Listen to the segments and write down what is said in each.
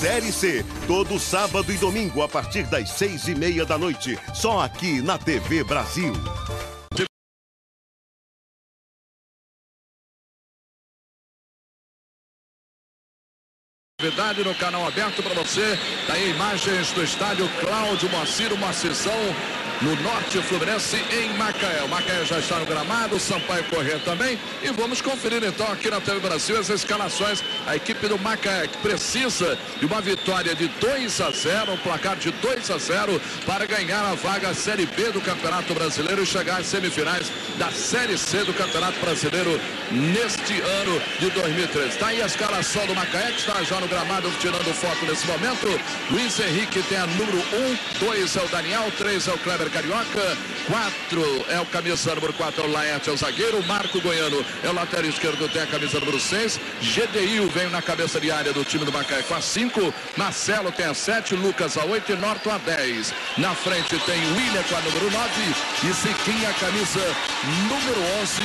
Série C, todo sábado e domingo a partir das seis e meia da noite, só aqui na TV Brasil. Novidade no canal aberto para você. Tá aí imagens do estádio Cláudio Moacir, uma sessão no Norte Fluminense em Macaé. O Macaé já está no gramado, Sampaio Corrêa também. E vamos conferir então aqui na TV Brasil as escalações. A equipe do Macaé que precisa de uma vitória de 2 a 0, um placar de 2 a 0 para ganhar a vaga Série B do Campeonato Brasileiro e chegar às semifinais da Série C do Campeonato Brasileiro neste ano de 2013. Está aí a escalação do Macaé que está já no gramado tirando foto nesse momento. Luiz Henrique tem a número 1, 2 é o Daniel, 3 é o Kleber Carioca. 4 é o camisa número 4, é o Laerte, é o zagueiro. Marco Goiano é o lateral esquerdo, tem a camisa número 6. GDI vem na cabeça de área do time do Macaé com a 5. Marcelo tem a 7, Lucas a 8 e Norton a 10. Na frente tem William com a número 9 e Ziquinha, camisa número 11.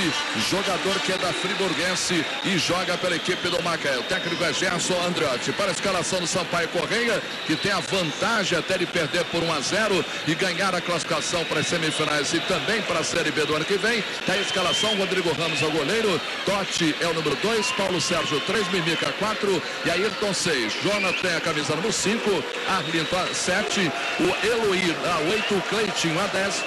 Jogador que é da Friburguense e joga pela equipe do Macaé. O técnico é Gerson Andreotti. Para a escalação do Sampaio Correia, que tem a vantagem até de perder por 1 a 0 e ganhar a classificação classificação para as semifinais e também para a Série B do ano que vem. A escalação, Rodrigo Ramos ao goleiro, Totti é o número 2, Paulo Sérgio 3, Mimica 4 e Ayrton 6. Jonathan a camisa número 5, Arlindo 7, o Eloir a 8, o Cleitinho a 10,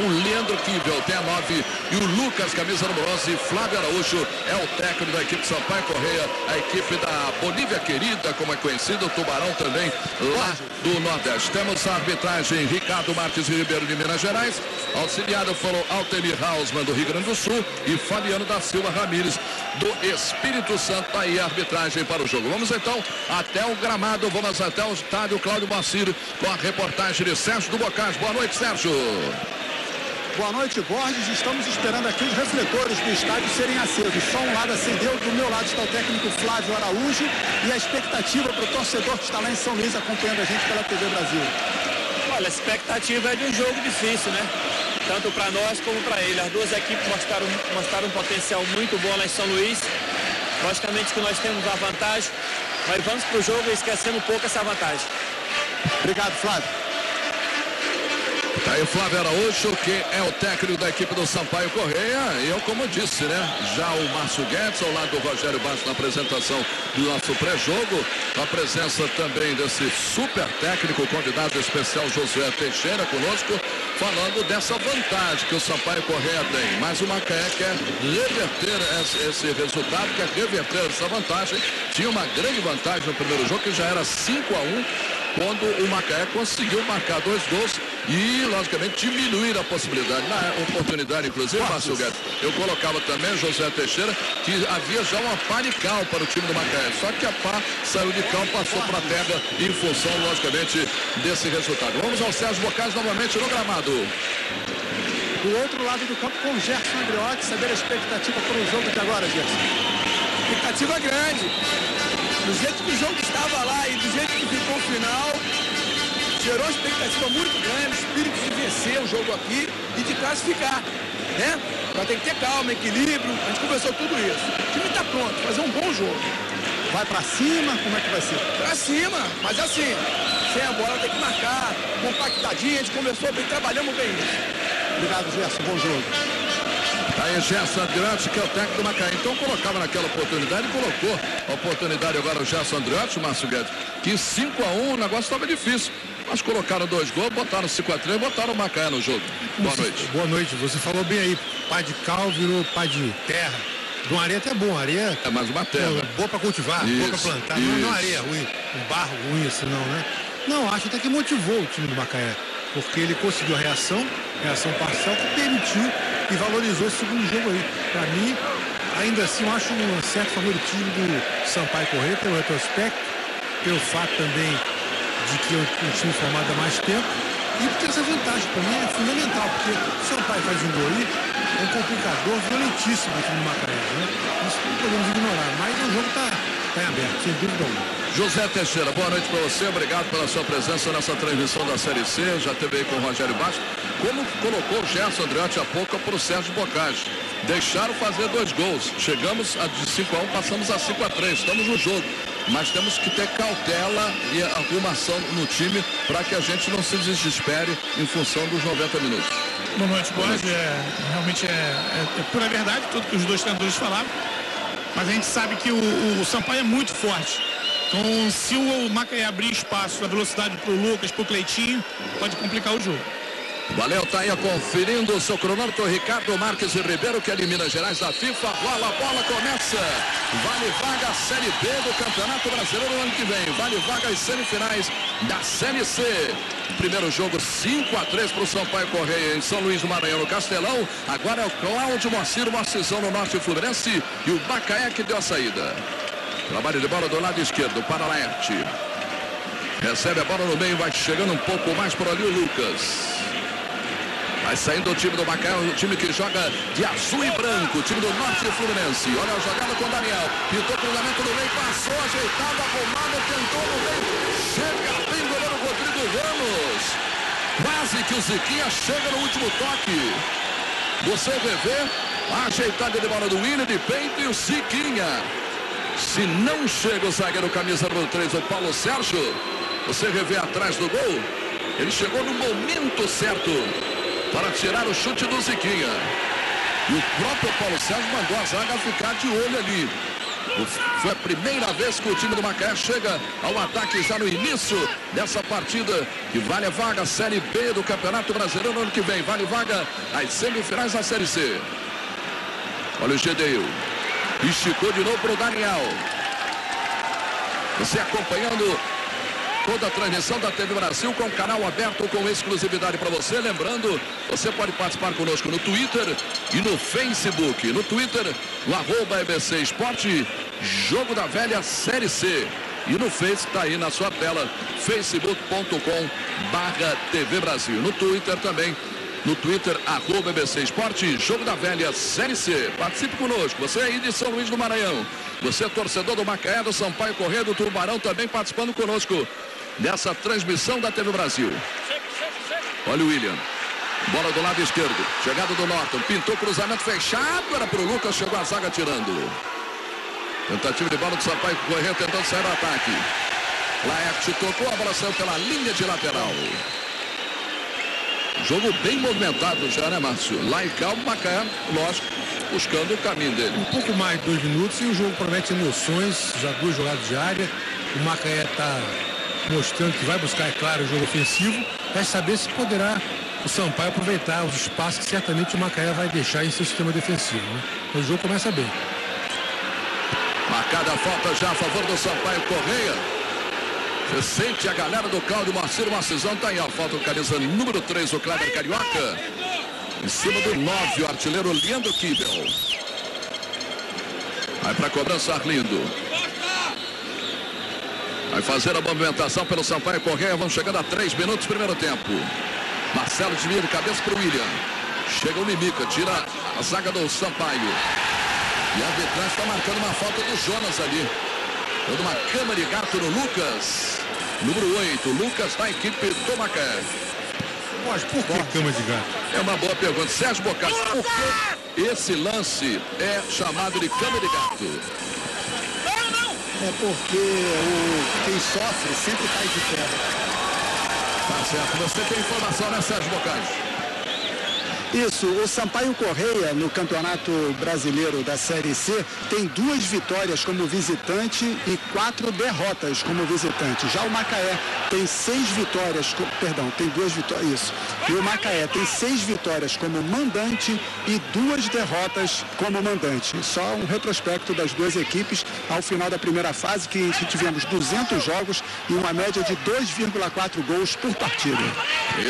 o Leandro Kivel tem a 9 e o Lucas, camisa número 11, Flávio Araújo é o técnico da equipe Sampaio Correia, a equipe da Bolívia Querida, como é conhecido, o Tubarão também, lá do Nordeste. Temos a arbitragem Ricardo Marques Ribeiro de Minas Gerais, auxiliado foram Altemir Hausmann do Rio Grande do Sul e Fabiano da Silva Ramires do Espírito Santo. Aí a arbitragem para o jogo. Vamos então até o gramado, vamos até o estádio Cláudio Bacir com a reportagem de Sérgio do Bocage. Boa noite, Sérgio. Boa noite, Borges. Estamos esperando aqui os refletores do estádio serem acesos. Só um lado acendeu, do meu lado está o técnico Flávio Araújo e a expectativa para o torcedor que está lá em São Luís acompanhando a gente pela TV Brasil. Olha, a expectativa é de um jogo difícil, né? Tanto para nós como para ele. As duas equipes mostraram, mostraram um potencial muito bom lá em São Luís. Logicamente que nós temos a vantagem, mas vamos para o jogo esquecendo um pouco essa vantagem. Obrigado, Flávio. Tá aí Flávio Araújo, que é o técnico da equipe do Sampaio Correia. E eu, como disse, né? Já o Márcio Guedes, ao lado do Rogério Baixo na apresentação do nosso pré-jogo. A presença também desse super técnico, convidado especial Josué Teixeira conosco, falando dessa vantagem que o Sampaio Correia tem. Mas o Macaé quer reverter esse, esse resultado, quer reverter essa vantagem. Tinha uma grande vantagem no primeiro jogo, que já era 5 a 1 quando o Macaé conseguiu marcar dois gols e, logicamente, diminuir a possibilidade. Na oportunidade, inclusive, Márcio Guedes, eu colocava também José Teixeira, que havia já uma pá de cal para o time do Macaé. Só que a pá saiu de cal, passou para a terra em função, logicamente, desse resultado. Vamos ao Sérgio Bocage novamente no gramado. Do outro lado do campo com o Gerson Andreotti, saber a expectativa para o jogo de agora, Gerson. Expectativa grande. Do jeito que o jogo estava lá e do jeito que ficou o final, gerou expectativa muito grande, espírito de vencer o jogo aqui e de classificar. Né? Mas tem que ter calma, equilíbrio, a gente conversou tudo isso. O time está pronto, fazer um bom jogo. Vai para cima, como é que vai ser? Para cima, mas assim, sem a bola tem que marcar, compactadinho, a gente conversou bem, trabalhamos bem isso. Obrigado, Gerson, bom jogo. Aí Gerson Andriotti, que é o técnico do Macaé. Então colocava naquela oportunidade, colocou a oportunidade agora o Gerson Andriotti, Márcio Guedes, que 5 a 1 o negócio estava difícil. Mas colocaram dois gols, botaram 5 a 3 botaram o Macaé no jogo. Boa Você, noite. Boa noite. Você falou bem aí, pá de cal virou pá de terra. De uma areia até bom, areia. É mais uma terra. Boa para cultivar, Isso, boa para plantar. Não, não isso. areia ruim, um barro ruim assim não, né? Não, acho até que motivou o time do Macaé. Porque ele conseguiu a reação, reação parcial, que permitiu e valorizou o segundo jogo aí. Para mim, ainda assim, eu acho um certo favoritismo do Sampaio Correia pelo retrospecto, pelo fato também de que é um time formado há mais tempo. E por ter essa vantagem, para mim, é fundamental, porque o Sampaio faz um gol aí, é um complicador violentíssimo aqui no Macaé. Né? Isso não podemos ignorar, mas o jogo está tá em aberto, sem dúvida alguma. José Teixeira, boa noite para você, obrigado pela sua presença nessa transmissão da Série C, já teve aí com o Rogério Baixo. Como colocou o Gerson Andreotti há pouco para o Sérgio Bocage. Deixaram fazer dois gols. Chegamos a de 5 a 1, passamos a 5 a 3. Estamos no jogo. mas temos que ter cautela e arrumação no time para que a gente não se desespere em função dos 90 minutos. Boa noite, Borges. É, realmente é, é, é, pura verdade tudo que os dois treinadores falaram. Mas a gente sabe que o, o Sampaio é muito forte. Então, se o Macaé abrir espaço, a velocidade para o Lucas, para o Cleitinho, pode complicar o jogo. Valeu, tá aí conferindo o seu cronômetro, Ricardo Marques Ribeiro, que é de Minas Gerais da FIFA. Rola a bola, começa. Vale vaga Série B do Campeonato Brasileiro no ano que vem. Vale vaga as semifinais da Série C. Primeiro jogo 5 a 3 para o Sampaio Correia em São Luís do Maranhão, no Castelão. Agora é o Cláudio Moacir, uma cisão no Norte Fluminense e o Bacaé que deu a saída. Trabalho de bola do lado esquerdo para Laerte. Recebe a bola no meio, vai chegando um pouco mais por ali o Lucas. Vai saindo o time do Macaé, o time que joga de azul e branco, o time do Norte Fluminense. Olha a jogada com o Daniel. Pintou o cruzamento no meio, passou, ajeitado, arrumado, tentou no meio. Chega bem o goleiro Rodrigo Ramos. Quase que o Ziquinha chega no último toque. Você vê, a ajeitada de bola do William de peito e o Ziquinha. Se não chega o zagueiro camisa número 3, o Paulo Sérgio, você revê atrás do gol. Ele chegou no momento certo para tirar o chute do Ziquinha. E o próprio Paulo Sérgio mandou a zaga ficar de olho ali. Foi a primeira vez que o time do Macaé chega ao ataque já no início dessa partida que vale a vaga Série B do Campeonato Brasileiro no ano que vem. Vale vaga as semifinais da Série C. Olha o Gedeil. Esticou de novo para o Daniel. Você acompanhando toda a transmissão da TV Brasil com canal aberto com exclusividade para você. Lembrando, você pode participar conosco no Twitter e no Facebook. No Twitter, no arroba EBC Esporte, Jogo da Velha Série C. E no Face está aí na sua tela, facebook.com barra TV Brasil. No Twitter também, no Twitter, arroba BBC Esporte, Jogo da Velha Série C. Participe conosco, você aí de São Luís do Maranhão. Você é torcedor do Macaé, do Sampaio Correia, do Tubarão, também participando conosco nessa transmissão da TV Brasil. Olha o William. Bola do lado esquerdo. Chegada do Norton. Pintou cruzamento fechado. Era para o Lucas. Chegou a zaga tirando. Tentativa de bola do Sampaio correndo tentando sair do ataque. Laerte tocou a bola saiu pela linha de lateral. Jogo bem movimentado já, né, Márcio? Lá em calmo, Macaé, lógico, buscando o caminho dele. Um pouco mais de dois minutos e o jogo promete emoções. Já duas jogadas de área. O Macaé está mostrando que vai buscar, é claro, o jogo ofensivo. É saber se poderá o Sampaio aproveitar os espaços que certamente o Macaé vai deixar em seu sistema defensivo. Né? Então, o jogo começa bem. Marcada a falta já a favor do Sampaio Correia. Você sente a galera do Cláudio Marcelo Marcisão. Tá aí a falta do camisa número 3, o Kleber Carioca. Em cima do 9, o artilheiro Leandro Kibel. Vai para cobrança Arlindo. Vai fazer a movimentação pelo Sampaio Correia. Vamos chegando a três minutos, primeiro tempo. Marcelo desvia de cabeça para o William. Chega o Mimica, tira a zaga do Sampaio. E a arbitragem está marcando uma falta do Jonas ali. Dando uma cama de gato no Lucas. Número 8, Lucas da equipe do Macaé. Mas por que cama de gato? É uma boa pergunta. Sérgio Bocage, por que esse lance é chamado de cama de gato? É porque o, quem sofre sempre cai de pé. Tá certo. Você tem informação, né, Sérgio Bocage? Isso, o Sampaio Correia no Campeonato Brasileiro da Série C tem duas vitórias como visitante e quatro derrotas como visitante. Já o Macaé tem seis vitórias, perdão, tem duas vitórias, isso. E o Macaé tem seis vitórias como mandante e duas derrotas como mandante. Só um retrospecto das duas equipes ao final da primeira fase, que tivemos 200 jogos e uma média de 2,4 gols por partida.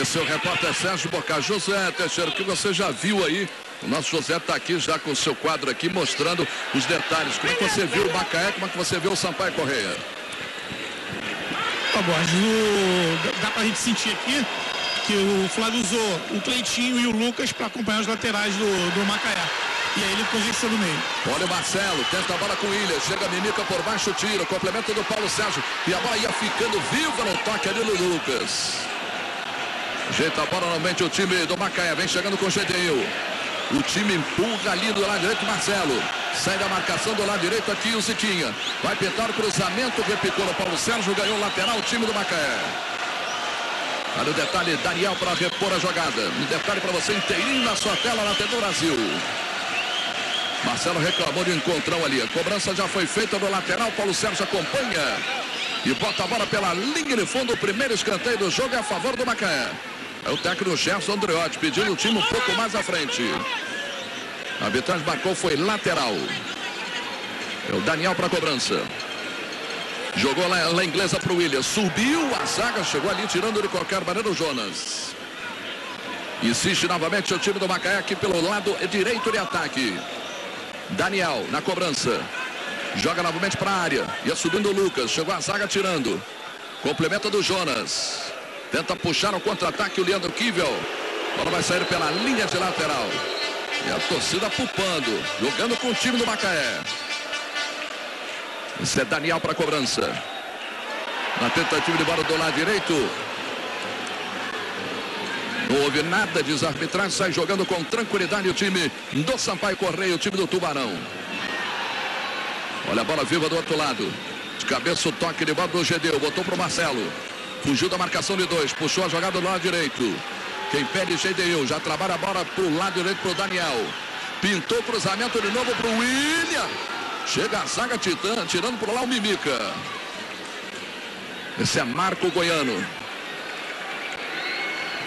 Esse é o repórter Sérgio Bocajus. José Teixeira, que você já viu aí. O nosso José está aqui já com o seu quadro aqui mostrando os detalhes. Como é que você viu o Macaé, como é que você viu o Sampaio Correia? Tá bom, dá pra gente sentir aqui que o Flávio usou o Cleitinho e o Lucas para acompanhar os laterais do, do Macaé. E aí ele conjectou no meio. Olha o Marcelo, tenta a bola com o Ilha. Chega a Mimica por baixo, tira. Complemento do Paulo Sérgio. E a bola ia ficando viva no toque ali no Lucas. Ajeita a bola novamente o time do Macaé. Vem chegando com o Gedeil. O time empurra ali do lado direito Marcelo. Sai da marcação do lado direito aqui o Ziquinha. Vai pintar o cruzamento, repicou no Paulo Sérgio, ganhou o lateral o time do Macaé. Olha o detalhe, Daniel para repor a jogada. Um detalhe para você inteirinho na sua tela na TV Brasil. Marcelo reclamou de um encontrão ali. A cobrança já foi feita no lateral. Paulo Sérgio acompanha. E bota a bola pela linha de fundo. O primeiro escanteio do jogo é a favor do Macaé. É o técnico Gerson Andreotti pedindo o time um pouco mais à frente. A arbitragem marcou foi lateral. É o Daniel para a cobrança. Jogou lá, lá inglesa para o William. Subiu a zaga, chegou ali tirando de qualquer maneira o Jonas. Insiste novamente o time do Macaé aqui pelo lado direito de ataque. Daniel na cobrança. Joga novamente para a área. Ia subindo o Lucas. Chegou a zaga tirando. Complementa do Jonas. Tenta puxar o contra-ataque o Leandro Kivel. Bola vai sair pela linha de lateral. E a torcida pupando. Jogando com o time do Macaé. Esse é Daniel para cobrança. Na tentativa de bola do lado direito. Não houve nada, a arbitragem. Sai jogando com tranquilidade o time do Sampaio Correia, o time do Tubarão. Olha a bola viva do outro lado. De cabeça o toque de bola do Gedeu. Botou para o Marcelo. Fugiu da marcação de dois. Puxou a jogada do lado direito. Quem pede Gedeu. Já trabalha a bola para o lado direito para o Daniel. Pintou cruzamento de novo para o William. Chega a zaga titã, tirando por lá o Mimica. Esse é Marco Goiano.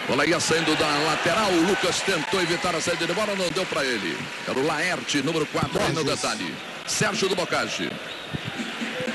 Bola ia saindo da lateral. O Lucas tentou evitar a saída de bola, não deu para ele. Era o Laerte, número 4, aí no detalhe. Sérgio do Bocage.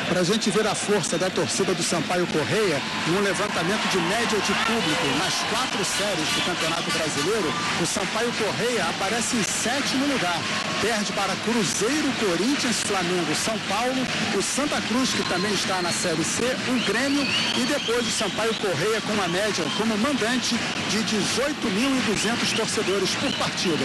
Para a gente ver a força da torcida do Sampaio Correia no levantamento de média de público nas quatro séries do Campeonato Brasileiro, o Sampaio Correia aparece em sétimo lugar. Perde para Cruzeiro, Corinthians, Flamengo, São Paulo, o Santa Cruz, que também está na Série C, o Grêmio e depois o Sampaio Correia com uma média como mandante de 18.200 torcedores por partida.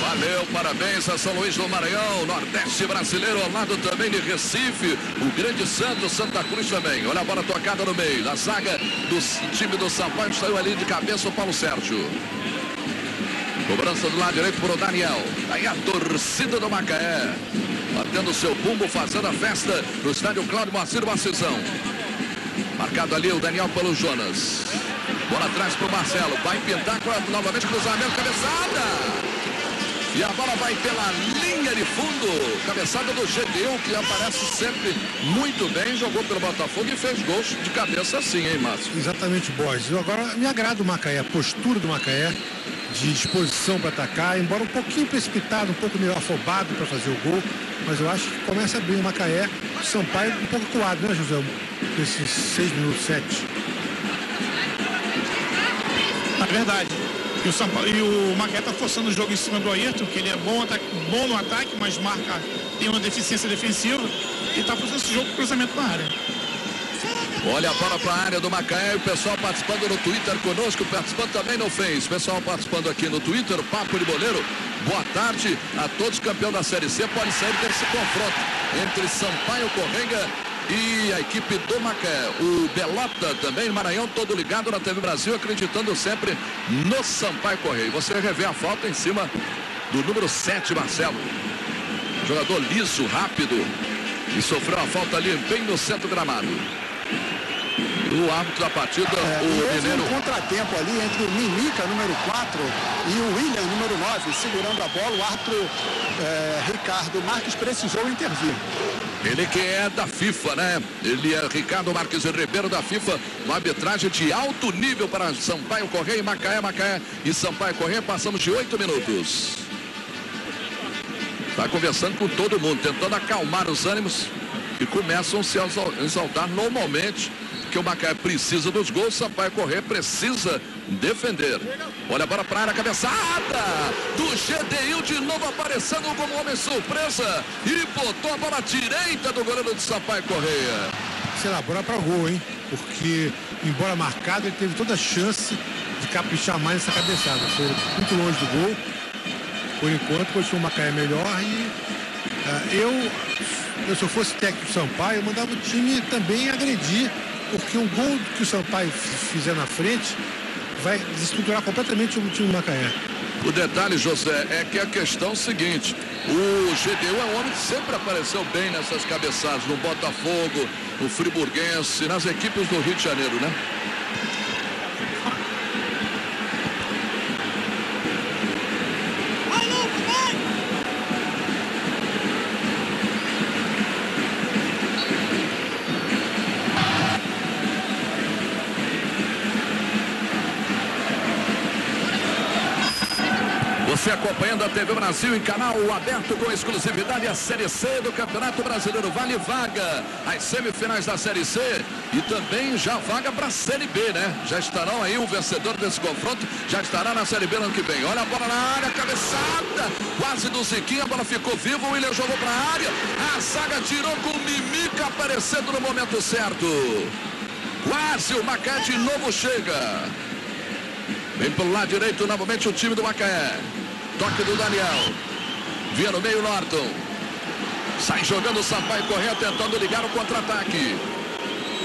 Valeu, parabéns a São Luís do Maranhão, Nordeste brasileiro, ao lado também de Recife, o grande Santos, Santa Cruz também. Olha a bola tocada no meio. Na zaga do time do Sampaio saiu ali de cabeça o Paulo Sérgio. Cobrança do lado direito para o Daniel. Aí a torcida do Macaé. Batendo seu bumbo, fazendo a festa no estádio Cláudio Moacir Macisão. Marcado ali o Daniel pelo Jonas. Bola atrás para o Marcelo. Vai pintar novamente cruzamento, cabeçada. E a bola vai pela linha de fundo. Cabeçada do Gedeon, que aparece sempre muito bem. Jogou pelo Botafogo e fez gols de cabeça assim, hein, Márcio? Exatamente, Borges. Agora me agrada o Macaé, a postura do Macaé, de disposição para atacar, embora um pouquinho precipitado, um pouco meio afobado para fazer o gol. Mas eu acho que começa bem o Macaé. O Sampaio um pouco coado, né, José? Esses seis minutos, sete. Na verdade. E o, Paulo, e o Macaé forçando o jogo em cima do Ayrton, que ele é bom, bom no ataque, mas marca, tem uma deficiência defensiva. E está fazendo esse jogo com cruzamento na área. Olha a bola para a área do Macaé, o pessoal participando no Twitter conosco, participando também no Face. Pessoal participando aqui no Twitter, Papo de Boleiro. Boa tarde a todos, campeão da Série C. Pode sair desse confronto entre Sampaio Correnga e a equipe do Macaé. O Belota também, Maranhão, todo ligado na TV Brasil, acreditando sempre no Sampaio Correia. Você revê a falta em cima do número 7, Marcelo. Jogador liso, rápido. E sofreu a falta ali bem no centro gramado. O árbitro da partida, é, o Mineiro. um contratempo ali entre o Mimica, número 4, e o William, número 9, segurando a bola. O árbitro é, Ricardo Marques precisou intervir. Ele que é da FIFA, né? Ele é Ricardo Marques Ribeiro da FIFA. Uma arbitragem de alto nível para Sampaio Correia e Macaé, Macaé e Sampaio Correia. Passamos de oito minutos. Está conversando com todo mundo, tentando acalmar os ânimos que começam a se exaltar normalmente que o Macaé precisa dos gols, Sampaio Correr precisa defender. Olha a bola para a área, cabeçada do GDI de novo aparecendo como homem surpresa e botou a bola direita do goleiro do Sampaio Correia. Sei lá, bola para gol, hein? Porque, embora marcado, ele teve toda a chance de caprichar mais nessa cabeçada. Foi muito longe do gol. Por enquanto, continua o Macaé melhor e uh, eu, eu, se eu fosse técnico do Sampaio, eu mandava o time também agredir porque o gol que o Sampaio fizer na frente vai desestruturar completamente o time do Macaé. O detalhe, José, é que a questão é o seguinte: o GDU é um homem que sempre apareceu bem nessas cabeçadas, no Botafogo, no Friburguense, nas equipes do Rio de Janeiro, né? Você acompanhando a TV Brasil em canal aberto com exclusividade a Série C do Campeonato Brasileiro. Vale vaga às semifinais da Série C e também já vaga para a Série B, né? Já estarão aí o vencedor desse confronto, já estará na Série B no ano que vem. Olha a bola na área, cabeçada, quase do Ziquinha, a bola ficou viva, o William jogou para a área, a zaga tirou com o Mimica aparecendo no momento certo. Quase o Macaé de novo chega. Vem pelo lado direito novamente o time do Macaé. Toque do Daniel. Via no meio Norton. Sai jogando o Sampaio correndo, tentando ligar o contra-ataque.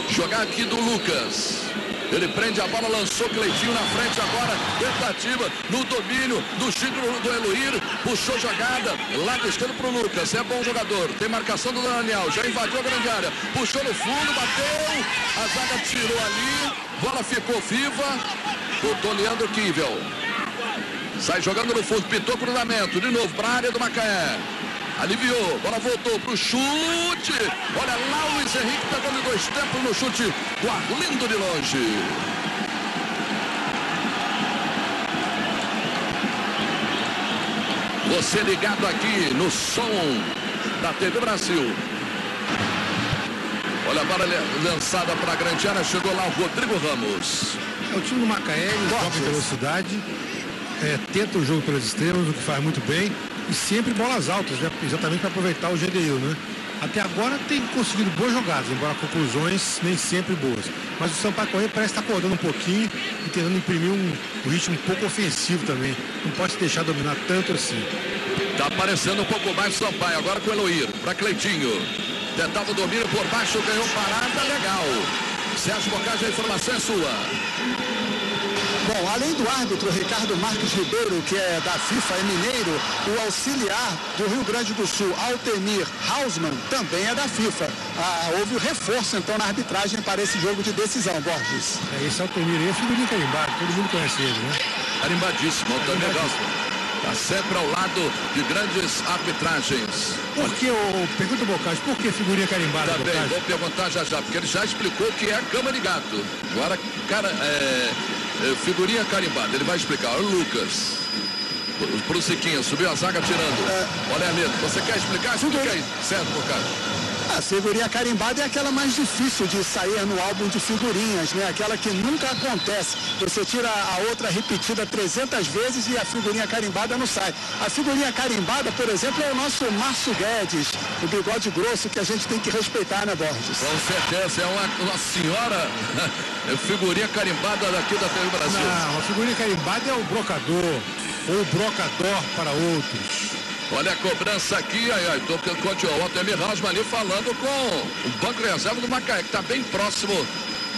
Jogar aqui do Lucas. Ele prende a bola, lançou Cleitinho na frente agora. Tentativa no domínio do Chico do Eloir. Puxou jogada. Lado esquerdo pro Lucas. É bom jogador. Tem marcação do Daniel. Já invadiu a grande área. Puxou no fundo, bateu. A zaga tirou ali. Bola ficou viva. Botou Leandro Kivel. Sai jogando no fundo, pitou cruzamento. De novo para a área do Macaé. Aliviou, bola voltou para o chute. Olha lá o Luiz Henrique pegando dois tempos no chute do Arlindo de longe. Você ligado aqui no som da TV Brasil. Olha a bola lançada para a grande área, chegou lá o Rodrigo Ramos. É o time do Macaé, ele joga em velocidade, é, tenta o jogo pelas extremas, o que faz muito bem, e sempre bolas altas, né? exatamente para aproveitar o GDU, né? Até agora tem conseguido boas jogadas, embora conclusões nem sempre boas. Mas o Sampaio Correia parece estar acordando um pouquinho e tentando imprimir um, um ritmo um pouco ofensivo também. Não pode se deixar dominar tanto assim. Tá aparecendo um pouco mais o Sampaio, agora com o Eloir, para Cleitinho. Tentava o domínio por baixo, ganhou parada, legal. Sérgio Bocage, a informação é sua. Bom, além do árbitro Ricardo Marques Ribeiro, que é da FIFA, é mineiro, o auxiliar do Rio Grande do Sul, Altemir Hausmann, também é da FIFA. Ah, houve o reforço, então, na arbitragem para esse jogo de decisão, Borges. É, esse Altemir aí é figurinha carimbado, todo mundo conhece ele, né? Carimbadíssimo, Altemir Hausmann. Está sempre ao lado de grandes arbitragens. Por que, o, pergunta o Bocage, por que figurinha carimbada? Também, tá vou perguntar já já, porque ele já explicou que é a cama de gato. Agora, cara, é, é, figurinha carimbada, ele vai explicar. O Lucas. Pro Siquinha, subiu a zaga tirando. É. Olha, Neto, você quer explicar? Explica aí. Certo, Bocage. A figurinha carimbada é aquela mais difícil de sair no álbum de figurinhas, né? Aquela que nunca acontece. Você tira a outra repetida 300 vezes e a figurinha carimbada não sai. A figurinha carimbada, por exemplo, é o nosso Márcio Guedes, o bigode grosso que a gente tem que respeitar, né, Borges? Com certeza, é uma, uma senhora figurinha carimbada daqui da TV Brasil. Não, a figurinha carimbada é o brocador, ou o brocador para outros. Olha a cobrança aqui, aí, aí, tô, continua, o Altemir Rasma ali falando com o banco de reserva do Macaé, que está bem próximo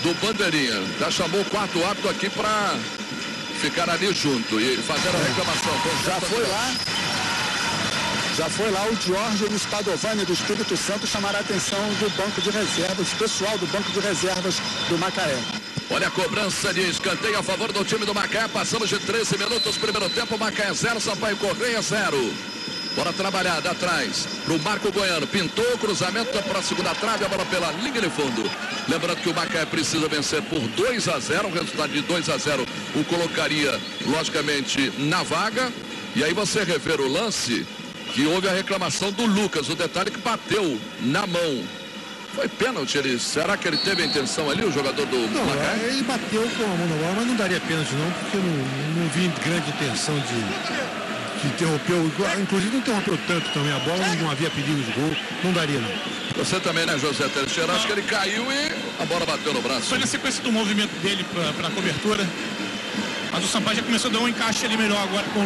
do Bandeirinha. Já chamou o quarto árbitro aqui para ficar ali junto e fazer a reclamação. Já foi lá. Já foi lá o Giorgio Spadovani do Espírito Santo chamar a atenção do banco de reservas, pessoal do banco de reservas do Macaé. Olha a cobrança de escanteio a favor do time do Macaé. Passamos de 13 minutos, primeiro tempo, Macaé 0, Sampaio Correia 0. Bora trabalhar, atrás, pro Marco Goiano. Pintou o cruzamento para a segunda trave, a bola pela linha de fundo. Lembrando que o Macaé precisa vencer por 2 a 0. O resultado de 2 a 0 o colocaria, logicamente, na vaga. E aí você rever o lance, que houve a reclamação do Lucas. O detalhe que bateu na mão. Foi pênalti, ele, será que ele teve a intenção ali, o jogador do não, Macaé? Ele bateu com a mão na bola, mas não daria pênalti não, porque eu não, não vi grande intenção de que interrompeu, inclusive não interrompeu tanto também a bola, não havia perigo de gol, não daria não. Você também, né, José Teixeira? Acho que ele caiu e a bola bateu no braço. Foi na sequência do movimento dele para a cobertura. Mas o Sampaio já começou a dar um encaixe ali melhor agora com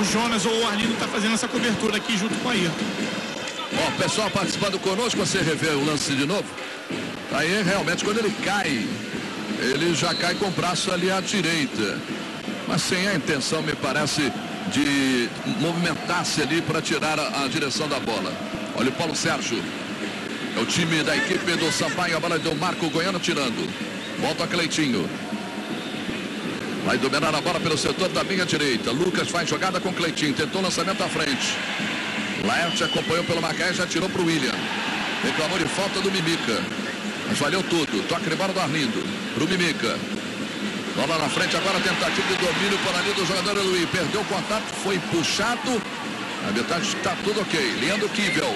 o Jonas ou o Arlindo está fazendo essa cobertura aqui junto com a Ayrton. Bom, pessoal participando conosco, você revê o lance de novo. Aí realmente quando ele cai, ele já cai com o braço ali à direita. Mas sem a intenção, me parece, de movimentar-se ali para tirar a, a, direção da bola. Olha o Paulo Sérgio. É o time da equipe do Sampaio. A bola do Marco Goiano tirando. Volta a Cleitinho. Vai dominar a bola pelo setor da minha direita. Lucas faz jogada com Cleitinho. Tentou lançamento à frente. Laerte acompanhou pelo Macaé, já tirou para o William. Reclamou de falta do Mimica. Mas valeu tudo. Toque de bola do Arlindo. Para o Mimica. Bola na frente, agora tentativa de domínio para ali do jogador Luiz. Perdeu o contato, foi puxado. A metade está tudo ok. Leandro Kivel.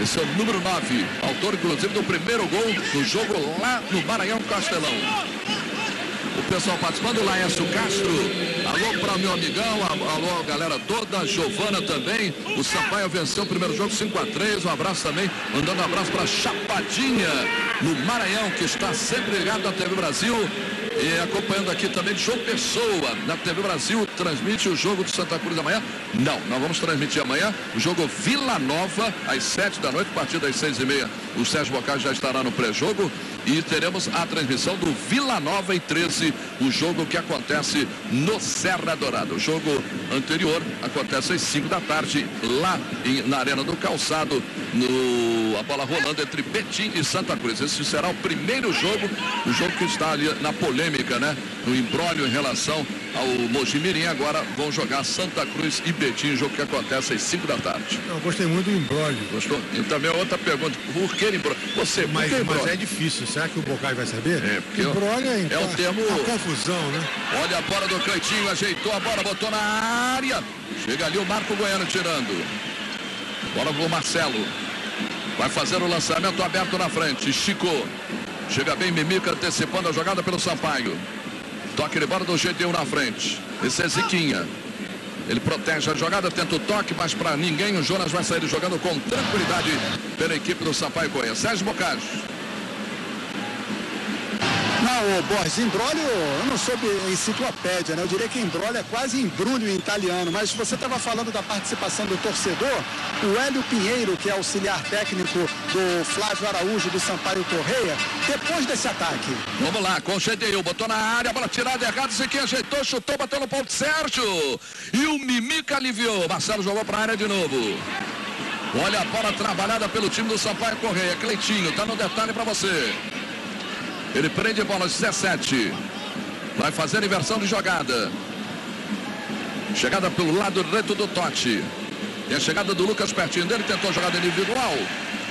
Esse é o número 9. Autor, inclusive, do primeiro gol do jogo lá no Maranhão Castelão. O pessoal participando, Laércio Castro. Alô para meu amigão, alô galera toda, Giovana também. O Sampaio venceu o primeiro jogo 5 a 3 Um abraço também, mandando um abraço para Chapadinha, no Maranhão, que está sempre ligado na TV Brasil. E acompanhando aqui também João Pessoa, na TV Brasil, transmite o jogo do Santa Cruz amanhã? Não, nós vamos transmitir amanhã o jogo Vila Nova, às 7 da noite, a partir das 6 e meia. O Sérgio Bocage já estará no pré-jogo e teremos a transmissão do Vila Nova e 13, o jogo que acontece no Serra Dourada. O jogo anterior acontece às 5 da tarde, lá em, na Arena do Calçado, no, a bola rolando entre Betim e Santa Cruz. Esse será o primeiro jogo, o jogo que está ali na polêmica, né? No embrólio em relação ao Mojimirim. Agora vão jogar Santa Cruz e Betim, jogo que acontece às 5 da tarde. Eu gostei muito do embrólio. Gostou? E também outra pergunta, por que embrólio? Você, mas, embrólio? Mas é difícil, será que o Bocai vai saber? É, porque embrólio é, é o termo... Uma confusão, né? Olha a bola do Cleitinho, ajeitou a bola, botou na área. Chega ali o Marco Goiano tirando. Bola pro Marcelo. Vai fazer o lançamento aberto na frente. Chico. Chega bem Mimica antecipando a jogada pelo Sampaio. Toque de bola do GT1 na frente. Esse é Ziquinha. Ele protege a jogada, tenta o toque, mas para ninguém o Jonas vai sair jogando com tranquilidade pela equipe do Sampaio Correia. Sérgio Bocage. O Borges, embrólio, eu não soube enciclopédia, né? Eu diria que embrólio é quase embrulho em italiano, mas você estava falando da participação do torcedor, o Hélio Pinheiro, que é auxiliar técnico do Flávio Araújo do Sampaio Correia, depois desse ataque. Vamos lá, o botou na área, bola tirada errada, isso aqui ajeitou, chutou, bateu no ponto Sérgio. E o Mimica aliviou, Marcelo jogou para a área de novo. Olha a bola trabalhada pelo time do Sampaio Correia. Cleitinho, tá no detalhe para você. Ele prende a bola 17. Vai fazer inversão de jogada. Chegada pelo lado direito do Totti. E a chegada do Lucas pertinho dele, tentou jogada individual.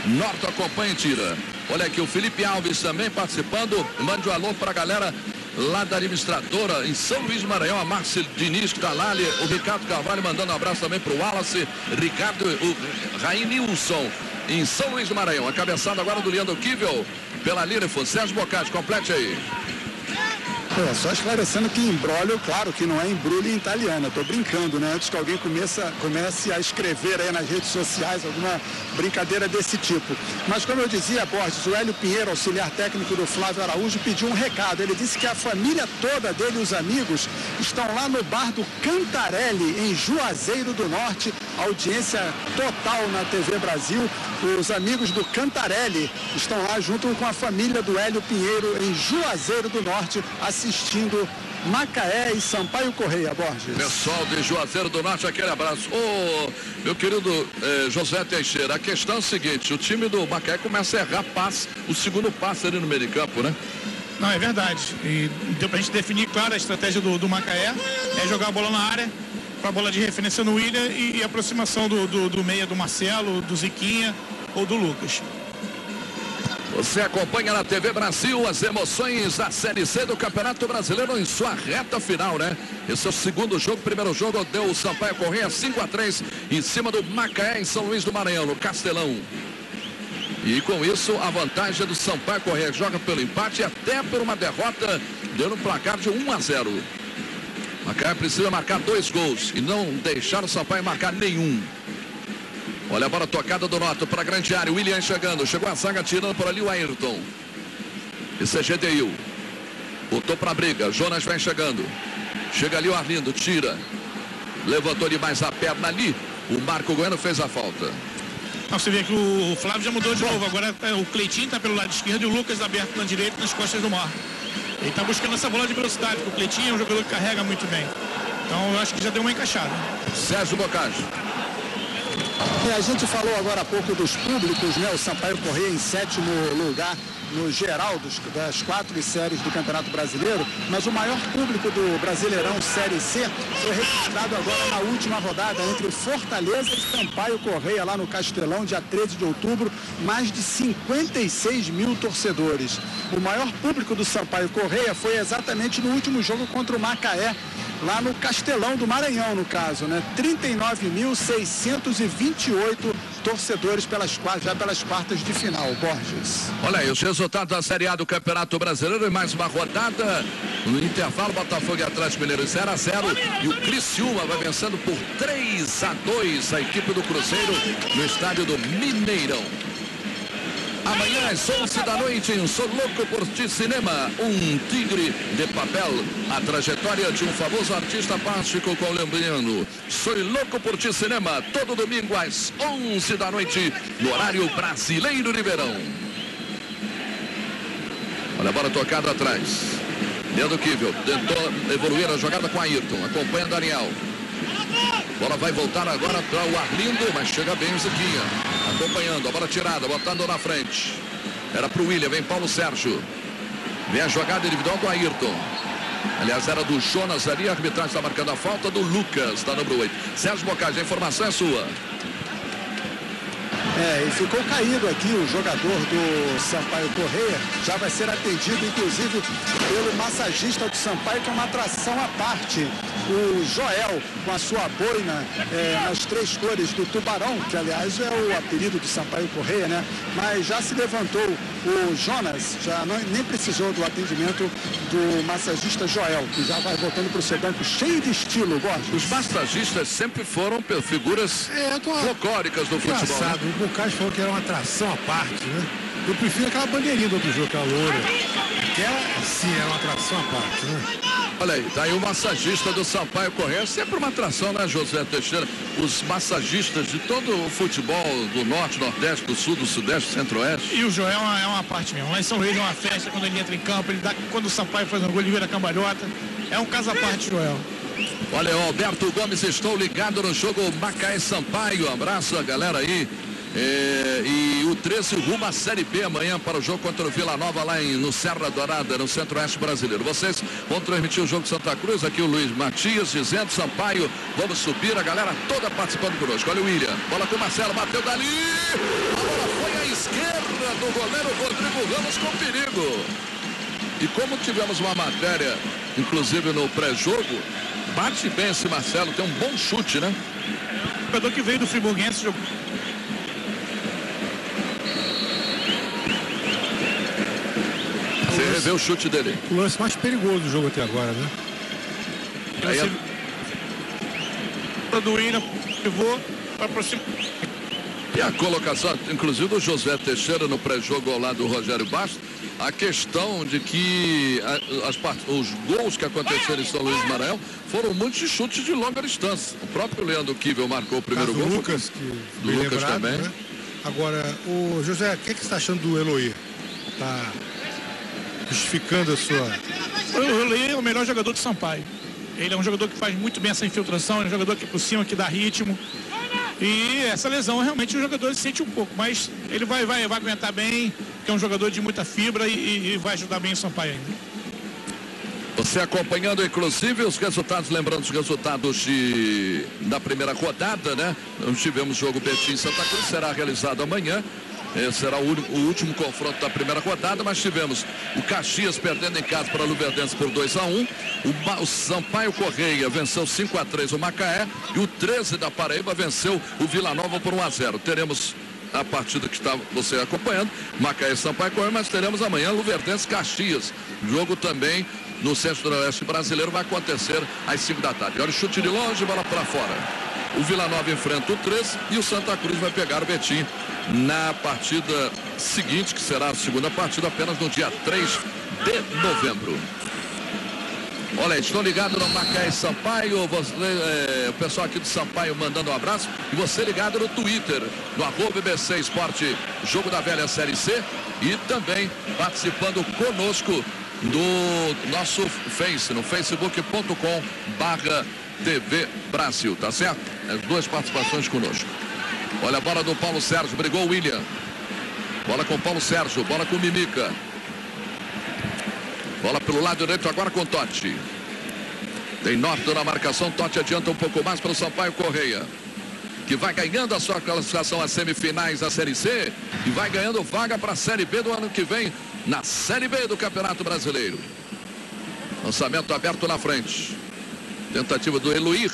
Norte acompanha e tira. Olha aqui o Felipe Alves também participando. Mande um alô para a galera lá da administradora em São Luís Maranhão, a Márcia Diniz que está lá, o Ricardo Carvalho mandando um abraço também para o Wallace, Ricardo, o Rainilson em São Luís Maranhão. A cabeçada agora do Leandro Kivel pela Lirifo. Sérgio Bocati, complete aí. É, só esclarecendo que embrólio, claro que não é embrulho em italiano, eu tô brincando, né? Antes que alguém começa, comece a escrever aí nas redes sociais alguma brincadeira desse tipo. Mas como eu dizia, Borges, o Hélio Pinheiro, auxiliar técnico do Flávio Araújo, pediu um recado. Ele disse que a família toda dele, os amigos, estão lá no bar do Cantarelli, em Juazeiro do Norte. Audiência total na TV Brasil. Os amigos do Cantarelli estão lá junto com a família do Hélio Pinheiro em Juazeiro do Norte, assistindo Macaé e Sampaio Correia, Borges. Pessoal de Juazeiro do Norte, aquele abraço. Ô, meu querido eh, José Teixeira, a questão é o seguinte, o time do Macaé começa a errar passe, o segundo passe ali no meio de campo, né? Não, é verdade. E deu pra gente definir, claro, a estratégia do, do Macaé é jogar a bola na área, para a bola de referência no William e, e aproximação do, do, do meia do Marcelo, do Ziquinha ou do Lucas. Você acompanha na TV Brasil as emoções da Série C do Campeonato Brasileiro em sua reta final, né? Esse é o segundo jogo. Primeiro jogo deu o Sampaio Correia 5 a 3 em cima do Macaé em São Luís do Maranhão, no Castelão. E com isso, a vantagem do Sampaio Correia joga pelo empate e até por uma derrota, deu um placar de 1 a 0. Macaé precisa marcar dois gols e não deixar o Sampaio marcar nenhum. Olha a bola tocada do Noto para a grande área. William chegando. Chegou a zaga tirando por ali o Ayrton. Esse é GDU. Botou para a briga. Jonas vem chegando. Chega ali o Arlindo. Tira. Levantou demais a perna ali. O Marco Goiano fez a falta. Você vê que o Flávio já mudou de novo. Agora é, o Cleitinho está pelo lado esquerdo e o Lucas aberto na direita nas costas do Marco. Ele está buscando essa bola de velocidade, porque o Cleitinho é um jogador que carrega muito bem. Então eu acho que já deu uma encaixada. Sérgio Bocage. É, a gente falou agora há pouco dos públicos, né? O Sampaio Correia em sétimo lugar no geral dos, das quatro séries do Campeonato Brasileiro, mas o maior público do Brasileirão Série C foi registrado agora na última rodada entre Fortaleza e Sampaio Correia, lá no Castelão, dia 13 de outubro, mais de 56 mil torcedores. O maior público do Sampaio Correia foi exatamente no último jogo contra o Macaé, lá no Castelão do Maranhão, no caso, né? 39.628 torcedores pelas, já pelas quartas de final, Borges. Olha aí, os resultados da Série A do Campeonato Brasileiro e mais uma rodada. No intervalo, Botafogo e Atlético Mineiro 0 a 0 e o Criciúma vai vencendo por 3 a 2 a equipe do Cruzeiro no estádio do Mineirão. Amanhã às 11 da noite em Sou Louco por Ti Cinema, um tigre de papel. A trajetória de um famoso artista plástico colombiano. Sou Louco por Ti Cinema, todo domingo às 11 da noite, no horário brasileiro de verão. Olha a bola tocada atrás. Leandro Kivel tentou evoluir a jogada com Ayrton. Acompanha Daniel. Bola vai voltar agora para o Arlindo, mas chega bem o Ziquinha. Acompanhando, a bola tirada, botando na frente. Era para o William, vem Paulo Sérgio. Vem a jogada individual do Ayrton. Aliás, era do Jonas ali, a arbitragem está marcando a falta do Lucas, da número 8. Sérgio Bocage, a informação é sua. É, e ficou caído aqui o jogador do Sampaio Correia. Já vai ser atendido, inclusive, pelo massagista do Sampaio, que é uma atração à parte. O Joel, com a sua boina é, nas três cores do tubarão, que aliás é o apelido do Sampaio Correia, né? Mas já se levantou o Jonas, já não, nem precisou do atendimento do massagista Joel, que já vai voltando para o seu banco cheio de estilo, Borges. Os massagistas sempre foram figuras é, tô... folclóricas do futebol. Né? O Bocage falou que era uma atração à parte, né? Eu prefiro aquela bandeirinha do outro jogo, aquela loura. Aquela, sim, era uma atração à parte, né? Olha aí, tá aí o massagista do Sampaio Correia, sempre uma atração, né, José Teixeira? Os massagistas de todo o futebol do norte, nordeste, do sul, do sudeste, centro-oeste. E o Joel é uma, é uma parte mesmo. Lá em São Luís é uma festa quando ele entra em campo, ele dá, quando o Sampaio faz um gol, ele vira cambalhota. É um caso à parte, Joel. Olha, Alberto Gomes, estou ligado no jogo Macaé Sampaio. Abraço a galera aí é, e o 13 rumo à Série B amanhã para o jogo contra o Vila Nova lá em, no Serra Dourada, no Centro-Oeste Brasileiro. Vocês vão transmitir o jogo Santa Cruz, aqui o Luiz Matias dizendo, Sampaio, vamos subir, a galera toda participando conosco. Olha o William, bola com o Marcelo, bateu dali, a bola foi à esquerda do goleiro Rodrigo Ramos com perigo. E como tivemos uma matéria, inclusive no pré-jogo, bate bem esse Marcelo, tem um bom chute, né? O jogador que veio do Friburguense Você revê o chute dele. O lance mais perigoso do jogo até agora, né? Aí a... do William, pivô, para aproximar. E a colocação, inclusive, do José Teixeira no pré-jogo ao lado do Rogério Bastos, a questão de que as, os gols que aconteceram em São Luís Maranhão foram muitos chutes de longa distância. O próprio Leandro Kivel marcou o primeiro gol. Do Lucas, que do Lucas lembrado, também. Né? Agora, o José, o que, é que você está achando do Eloy? Tá justificando a sua. O Eloy é o melhor jogador de Sampaio. Ele é um jogador que faz muito bem essa infiltração, é um jogador que por cima que dá ritmo. E essa lesão realmente o jogador sente um pouco, mas ele vai, vai, vai aguentar bem, que é um jogador de muita fibra e, e vai ajudar bem o Sampaio ainda. Você acompanhando, inclusive, os resultados, lembrando os resultados de, da primeira rodada, né? Nós tivemos jogo Betim Santa Cruz, será realizado amanhã. Esse será o, último confronto da primeira rodada, mas tivemos o Caxias perdendo em casa para o Luverdense por 2 a 1 o, o, Sampaio Correia venceu 5 a 3 o Macaé e o 13 da Paraíba venceu o Vila Nova por 1 a 0 Teremos a partida que está você acompanhando, Macaé e Sampaio Correia, mas teremos amanhã Luverdense Caxias. Jogo também no Centro-Oeste Brasileiro vai acontecer às 5 da tarde. Olha o chute de longe, bola para fora. O Vila Nova enfrenta o 13 e o Santa Cruz vai pegar o Betim na partida seguinte, que será a segunda partida apenas no dia 3 de novembro. Olha, estou ligado no Macaé Sampaio, você, é, o pessoal aqui do Sampaio mandando um abraço. E você ligado no Twitter, no arroba BC Esporte, Jogo da Velha Série C. E também participando conosco do nosso Face, no facebook.com barra TV Brasil, tá certo? As duas participações conosco. Olha a bola do Paulo Sérgio, brigou o William. Bola com Paulo Sérgio, bola com Mimica. Bola pelo lado direito agora com Totti. Tem Norton na marcação, Totti adianta um pouco mais para o Sampaio Correia. Que vai ganhando a sua classificação às semifinais da Série C e vai ganhando vaga para a Série B do ano que vem, na Série B do Campeonato Brasileiro. Lançamento aberto na frente. Tentativa do Eluir.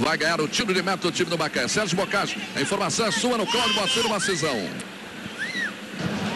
Vai ganhar o tiro de meta do time do Macaé. Sérgio Bocage, a informação é sua no Cláudio uma cisão.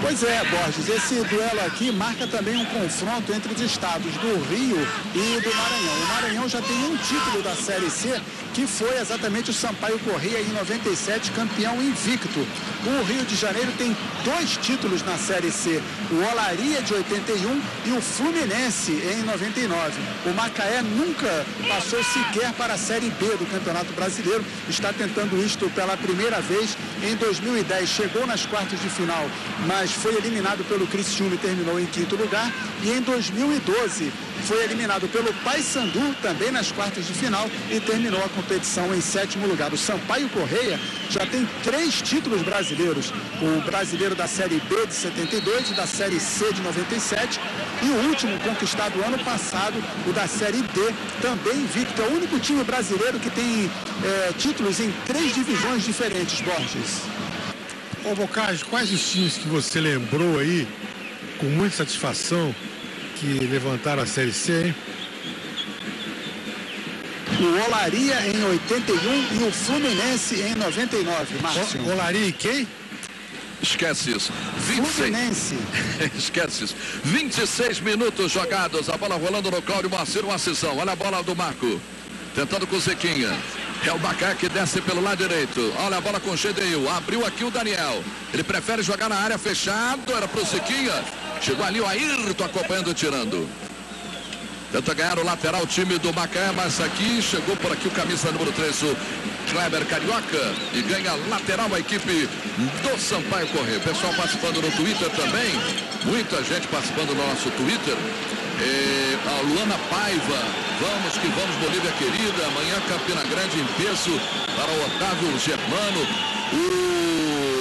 Pois é, Borges, esse duelo aqui marca também um confronto entre os estados do Rio e do Maranhão. O Maranhão já tem um título da Série C, que foi exatamente o Sampaio Correia em 97, campeão invicto. O Rio de Janeiro tem dois títulos na Série C, o Olaria de 81 e o Fluminense em 99. O Macaé nunca passou sequer para a Série B do Campeonato Brasileiro, está tentando isto pela primeira vez em 2010. Chegou nas quartas de final, mas foi eliminado pelo Criciúma e terminou em quinto lugar. E em 2012 foi eliminado pelo Paysandu, também nas quartas de final, e terminou a competição em sétimo lugar. O Sampaio Correia já tem três títulos brasileiros: o brasileiro da Série B de 72 e da Série C de 97, e o último conquistado ano passado, o da Série D, também invicto. É o único time brasileiro que tem é, títulos em três divisões diferentes, Borges. Ô Bocage, quais os times que você lembrou aí, com muita satisfação, que levantaram a Série C, hein? O Olaria em 81 e o Fluminense em 99, Márcio. O, Olaria e quem? Esquece isso. 26. Fluminense. Esquece isso. 26 minutos jogados. A bola rolando no Cláudio Marcelo, uma sessão. Olha a bola do Marco. Tentando com o Zequinha. É o Bacá que desce pelo lado direito. Olha a bola com o Gedeil. Abriu aqui o Daniel. Ele prefere jogar na área fechado. Era pro Zequinha. Chegou ali o Ayrton acompanhando e tirando. Tenta ganhar o lateral time do Macaé, mas aqui chegou por aqui o camisa número 3, o Kleber Carioca. E ganha lateral a equipe do Sampaio Correio. Pessoal participando no Twitter também. Muita gente participando no nosso Twitter. É, a Luana Paiva, vamos que vamos, Bolívia querida. Amanhã Campina Grande em peso para o Otávio Germano. O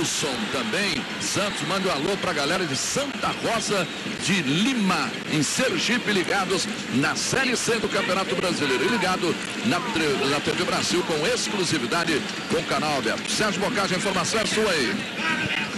Wilson também. Santos manda um alô para a galera de Santa Rosa de Lima, em Sergipe, ligados na Série C do Campeonato Brasileiro. E ligado na, na TV Brasil com exclusividade com o canal aberto. Sérgio Bocage, a informação é sua aí.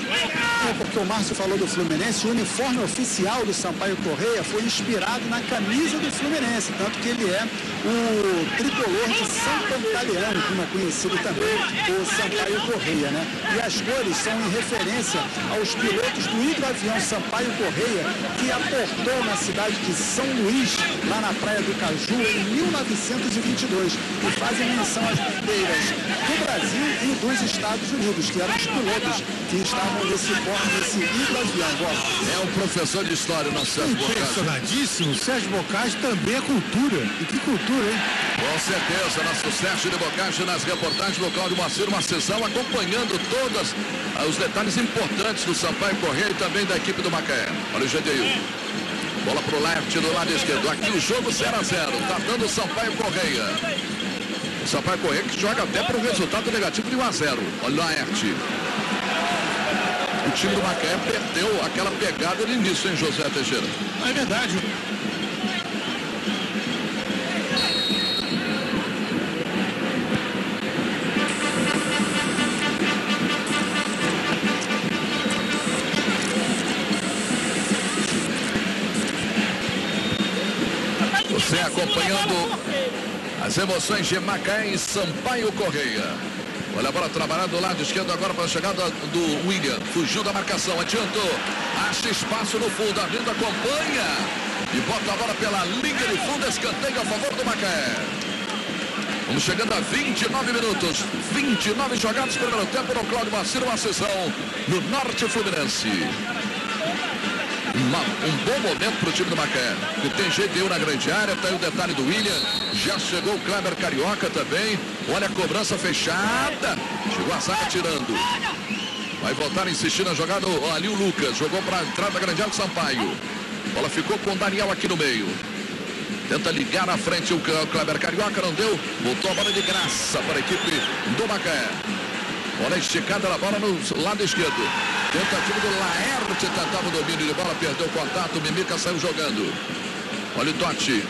É porque o Márcio falou do Fluminense, o uniforme oficial do Sampaio Correia foi inspirado na camisa do Fluminense, tanto que ele é o tricolor de São Pantaleão, como é conhecido também, o Sampaio Correia, né? E as cores são em referência aos pilotos do hidroavião Sampaio Correia, que aportou na cidade de São Luís, lá na Praia do Caju, em 1922, e fazem menção às bandeiras do Brasil e dos Estados Unidos, que eram os pilotos que estavam É um professor de história, nosso Sérgio Bocage. Impressionadíssimo, Sérgio Bocage também é cultura. E que cultura, hein? Com certeza, nosso Sérgio de Bocage nas reportagens do Cláudio Macir, uma sessão acompanhando todos os detalhes importantes do Sampaio Correia e também da equipe do Macaé. Olha o Gedeil. Bola pro left do lado esquerdo. Aqui o jogo 0 a 0 Tá dando o Sampaio Correia. O Sampaio Correia que joga até para o resultado negativo de 1 a 0 Olha o Laerte. O time do Macaé perdeu aquela pegada no início, hein, José Teixeira? É verdade. Você acompanhando as emoções de Macaé e Sampaio Correia. Olha a bola trabalhando do lado esquerdo agora para a chegada do William. Fugiu da marcação, adiantou. Acha espaço no fundo, abrindo, acompanha. E bota a bola pela linha de fundo, escanteio a favor do Macaé. Vamos chegando a 29 minutos. 29 jogados, primeiro tempo no Cláudio Maciro, uma sessão no Norte Fluminense. Uma, um bom momento para o time do Macaé. Que tem GDU na grande área, tá aí o detalhe do William. Já chegou o Kleber Carioca também. Olha a cobrança fechada. Chegou a zaga tirando. Vai voltar a insistir na jogada ali o Lucas. Jogou para a entrada da grande área do Sampaio. Bola ficou com o Daniel aqui no meio. Tenta ligar na frente o Kleber Carioca, não deu. Voltou a bola de graça para a equipe do Macaé. Bola esticada na bola no lado esquerdo. Tentativa do Laerte, tentava o domínio de bola, perdeu o contato, o Mimica saiu jogando. Olha o Totti.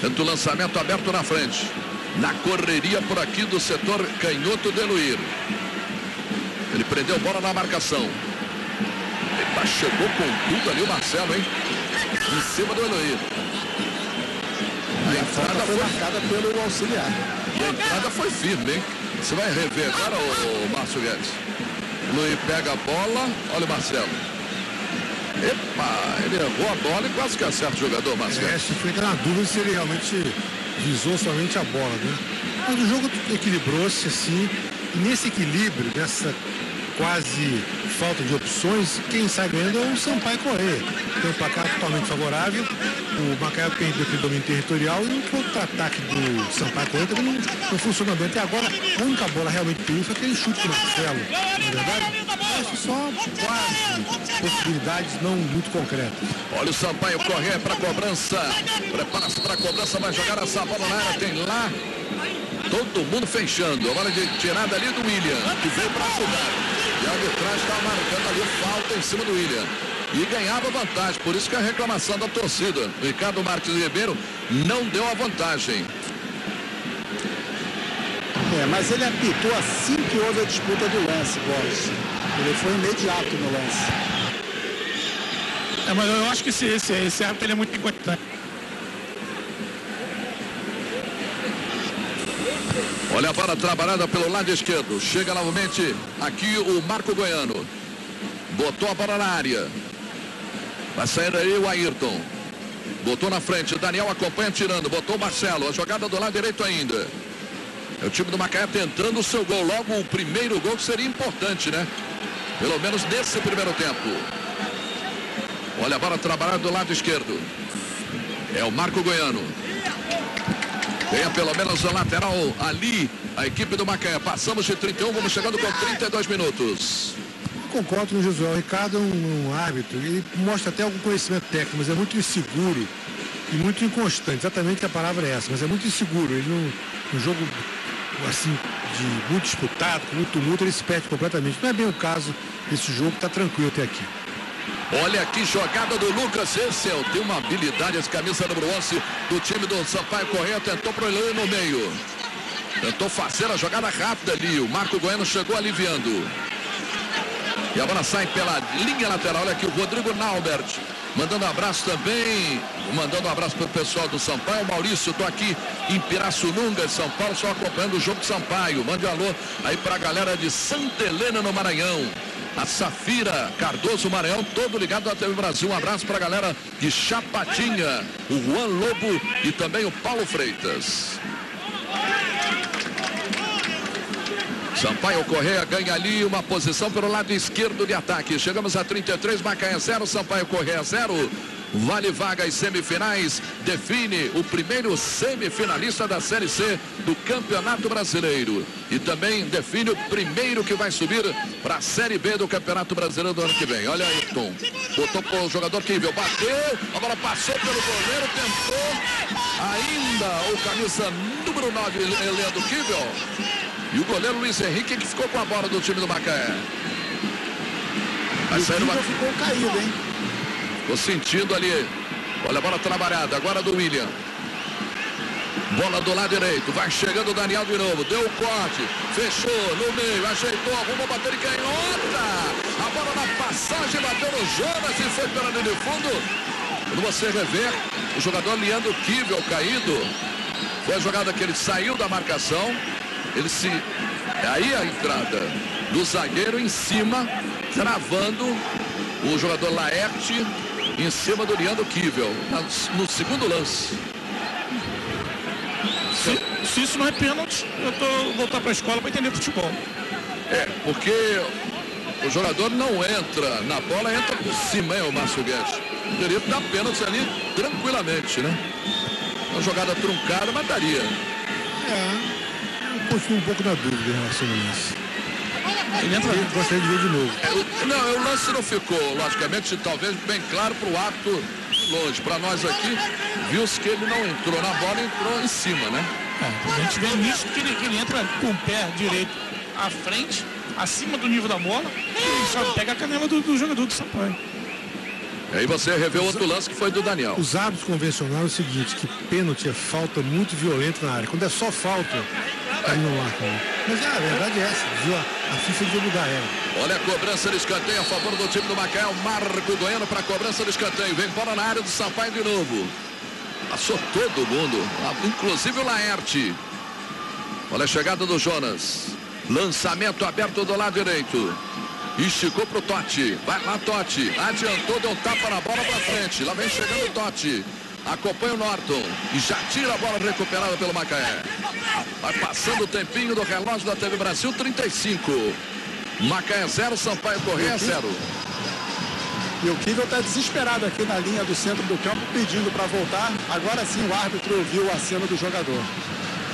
Tenta o lançamento aberto na frente. Na correria por aqui do setor canhoto de Luir. Ele prendeu bola na marcação. Epa, chegou com tudo ali o Marcelo, hein? Em cima do Eloir. A entrada foi marcada pelo auxiliar. E a entrada foi firme, hein? Você vai rever agora, o Márcio Guedes. Luiz pega a bola, olha o Marcelo. Epa, ele errou a bola e quase que acerta o jogador, Marcelo. É, fica na dúvida se ele realmente visou somente a bola, né? Mas o jogo equilibrou-se assim, e nesse equilíbrio, nessa quase falta de opções, quem sai ganhando é o Sampaio Correia. Tem um placar totalmente favorável, o Macaé perdeu aquele domínio territorial e o contra-ataque do Sampaio Correia também não, não funcionou bem. Até agora, a única bola realmente perigo foi aquele chute do Marcelo, na verdade. Acho só quase possibilidades não muito concretas. Olha o Sampaio Correia para cobrança. Prepara-se para cobrança, vai jogar essa bola na área, tem lá Todo mundo fechando. A de tirada ali do William, que veio para ajudar. E a arbitragem está marcando ali falta em cima do William. E ganhava vantagem, por isso que a reclamação da torcida. Ricardo Marques Ribeiro não deu a vantagem. É, mas ele apitou assim que houve a disputa do lance, Boris. Ele foi imediato no lance. É, mas eu acho que esse, esse, esse árbitro é muito importante. Olha a bola trabalhada pelo lado esquerdo. Chega novamente aqui o Marco Goiano. Botou a bola na área. Vai sair aí o Ayrton. Botou na frente. Daniel acompanha tirando. Botou o Marcelo. A jogada do lado direito ainda. É o time do Macaé tentando o seu gol. Logo o primeiro gol que seria importante, né? Pelo menos nesse primeiro tempo. Olha a bola trabalhada do lado esquerdo. É o Marco Goiano. Tenha pelo menos a lateral ali, a equipe do Macaé. Passamos de 31, vamos chegando com 32 minutos. Concordo com o Josué. O Ricardo é um, um árbitro, ele mostra até algum conhecimento técnico, mas é muito inseguro e muito inconstante. Exatamente a palavra é essa, mas é muito inseguro. Ele não, jogo assim, de muito disputado, com muito tumulto, ele se perde completamente. Não é bem o caso desse jogo, está tranquilo até aqui. Olha aqui, jogada do Lucas Essel. Tem uma habilidade, essa camisa número 11 do time do Sampaio Correia. Tentou pro Eloy no meio. Tentou fazer a jogada rápida ali. O Marco Goiano chegou aliviando. E a bola sai pela linha lateral. Olha aqui o Rodrigo Naubert. Mandando um abraço também. Mandando um abraço para o pessoal do Sampaio. Maurício, estou aqui em Pirassununga, São Paulo, só acompanhando o jogo do Sampaio. Mande um alô aí para a galera de Santa Helena, no Maranhão a Safira Cardoso Maranhão, todo ligado à TV Brasil. Um abraço para a galera de Chapatinha, o Juan Lobo e também o Paulo Freitas. Sampaio Correia ganha ali uma posição pelo lado esquerdo de ataque. Chegamos a 33, Macaé 0, Sampaio Correia 0. Vale vagas semifinais, define o primeiro semifinalista da Série C do Campeonato Brasileiro. E também define o primeiro que vai subir para a Série B do Campeonato Brasileiro do ano que vem. Olha aí, Tom. Botou para o jogador Kivel, bateu, a bola passou pelo goleiro, tentou ainda o camisa número 9, Leandro Kivel. E o goleiro Luiz Henrique que ficou com a bola do time do Macaé. Vai sair uma... ficou caído, hein? Ficou sentindo ali. Olha a bola trabalhada. Agora do William. Bola do lado direito. Vai chegando o Daniel de novo. Deu o corte. Fechou no meio. Ajeitou. Arrumou bater de canhota. A bola na passagem. Bateu no Jonas e foi pela linha de fundo. Quando você rever, o jogador Leandro Kivel caído. Foi a jogada que ele saiu da marcação. Ele se. Aí a entrada do zagueiro em cima, travando o jogador Laerte em cima do Leandro Kivel, no segundo lance. Se, se, isso não é pênalti, eu tô voltar para a escola para entender futebol. É, porque O jogador não entra na bola, entra por cima, hein, o Márcio Guedes. Poderia dar pênalti ali tranquilamente, né? Uma jogada truncada, mataria. É, eu continuo um pouco na dúvida em relação a isso. Ele entra. Eu gostaria de ver de novo. É, não, o lance não ficou, logicamente, talvez bem claro para o ato longe. Para nós aqui, viu-se que ele não entrou na bola, entrou em cima, né? É, a gente vê nisso que ele, que ele entra com o pé direito à frente, acima do nível da bola, e só pega a canela do, do jogador do Sampaio. Aí você revê o outro lance que foi do Daniel. Os árbitros convencionaram o seguinte, que pênalti é falta muito violenta na área. Quando é só falta, aí não marca. não. Mas é, a verdade é essa, viu? A, a FIFA devia mudar ela. Olha a cobrança de escanteio a favor do time do Macaé. O Marco Goiano para a cobrança de escanteio. Vem bola na área do Sampaio de novo. Passou todo mundo, inclusive o Laerte. Olha a chegada do Jonas. Lançamento aberto do lado direito. Esticou pro Totti. Vai lá, Totti. Adiantou, deu um tapa na bola pra frente. Lá vem chegando o Totti. Acompanha o Norton. E já tira a bola recuperada pelo Macaé. Vai passando o tempinho do relógio da TV Brasil, 35. Macaé 0, Sampaio Correia 0. E o Kivel está desesperado aqui na linha do centro do campo, pedindo para voltar. Agora sim o árbitro ouviu o aceno do jogador.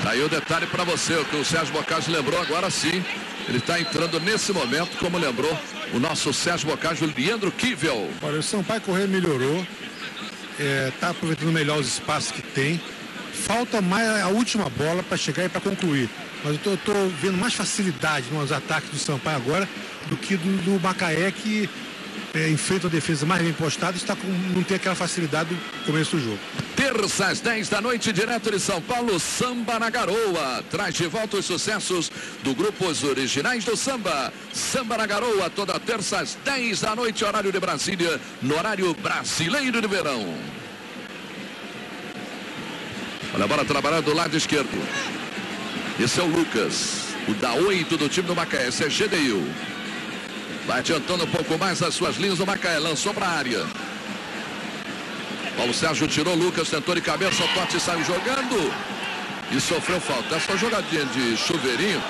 Tá Aí o detalhe para você, o que o Sérgio Bocage lembrou agora sim. Ele está entrando nesse momento, como lembrou o nosso Sérgio Bocage, o Leandro Kivel. Olha, o Sampaio Correia melhorou, está aproveitando melhor os espaços que tem. Falta mais a última bola para chegar e para concluir. Mas eu estou vendo mais facilidade nos ataques do Sampaio agora do que do, do Macaé, que é, enfrenta a defesa mais bem postada e está com, não tem aquela facilidade do começo do jogo. Terça às 10 da noite, direto de São Paulo, Samba na Garoa. Traz de volta os sucessos do grupo Os Originais do Samba. Samba na Garoa, toda terça às 10 da noite, horário de Brasília, no horário brasileiro de verão. Olha a bola trabalhando do lado esquerdo. Esse é o Lucas, o da 8 do time do Macaé. Esse é GDU. Vai adiantando um pouco mais as suas linhas do Macaé. Lançou para a área. Paulo Sérgio tirou Lucas, tentou de cabeça, o Totti saiu jogando e sofreu falta. Essa jogadinha de chuveirinho,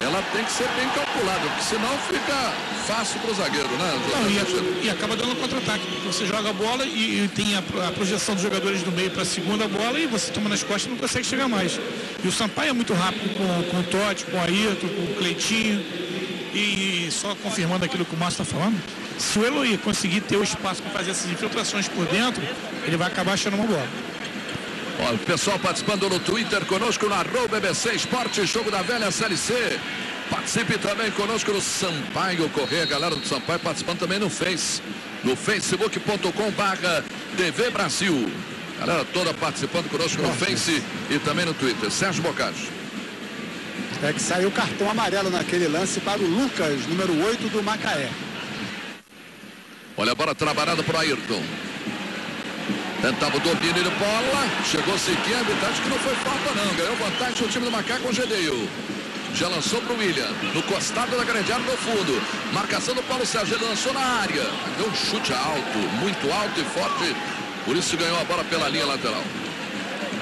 ela tem que ser bem calculada, porque senão fica fácil para o zagueiro, né? Não, e, e acaba dando contra-ataque. porque Você joga a bola e, e tem a, a projeção dos jogadores do meio para a segunda bola e você toma nas costas e não consegue chegar mais. E o Sampaio é muito rápido com, com o Totti, com o Ayrton, com o Cleitinho. E só confirmando aquilo que o Márcio está falando, se o Eloy conseguir ter o espaço para fazer essas infiltrações por dentro, ele vai acabar achando uma bola. Ó, o pessoal participando no Twitter conosco no arroba BBC Esporte, jogo da velha SLC. Participe também conosco no Sampaio Correia, galera do Sampaio participando também no Face, no facebook.com barra TV Brasil. Galera toda participando conosco no Face e também no Twitter. Sérgio Bocage. É que saiu cartão amarelo naquele lance para o Lucas, número 8 do Macaé. Olha a bola trabalhada por Ayrton. Tentava o domínio de bola. Chegou a arbitragem que não foi falta não. Ganhou vantagem o time do Macaco com o GDU. Já lançou para o William. No costado da grande área no fundo. Marcação do Paulo Sérgio. Ele lançou na área. Deu um chute alto, muito alto e forte. Por isso ganhou a bola pela linha lateral.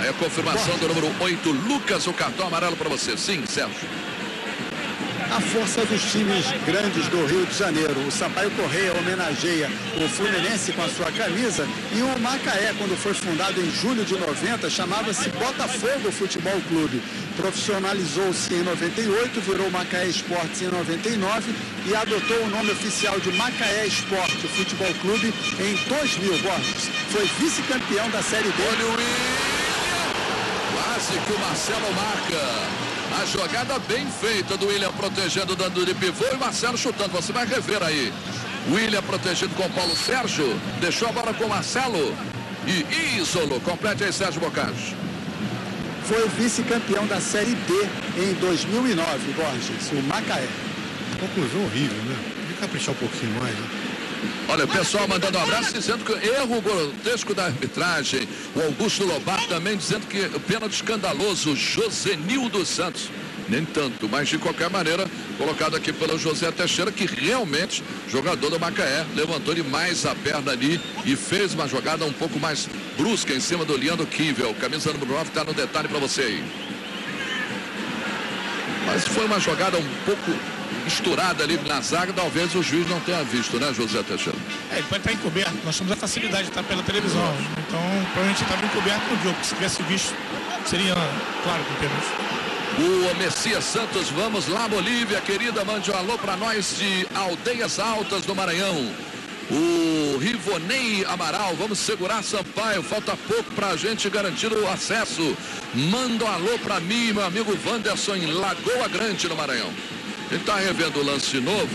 Aí a confirmação do número 8, Lucas, o cartão amarelo para você. Sim, Sérgio. A força dos times grandes do Rio de Janeiro. O Sampaio Correia homenageia o Fluminense com a sua camisa e o Macaé, quando foi fundado em julho de 90, chamava-se Botafogo Futebol Clube. Profissionalizou-se em 98, virou Macaé Esportes em 99 e adotou o nome oficial de Macaé Esporte Futebol Clube em 2000. Borges foi vice-campeão da Série B. Quase que o Marcelo marca. A jogada bem feita do William protegendo, dando de pivô e Marcelo chutando. Você vai rever aí. William protegido com Paulo Sérgio. Deixou a bola com Marcelo. E isolou. Complete aí, Sérgio Bocage. Foi vice-campeão da Série B em 2009, Borges, o Macaé. Conclusão horrível, né? Que caprichar um pouquinho mais, né? Olha, o pessoal mandando um abraço dizendo que erro grotesco da arbitragem. O Augusto Lobato também dizendo que o pênalti escandaloso, Josenildo Santos. Nem tanto, mas de qualquer maneira, colocado aqui pelo José Teixeira, que realmente, jogador do Macaé, levantou demais a perna ali e fez uma jogada um pouco mais brusca em cima do Leandro Kivel. Camisa número 9 está no detalhe para você aí. Mas foi uma jogada um pouco misturada ali na zaga, talvez o juiz não tenha visto, né, José Teixeira? É, ele pode estar encoberto. Nós temos a facilidade de estar pela televisão. Então, provavelmente estava encoberto no jogo. Se tivesse visto, seria, claro, com pênalti. O Messias Santos, vamos lá, Bolívia, querida, mande um alô para nós de Aldeias Altas do Maranhão. O Rivonei Amaral, vamos segurar Sampaio, falta pouco para a gente garantir o acesso. Manda um alô para mim, meu amigo Wanderson, em Lagoa Grande, no Maranhão. Ele está revendo o lance de novo,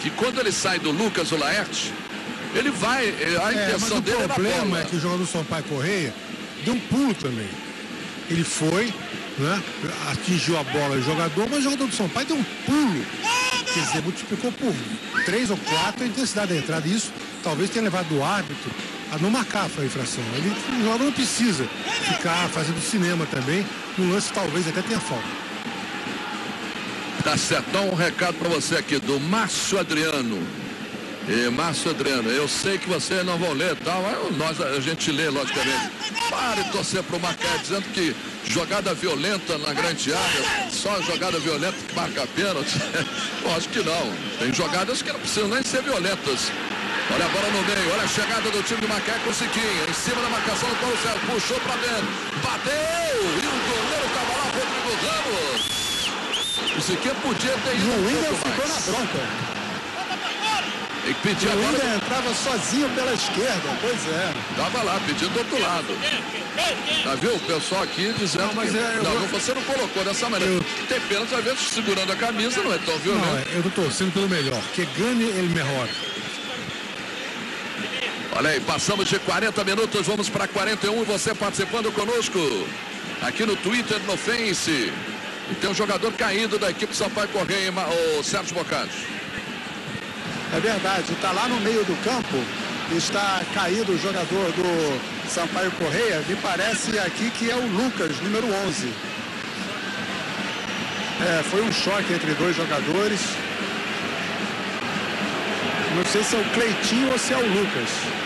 que quando ele sai do Lucas Olaerte, ele vai, a É, intenção o dele é na problema é que o jogador Sampaio Correia deu um pulo também. Ele foi, né? Atingiu a bola o jogador, mas o jogador do Sampaio deu um pulo. Quer dizer, multiplicou por três ou quatro a intensidade da entrada. Isso talvez tenha levado o árbitro a não marcar a infração. Ele, o jogador não precisa ficar fazendo cinema também. No lance talvez até tenha falta. Tá certo, Dá um recado para você aqui do Márcio Adriano. E, Márcio Adriano, eu sei que vocês não vão ler tal, mas nós, a gente lê, logicamente. Pare de torcer para o Macaé, dizendo que jogada violenta na grande área, só jogada violenta que marca pênalti. Acho que não. Tem jogadas que não precisam nem ser violentas. Olha a bola no meio, olha a chegada do time do Macaé com o Siquinha, em cima da marcação do Paulo Sérgio, puxou para dentro, bateu, e o goleiro O Siquinha podia ter ido o William ficou na bronca. Tem que pedir O agora. William entrava sozinho pela esquerda. Pois é. Tava lá, pedindo do outro lado. Tá viu? O pessoal aqui dizendo Não, mas que. é, não, vou- você não colocou dessa maneira. Eu- Tem pênalti, às vezes, segurando a camisa, não é tão Não, violento. é, eu tô torcendo pelo melhor. Que ganhe ele melhor. Olha aí, passamos de 40 minutos, vamos para 41. Você participando conosco aqui no Twitter, no Face. E tem um jogador caído da equipe Sampaio Correia, o Sérgio Bocage. É verdade. Está lá no meio do campo. Está caído o jogador do Sampaio Correia. Me parece aqui que é o Lucas, número 11. É, foi um choque entre dois jogadores. Não sei se é o Cleitinho ou se é o Lucas.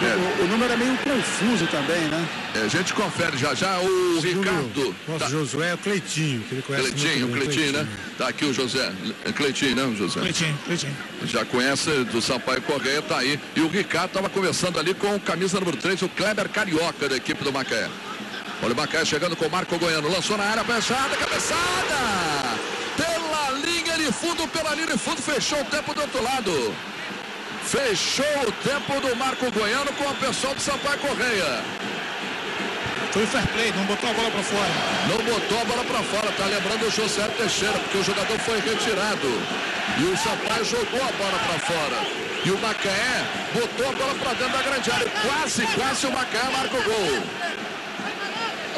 É. O, o número é meio confuso também, né? É, a gente confere já já o Segundo Ricardo. Nosso Tá. Josué é o Cleitinho, que ele conhece Cleitinho, o muito bem, Cleitinho, né? Tá aqui o José. É Cleitinho, né, José? Cleitinho, Cleitinho. Já conhece do Sampaio Correia, tá aí. E o Ricardo estava conversando ali com o camisa número 3, o Kleber Carioca, da equipe do Macaé. Olha o Macaé chegando com o Marco Goiano. Lançou na área, fechada, cabeçada! Pela linha de fundo, pela linha de fundo, fechou o tempo do outro lado. Fechou o tempo do Marco Goiano com o pessoal do Sampaio Correia. Foi fair play, não botou a bola pra fora. Não botou a bola para fora, tá lembrando o José Teixeira, porque o jogador foi retirado. E o Sampaio jogou a bola para fora. E o Macaé botou a bola para dentro da grande área. Quase, quase o Macaé marca o gol.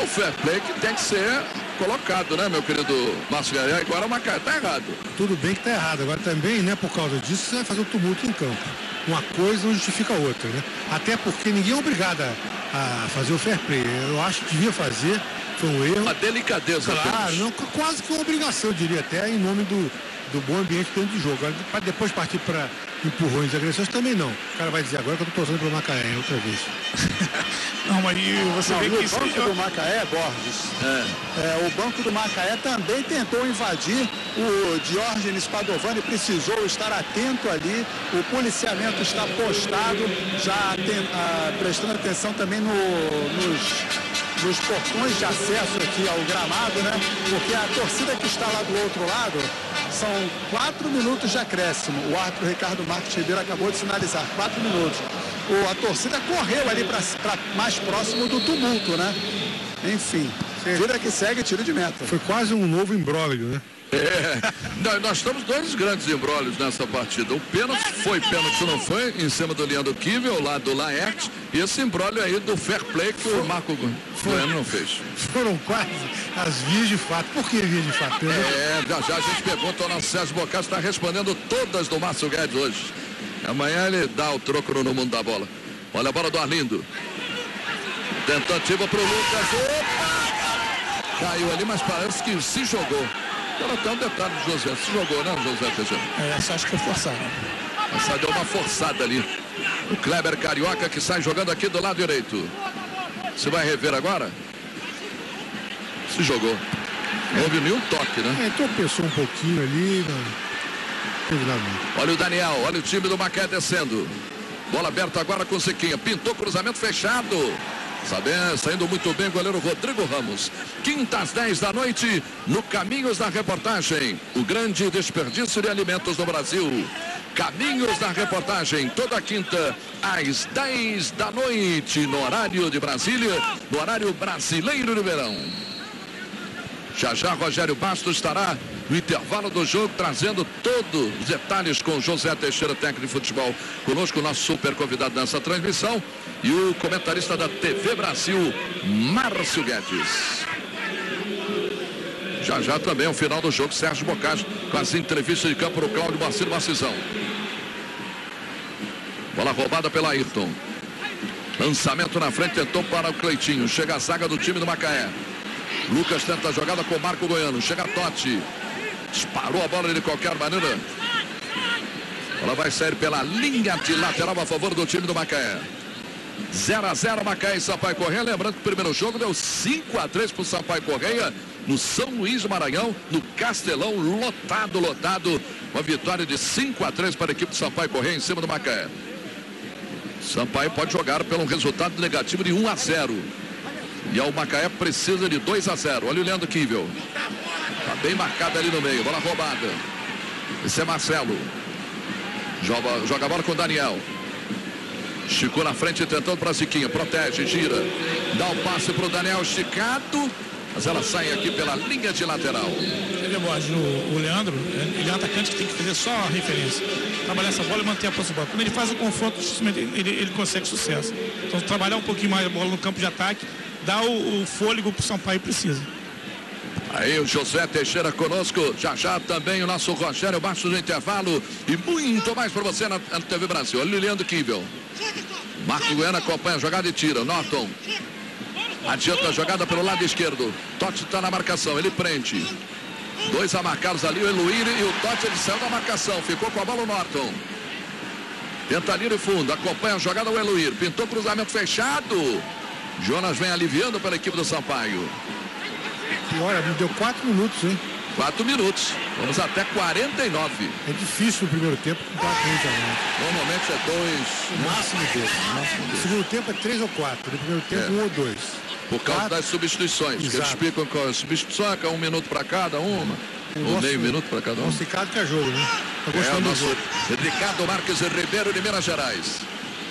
O fair play que tem que ser colocado, né, meu querido Márcio Guerreiro? Agora o Macaé tá errado. Tudo bem que tá errado. Agora também, né, por causa disso, você vai fazer um tumulto em campo. Uma coisa não justifica a outra, né? Até porque ninguém é obrigado a, a fazer o fair play. Eu acho que devia fazer, foi um erro. Uma delicadeza Claro, apenas. não, quase que uma obrigação, eu diria, até em nome do, do bom ambiente dentro do jogo. Agora, para depois partir para empurrões e agressões, também não. O cara vai dizer agora que eu tô torcendo pro Macaé outra vez. Não, mas você Não, vê que o isso. banco do Macaé, Borges, é, o banco do Macaé também tentou invadir. O Diógenes Padovani precisou estar atento ali. O policiamento está postado, já aten- ah, prestando atenção também no- nos, nos portões de acesso aqui ao gramado, né? Porque a torcida que está lá do outro lado são quatro minutos de acréscimo. O árbitro Ricardo Marques Ribeiro acabou de sinalizar, quatro minutos. O- a torcida correu ali para mais próximo do tumulto, né? Enfim, vida que segue, tiro de meta. Foi quase um novo imbróglio, né? É, nós, nós temos dois grandes embrólios nessa partida. O pênalti foi pênalti, não foi? Em cima do Leandro Kivel, lá do Laerte. E esse embrólio aí do fair play que o Marco Goiano não fez. Foram quase as vias de fato. Por que vias de fato? É, já já a gente pergunta, o nosso Sérgio Bocas está respondendo todas do Márcio Guedes hoje. Amanhã ele dá o troco no mundo da bola. Olha a bola do Arlindo. Tentativa pro Lucas. Opa! Caiu ali, mas parece que se jogou. Agora até um detalhe do José. Se jogou, né, José Teixeira? É, essa acho que foi forçado. Essa deu uma forçada ali. O Kleber Carioca que sai jogando aqui do lado direito. Você vai rever agora? Se jogou. Não houve nenhum toque, né? É, tropeçou um pouquinho ali. Não nada. Olha o Daniel, olha o time do Maqué descendo. Bola aberta agora com Sequinha. Pintou cruzamento fechado. Sabendo, saindo muito bem o goleiro Rodrigo Ramos. Quinta às 10 da noite, no Caminhos da Reportagem. O grande desperdício de alimentos no Brasil. Caminhos da Reportagem, toda quinta às 10 da noite, no horário de Brasília, no horário brasileiro de verão. Já já Rogério Bastos estará no intervalo do jogo, trazendo todos os detalhes com José Teixeira, técnico de futebol. Conosco nosso super convidado nessa transmissão e o comentarista da TV Brasil, Márcio Guedes. Já já também o final do jogo, Sérgio Bocage, com as entrevistas de campo do Cláudio Marcelo Macisão. Bola roubada pela Ayrton. Lançamento na frente, tentou para o Cleitinho. Chega a zaga do time do Macaé. Lucas tenta a jogada com o Marco Goiano. Chega Totti. Disparou a bola de qualquer maneira. Ela vai sair pela linha de lateral a favor do time do Macaé. 0 a 0 Macaé e Sampaio Correia. Lembrando que o primeiro jogo deu 5 a 3 para o Sampaio Correia no São Luís do Maranhão, no Castelão, lotado, lotado. Uma vitória de 5 a 3 para a equipe do Sampaio Correia em cima do Macaé. Sampaio pode jogar pelo resultado negativo de 1 a 0. E o Macaé precisa de 2 a 0. Olha o Leandro Kivel. Tá bem marcado ali no meio. Bola roubada. Esse é Marcelo. Joga, joga a bola com o Daniel. Esticou na frente tentando para Ziquinha. Protege, gira. Dá o passe para o Daniel esticado. Mas ela sai aqui pela linha de lateral. Ele, o, o Leandro, ele é um atacante que tem que fazer só a referência. Trabalhar essa bola e manter a posse bola. Quando ele faz o confronto, ele, ele consegue sucesso. Então, trabalhar um pouquinho mais a bola no campo de ataque, dá o, o fôlego para o Sampaio precisa. Aí o José Teixeira conosco, já já também o nosso Rogério Baixo do intervalo e muito mais para você na, na, TV Brasil. Olha o Leandro Kivel. Marco Goiano acompanha a jogada e tira. Norton. Adianta a jogada pelo lado esquerdo. Totti está na marcação, ele prende. Dois a marcados ali, o Eluir e o Totti ele saiu da marcação. Ficou com a bola o Norton. Tenta ali no fundo, acompanha a jogada o Eluir. Pintou cruzamento fechado. Jonas vem aliviando pela equipe do Sampaio. E olha, deu quatro minutos, hein? Quatro minutos. Vamos até 49. É difícil no primeiro tempo com quatro minutos a Normalmente é dois. O máximo dois. No segundo tempo é três ou quatro. No primeiro tempo, é. um ou dois. Por causa quatro. das substituições. Exato. Que eles explicam qual é a substituição, que é um minuto para cada uma. Um ou meio minuto para cada um. Nosso Ricardo que é jogo, né? Tá é, do jogo. Ricardo Marques Ribeiro de Minas Gerais.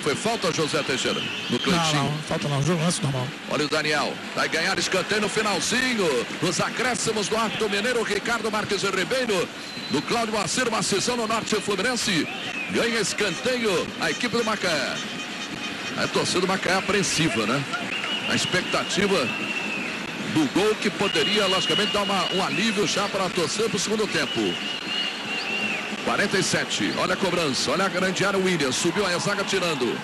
Foi falta José Teixeira no Cleitinho? Não, não, falta não, jogo lance normal. Olha o Daniel, vai ganhar escanteio no finalzinho, nos acréscimos do árbitro mineiro Ricardo Marques Ribeiro, do Cláudio Moacir, uma sessão no Norte Fluminense, ganha escanteio a equipe do Macaé. A torcida do Macaé apreensiva, né? A expectativa do gol que poderia, logicamente, dar uma, um alívio já para a torcida para o segundo tempo. 47. Olha a cobrança. Olha a grande área. Williams. Subiu a zaga tirando.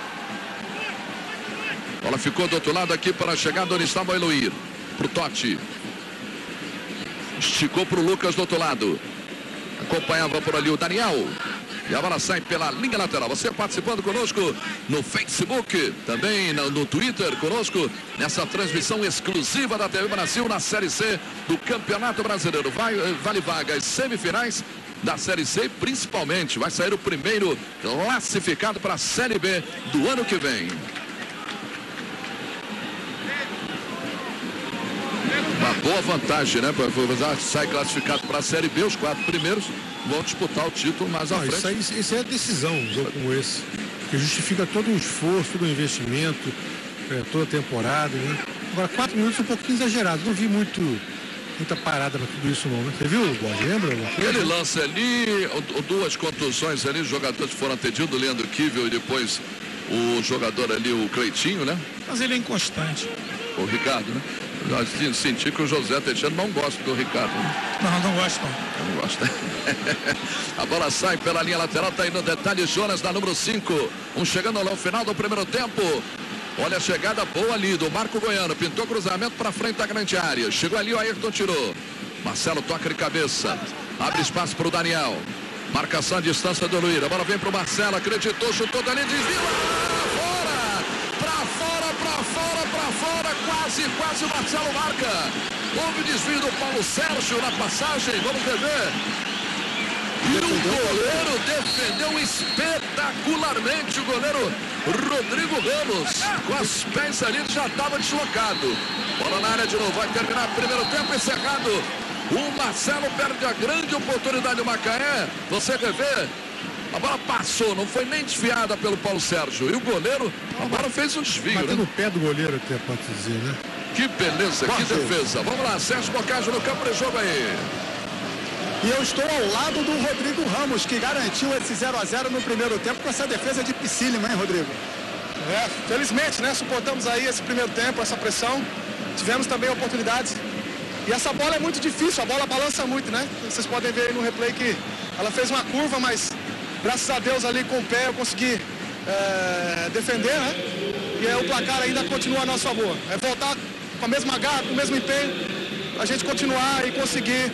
Bola ficou do outro lado aqui para a chegada onde estava o Eloir. Pro Totti. Esticou para o Lucas do outro lado. Acompanhava por ali o Daniel. E a bola sai pela linha lateral. Você participando conosco no Facebook, também no, Twitter conosco, nessa transmissão exclusiva da TV Brasil na Série C do Campeonato Brasileiro. Vai, vale vagas semifinais da Série C, principalmente. Vai sair o primeiro classificado para a Série B do ano que vem. Uma boa vantagem, né? Sai classificado para a Série B, os quatro primeiros vão disputar o título mais à frente. Isso, aí, isso é decisão, um jogo como esse. Que justifica todo o esforço, todo o investimento, é, toda a temporada. Né? Agora, quatro minutos é um pouquinho exagerado. Não vi muito muita parada para tudo isso não, né? Você viu, Borges? Lembra? Ele lança ali, duas contusões ali, os jogadores foram atendidos, o Leandro Kivel e depois o jogador ali, o Cleitinho, né? Mas ele é inconstante. O Ricardo, né? Eu senti que o José Teixeira não gosta do Ricardo. Né? Não, não gosto não. Não gosta. a bola sai pela linha lateral, tá aí no detalhe Jonas da número 5. Um chegando ao final do primeiro tempo. Olha a chegada boa ali do Marco Goiano. Pintou cruzamento para frente da grande área. Chegou ali, o Ayrton tirou. Marcelo toca de cabeça. Abre espaço para o Daniel. Marcação à distância do Luíra. A bola vem para o Marcelo. Acreditou, chutou dali, desvia. Fora! Para fora, para fora, para fora. Quase, quase o Marcelo marca. Houve desvio do Paulo Sérgio na passagem. Vamos rever. E o goleiro defendeu espetacularmente o goleiro Rodrigo Ramos. Com os pés ali já estava deslocado. Bola na área de novo. Vai terminar o primeiro tempo encerrado. O Marcelo perde a grande oportunidade do Macaé. Você rever. A bola passou, não foi nem desviada pelo Paulo Sérgio. E o goleiro, a bola fez um desvio. Bateu né? no pé do goleiro até, pode dizer, né? Que beleza, que defesa. Vamos lá, Sérgio Bocage no campo de jogo aí. E eu estou ao lado do Rodrigo Ramos, que garantiu esse 0 a 0 no primeiro tempo com essa defesa dificílima, hein, Rodrigo? É, felizmente, né? Suportamos aí esse primeiro tempo, essa pressão. Tivemos também oportunidades. E essa bola é muito difícil, a bola balança muito, né? Vocês podem ver aí no replay que ela fez uma curva, mas graças a Deus ali com o pé eu consegui é, defender, né? E aí o placar ainda continua a nosso favor. É voltar com a mesma garra, com o mesmo empenho, a gente continuar e conseguir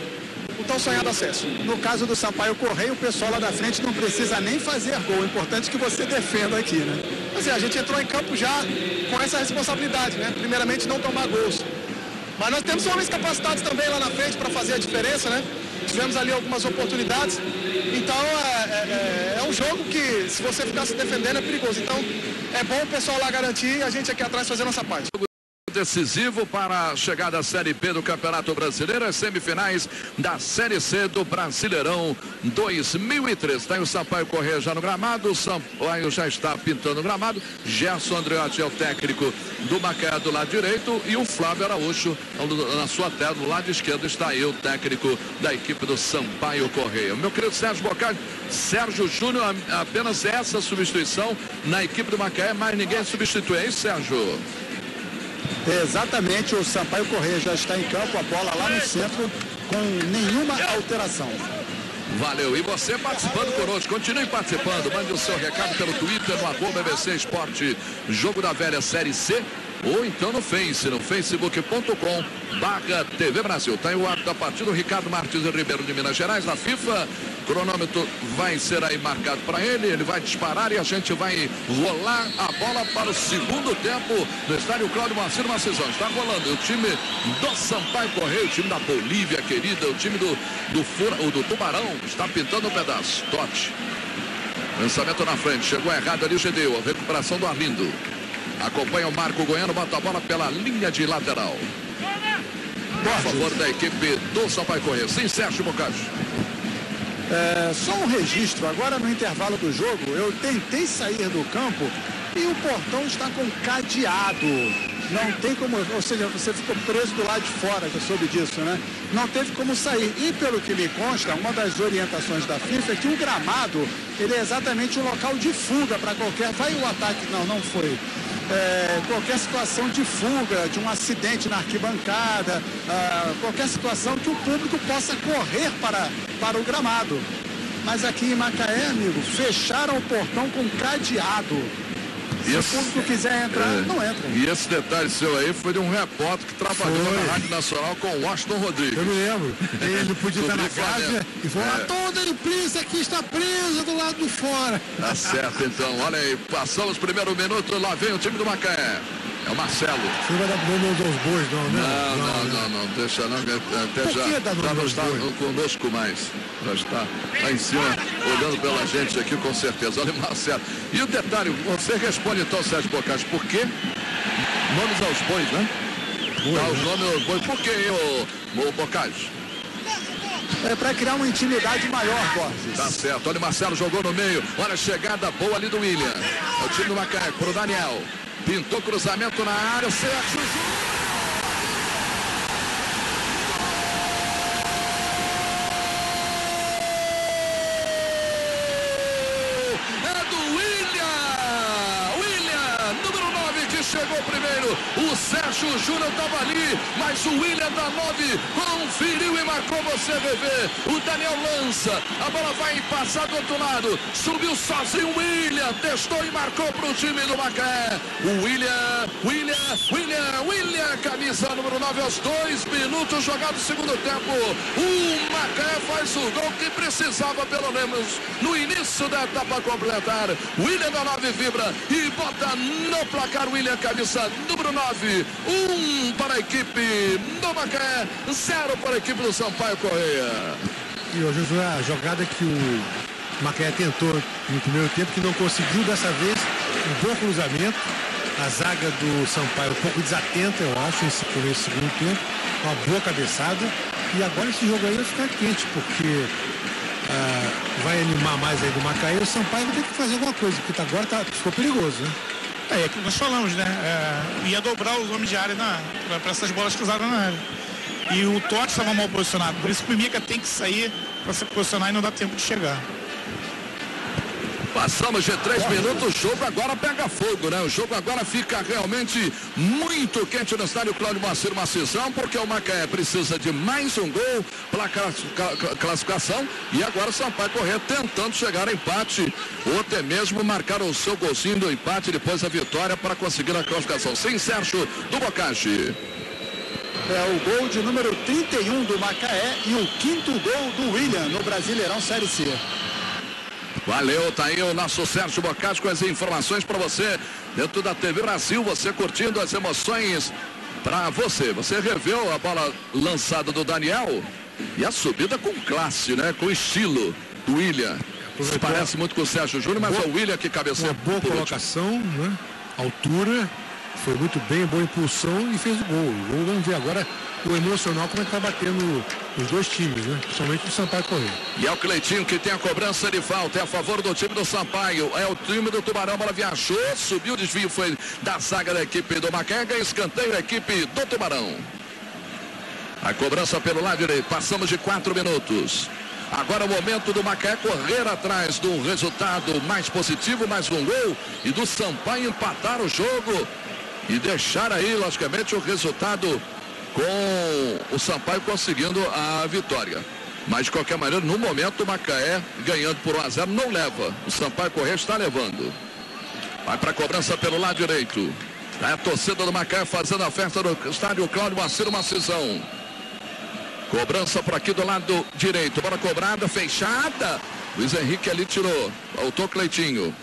o tão sonhado acesso. No caso do Sampaio Correio, o pessoal lá da frente não precisa nem fazer gol. O importante é que você defenda aqui, né? É, a gente entrou em campo já com essa responsabilidade, né? Primeiramente não tomar gols. Mas nós temos homens capacitados também lá na frente para fazer a diferença, né? Tivemos ali algumas oportunidades. Então é, é, é, um jogo que se você ficar se defendendo é perigoso. Então é bom o pessoal lá garantir e a gente aqui atrás fazer nossa parte decisivo para a chegada à Série B do Campeonato Brasileiro, as semifinais da Série C do Brasileirão 2003. Tem o Sampaio Corrêa já no gramado, o Sampaio já está pintando o gramado, Gerson Andreotti é o técnico do Macaé do lado direito e o Flávio Araújo na sua tela do lado esquerdo está aí o técnico da equipe do Sampaio Correia. Meu querido Sérgio Bocage, Sérgio Júnior, apenas essa substituição na equipe do Macaé, mas ninguém substitui, isso, Sérgio? Exatamente, o Sampaio Correia já está em campo, a bola lá no centro, com nenhuma alteração. Valeu. E você participando conosco, continue participando. Mande o seu recado pelo Twitter no arroba BBC Esporte Jogo da Velha Série C ou então no Face, no facebook.com barra TV Brasil. Tá aí o ato da partida, o Ricardo Martins Ribeiro de Minas Gerais, da FIFA. Cronômetro vai ser aí marcado para ele, ele vai disparar e a gente vai rolar a bola para o segundo tempo no estádio Cláudio Marcelo Macizão. Está rolando o time do Sampaio Correio, o time da Bolívia querida, o time do, do, Fura, o do Tubarão, está pintando um pedaço. Tote. Lançamento na frente, chegou errado ali o Gedeu, a recuperação do Arlindo. Acompanha o Marco Goiano, bota a bola pela linha de lateral. A favor da equipe do Sampaio Correia. Sim, Sérgio Bocage. É, só um registro, agora no intervalo do jogo, eu tentei sair do campo e o portão está com cadeado. Não tem como, ou seja, você ficou preso do lado de fora, já soube disso, né? Não teve como sair. E pelo que me consta, uma das orientações da FIFA é que o gramado, ele é exatamente um local de fuga para qualquer. Vai o ataque, não, não foi é, qualquer situação de fuga, de um acidente na arquibancada, ah, qualquer situação que o público possa correr para, para o gramado. Mas aqui em Macaé, amigo, fecharam o portão com cadeado. Se esse, o público quiser entrar, é, não entra. E esse detalhe seu aí foi de um repórter que trabalhou foi. na Rádio Nacional com o Washington Rodrigues. Eu me lembro. Ele podia estar na casa e falar, é. toda a imprensa aqui está presa do lado de fora. Tá certo então. Olha aí, passamos o primeiro minuto, lá vem o time do Macaé. É o Marcelo. Você vai dar nome aos bois, não, né? Não, não, não, não, deixa não, até já, já não está conosco mais. Já está lá em cima, olhando pela gente aqui com certeza. Olha o Marcelo. E o detalhe, você responde então, Sérgio Bocage, por quê? Nomes aos bois, né? Boi, Dá os né? nomes aos bois. Por que, o, o Bocage? É para criar uma intimidade maior, Borges. Tá certo. Olha o Marcelo jogou no meio. Olha a chegada boa ali do William. É o time do Macaé, pro Daniel. Pintou cruzamento na área, Sérgio É do William! William, número 9 que chegou primeiro. O Sérgio Júnior estava ali, mas o William da 9 conferiu e marcou você, bebê. O Daniel lança, a bola vai passar do outro lado. Subiu sozinho o William, testou e marcou para o time do Macaé. O William, William, William, William, camisa número 9 aos dois minutos jogado segundo tempo. O Macaé faz o gol que precisava, pelo menos, no início da etapa completar. William da 9 vibra e bota no placar William, camisa número 19. Um para a equipe do Macaé, zero para a equipe do Sampaio Correia. E hoje a jogada que o Macaé tentou no primeiro tempo, que não conseguiu dessa vez, um bom cruzamento. A zaga do Sampaio um pouco desatenta, eu acho, nesse, nesse segundo tempo. Uma boa cabeçada. E agora esse jogo aí vai ficar quente, porque ah, vai animar mais aí do Macaé. O Sampaio vai ter que fazer alguma coisa, porque agora tá, ficou perigoso, né? É, é que nós falamos, né? É, ia dobrar os homens de área para essas bolas cruzadas na área. E o Totti estava mal posicionado. Por isso que o Mica tem que sair para se posicionar e não dá tempo de chegar. Passamos de três minutos, o jogo agora pega fogo, né? O jogo agora fica realmente muito quente no estádio Cláudio Macir Macisão, porque o Macaé precisa de mais um gol para classificação e agora o Sampaio correr tentando chegar a empate ou até mesmo marcar o seu golzinho do empate depois da vitória para conseguir a classificação. Sem Sérgio do Bocage. É o gol de número 31 do Macaé e o quinto gol do William no Brasileirão Série C. Valeu, tá aí o nosso Sérgio Bocage com as informações para você dentro da TV Brasil, você curtindo as emoções para você. Você reveu a bola lançada do Daniel e a subida com classe, né? Com estilo do William. Parece muito com o Sérgio Júnior, mas boa, é o William que cabeceou. Uma boa colocação, né? Altura, foi muito bem, boa impulsão e fez o gol. Gol, vamos ver agora o emocional como é que tá batendo os dois times, né? Principalmente o Sampaio Correia. E é o Cleitinho que tem a cobrança de falta, é a favor do time do Sampaio, é o time do Tubarão, bola viajou, subiu, desvio foi da zaga da equipe do Maquega, escanteio da equipe do Tubarão. A cobrança pelo lado direito, passamos de quatro minutos. Agora é o momento do Macaé correr atrás do resultado mais positivo, mais um gol, e do Sampaio empatar o jogo e deixar aí, logicamente, o resultado com o Sampaio conseguindo a vitória. Mas de qualquer maneira, no momento o Macaé ganhando por 1 a 0 não leva. O Sampaio Correia está levando. Vai para a cobrança pelo lado direito. É a torcida do Macaé fazendo a festa no estádio Cláudio Maciro Macisão. Cobrança por aqui do lado direito. Bola cobrada, fechada. Luiz Henrique ali tirou. Voltou Cleitinho.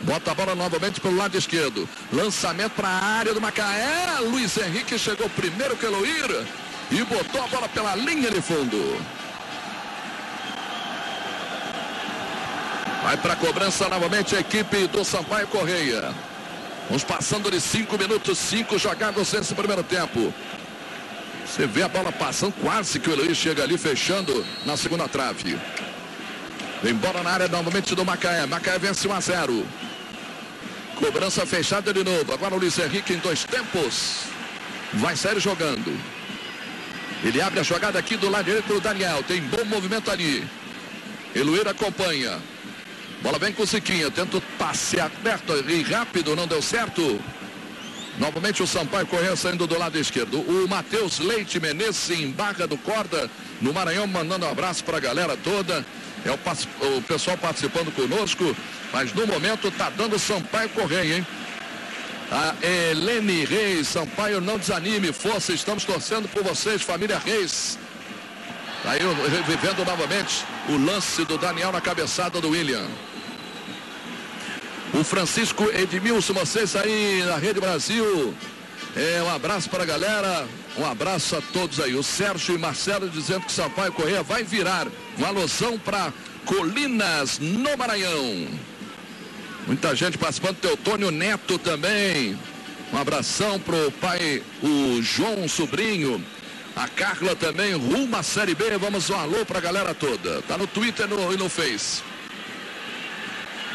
Bota a bola novamente pelo lado esquerdo. Lançamento para a área do Macaé. Luiz Henrique chegou primeiro que Eloir e botou a bola pela linha de fundo. Vai para a cobrança novamente a equipe do Sampaio Correia. Vamos passando de cinco minutos, cinco jogados nesse primeiro tempo. Você vê a bola passando, quase que o Eloir chega ali fechando na segunda trave. Vem bola na área novamente do Macaé. Macaé vence 1 a 0. Cobrança fechada de novo. Agora o Luiz Henrique em dois tempos. Vai sair jogando. Ele abre a jogada aqui do lado direito para o Daniel. Tem bom movimento ali. Eluir acompanha. Bola vem com o Siquinha. Tenta o passe aberto e rápido. Não deu certo. Novamente o Sampaio correu saindo do lado esquerdo. O Matheus Leite Menezes em Barra do Corda, no Maranhão, mandando um abraço para a galera toda. É o, o, pessoal participando conosco, mas no momento está dando Sampaio Correia, hein? A Helene Reis, Sampaio, não desanime, força, estamos torcendo por vocês, família Reis. Tá aí vivendo novamente o lance do Daniel na cabeçada do William. O Francisco Edmilson, vocês aí na Rede Brasil. É, um abraço para a galera, um abraço a todos aí. O Sérgio e Marcelo dizendo que Sampaio Correia vai virar uma alusão para Colinas no Maranhão. Muita gente participando, Teutônio Neto também. Um abração pro pai, o João Sobrinho. A Carla também, rumo à Série B. Vamos um alô pra galera toda. Tá no Twitter no, e no Face.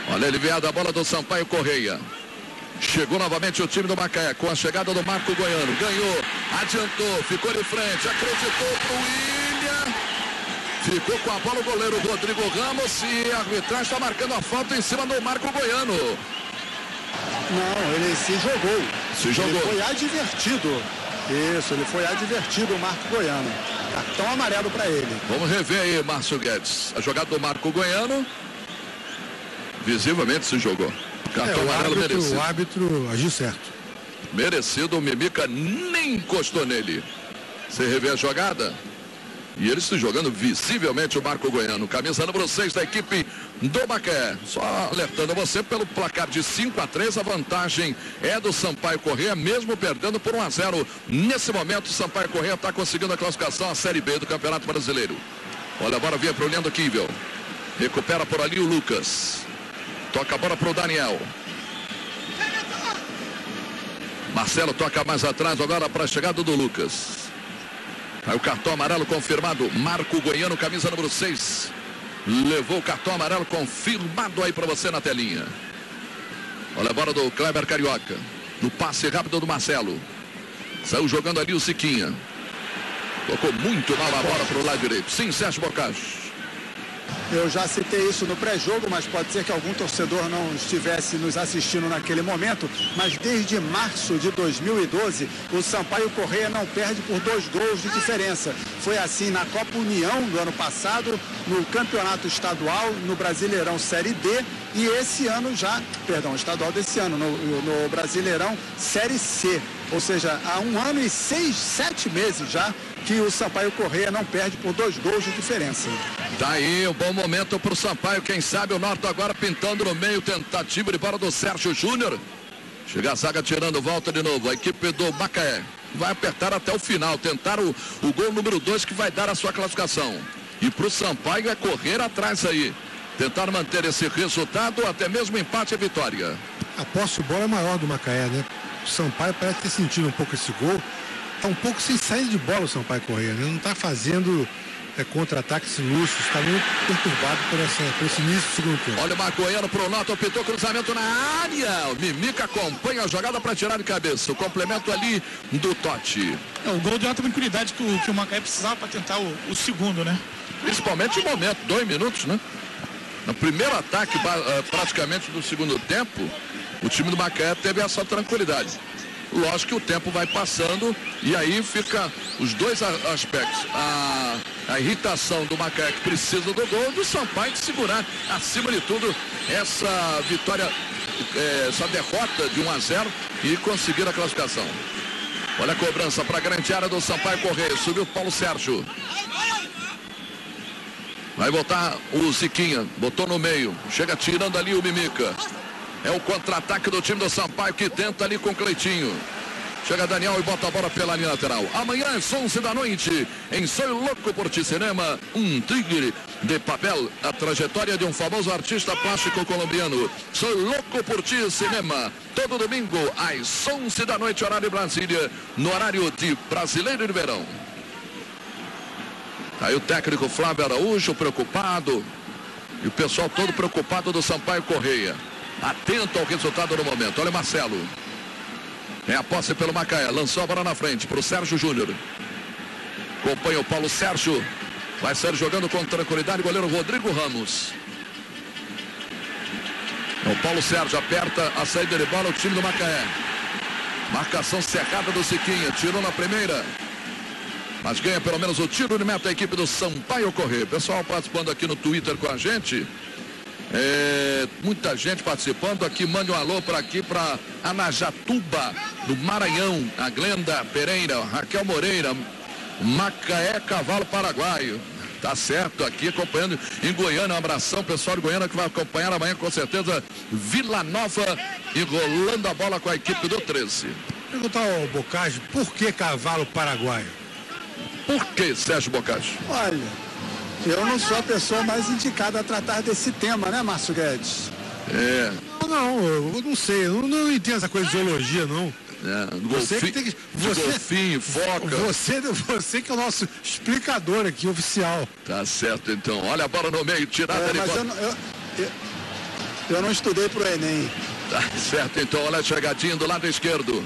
Olha ele veio da bola do Sampaio Correia. Chegou novamente o time do Macaé com a chegada do Marco Goiano. Ganhou, adiantou, ficou de frente, acreditou pro William. Ficou com a bola o goleiro Rodrigo Ramos e a arbitragem está marcando a falta em cima do Marco Goiano. Não, ele se jogou. Se jogou. Ele foi advertido. Isso, ele foi advertido o Marco Goiano. Cartão amarelo para ele. Vamos rever aí, Márcio Guedes. A jogada do Marco Goiano. Visivelmente se jogou. Cartão é, amarelo árbitro, merecido. O árbitro agiu certo. Merecido, o Mimica nem encostou nele. Você revê a jogada? E eles se jogando visivelmente o Marco Goiano. Camisa número 6 da equipe do Maqué. Só alertando você pelo placar de 5 a 3, a vantagem é do Sampaio Correia, mesmo perdendo por 1 a 0. Nesse momento, o Sampaio Correia está conseguindo a classificação à Série B do Campeonato Brasileiro. Olha a bola via para o Leandro Kivel. Recupera por ali o Lucas. Toca a bola para o Daniel. Marcelo toca mais atrás agora para a chegada do Lucas. Aí o cartão amarelo confirmado. Marco Goiano, camisa número 6. Levou o cartão amarelo confirmado aí para você na telinha. Olha a bola do Kleber Carioca. No passe rápido do Marcelo. Saiu jogando ali o Siquinha. Tocou muito mal a bola para o lado direito. Sim, Sérgio Bocage. Eu já citei isso no pré-jogo, mas pode ser que algum torcedor não estivesse nos assistindo naquele momento. Mas desde março de 2012, o Sampaio Correia não perde por dois gols de diferença. Foi assim na Copa União do ano passado, no Campeonato Estadual, no Brasileirão Série D e esse ano já, perdão, estadual desse ano, no, no Brasileirão Série C. Ou seja, há um ano e seis, sete meses já que o Sampaio Correia não perde por dois gols de diferença. Tá aí um bom momento para o Sampaio. Quem sabe o Norte agora pintando no meio, tentativa de bola do Sérgio Júnior. Chega a zaga tirando volta de novo. A equipe do Macaé vai apertar até o final, tentar o, o gol número dois que vai dar a sua classificação. E para o Sampaio é correr atrás aí. Tentar manter esse resultado, até mesmo empate e vitória. A posse de bola é maior do Macaé, né? O Sampaio parece ter sentido um pouco esse gol. Está um pouco sem saída de bola o Sampaio Correia, né? Não está fazendo é, contra-ataques luxos, está meio perturbado por, essa, por esse início do segundo tempo. Olha o Marcoiano pro Noto, pintou cruzamento na área. O Mimica acompanha a jogada para tirar de cabeça. O complemento ali do Totti. É, o gol deu uma tranquilidade que o, que o Macaé precisava para tentar o, o, segundo, né? Principalmente o momento, dois minutos, né? No primeiro ataque, eh, praticamente do segundo tempo, o time do Macaé teve essa tranquilidade. Lógico que o tempo vai passando e aí fica os dois aspectos. A, a irritação do Macaé que precisa do gol do Sampaio de segurar, acima de tudo, essa vitória, é, essa derrota de 1 a 0 e conseguir a classificação. Olha a cobrança para a grande área do Sampaio Correia. Subiu Paulo Sérgio. Vai voltar o Ziquinha. Botou no meio. Chega tirando ali o Mimica. É o contra-ataque do time do Sampaio que tenta ali com o Cleitinho. Chega Daniel e bota a bola pela linha lateral. Amanhã às 11 da noite, em Sonho Louco por Ti Cinema, um tigre de papel. A trajetória de um famoso artista plástico colombiano. Sonho Louco por Ti Cinema. Todo domingo às 11 da noite, horário Brasília, no horário de Brasileiro de Verão. Aí o técnico Flávio Araújo preocupado. E o pessoal todo preocupado do Sampaio Correia atento ao resultado no momento. Olha Marcelo. É a posse pelo Macaé. Lançou a bola na frente para o Sérgio Júnior. Acompanha o Paulo Sérgio. Vai sair jogando com tranquilidade o goleiro Rodrigo Ramos. É o Paulo Sérgio aperta a saída de bola o time do Macaé. Marcação cerrada do Siquinha. Tirou na primeira. Mas ganha pelo menos o tiro de meta a equipe do Sampaio Correr. Pessoal participando aqui no Twitter com a gente. É, muita gente participando aqui. Mande um alô para aqui para Anajatuba, do Maranhão. A Glenda Pereira, Raquel Moreira, Macaé Cavalo Paraguaio. Tá certo, aqui acompanhando em Goiânia. Um abração, pessoal de Goiânia que vai acompanhar amanhã com certeza. Vila Nova enrolando a bola com a equipe do 13. Perguntar ao Bocage, por que cavalo paraguaio? Por que, Sérgio Bocage? Olha, eu não sou a pessoa mais indicada a tratar desse tema, né, Márcio Guedes? É. Não, eu não sei, eu não, entendo essa coisa de zoologia, não. É, você golfinho, que tem que. Você, golfinho, foca. Você, você que é o nosso explicador aqui, oficial. Tá certo, então. Olha a bola no meio, tirada é, de mas eu, eu, eu, eu não estudei pro Enem. Tá certo, então. Olha a chegadinha do lado esquerdo.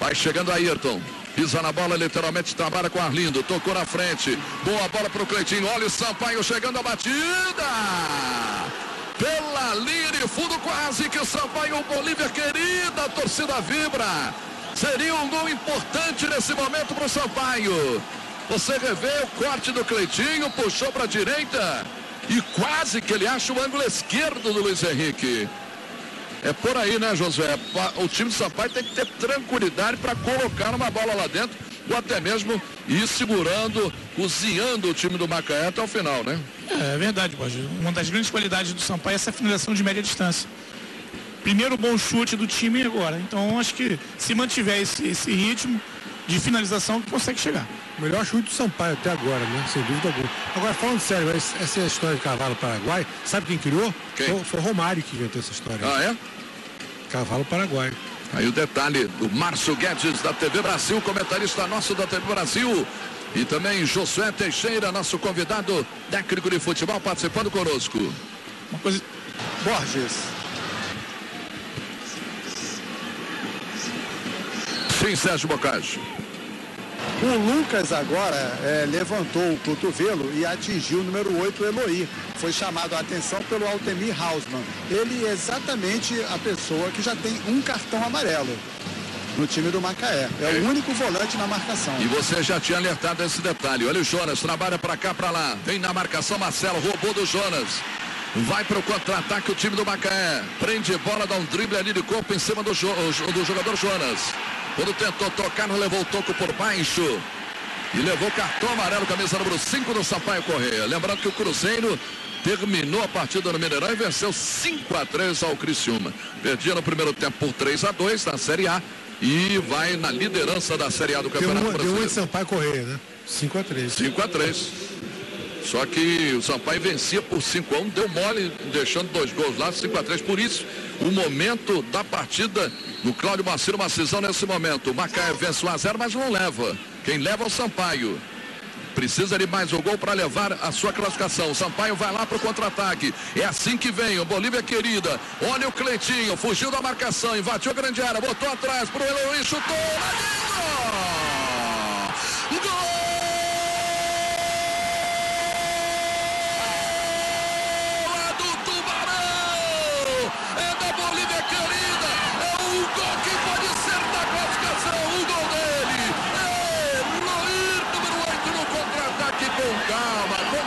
Vai chegando Ayrton. Pisa na bola, literalmente trabalha com Arlindo. Tocou na frente. Boa bola para o Cleitinho. Olha o Sampaio chegando a batida. Pela linha de fundo, quase que o Sampaio, Bolívia querida, a torcida vibra. Seria um gol importante nesse momento para o Sampaio. Você revê o corte do Cleitinho, puxou para a direita. E quase que ele acha o ângulo esquerdo do Luiz Henrique. É por aí, né, Josué? O time do Sampaio tem que ter tranquilidade para colocar uma bola lá dentro ou até mesmo ir segurando, cozinhando o time do Macaé até o final, né? É, é verdade, Borges. Uma das grandes qualidades do Sampaio é essa finalização de média distância. Primeiro bom chute do time agora. Então acho que se mantiver esse, esse ritmo de finalização, consegue chegar. O melhor chute do Sampaio até agora, né? Sem dúvida alguma. Agora, falando sério, essa é a história de cavalo paraguai. Sabe quem criou? Quem? Foi, foi Romário que inventou essa história. Ah, é? Cavalo paraguai. Aí o detalhe do Márcio Guedes da TV Brasil, comentarista nosso da TV Brasil. E também Josué Teixeira, nosso convidado técnico de futebol, participando conosco. Uma coisa. Borges. Sim, Sérgio Bocage. O Lucas agora é, levantou o cotovelo e atingiu o número 8, o Eloy. Foi chamado a atenção pelo Altemir Hausmann. Ele é exatamente a pessoa que já tem um cartão amarelo no time do Macaé. É o único volante na marcação. E você já tinha alertado esse detalhe. Olha o Jonas, trabalha para cá, para lá. Vem na marcação, Marcelo, roubou do Jonas. Vai para o contra-ataque o time do Macaé. Prende bola, dá um drible ali de corpo em cima do, jo do jogador Jonas. Quando tentou tocar, não levou o toco por baixo. E levou cartão amarelo, camisa número 5 do Sampaio Correia. Lembrando que o Cruzeiro terminou a partida no Mineirão e venceu 5 a 3 ao Criciúma. Perdia no primeiro tempo por 3 a 2 na Série A e vai na liderança da Série A do Campeonato deu uma, Brasileiro. Deu um de Sampaio Correia, né? 5 a 3 5 a 3 Só que o Sampaio vencia por 5 a 1 deu mole, deixando dois gols lá, 5 a 3 Por isso, o momento da partida no Cláudio Maciro, uma nesse momento. O Macaé vence 1 a 0 mas não leva. Quem leva é o Sampaio. Precisa de mais um gol para levar a sua classificação. O Sampaio vai lá para o contra-ataque. É assim que vem. O Bolívia querida. Olha o Cleitinho. Fugiu da marcação. Invadiu a grande área. Botou atrás para o Eloy. Chutou. Gol! do Tubarão! É da Bolívia querida! É o gol que pode ser da classificação! O gol dele! É Loir, número 8 no contra-ataque com calma, com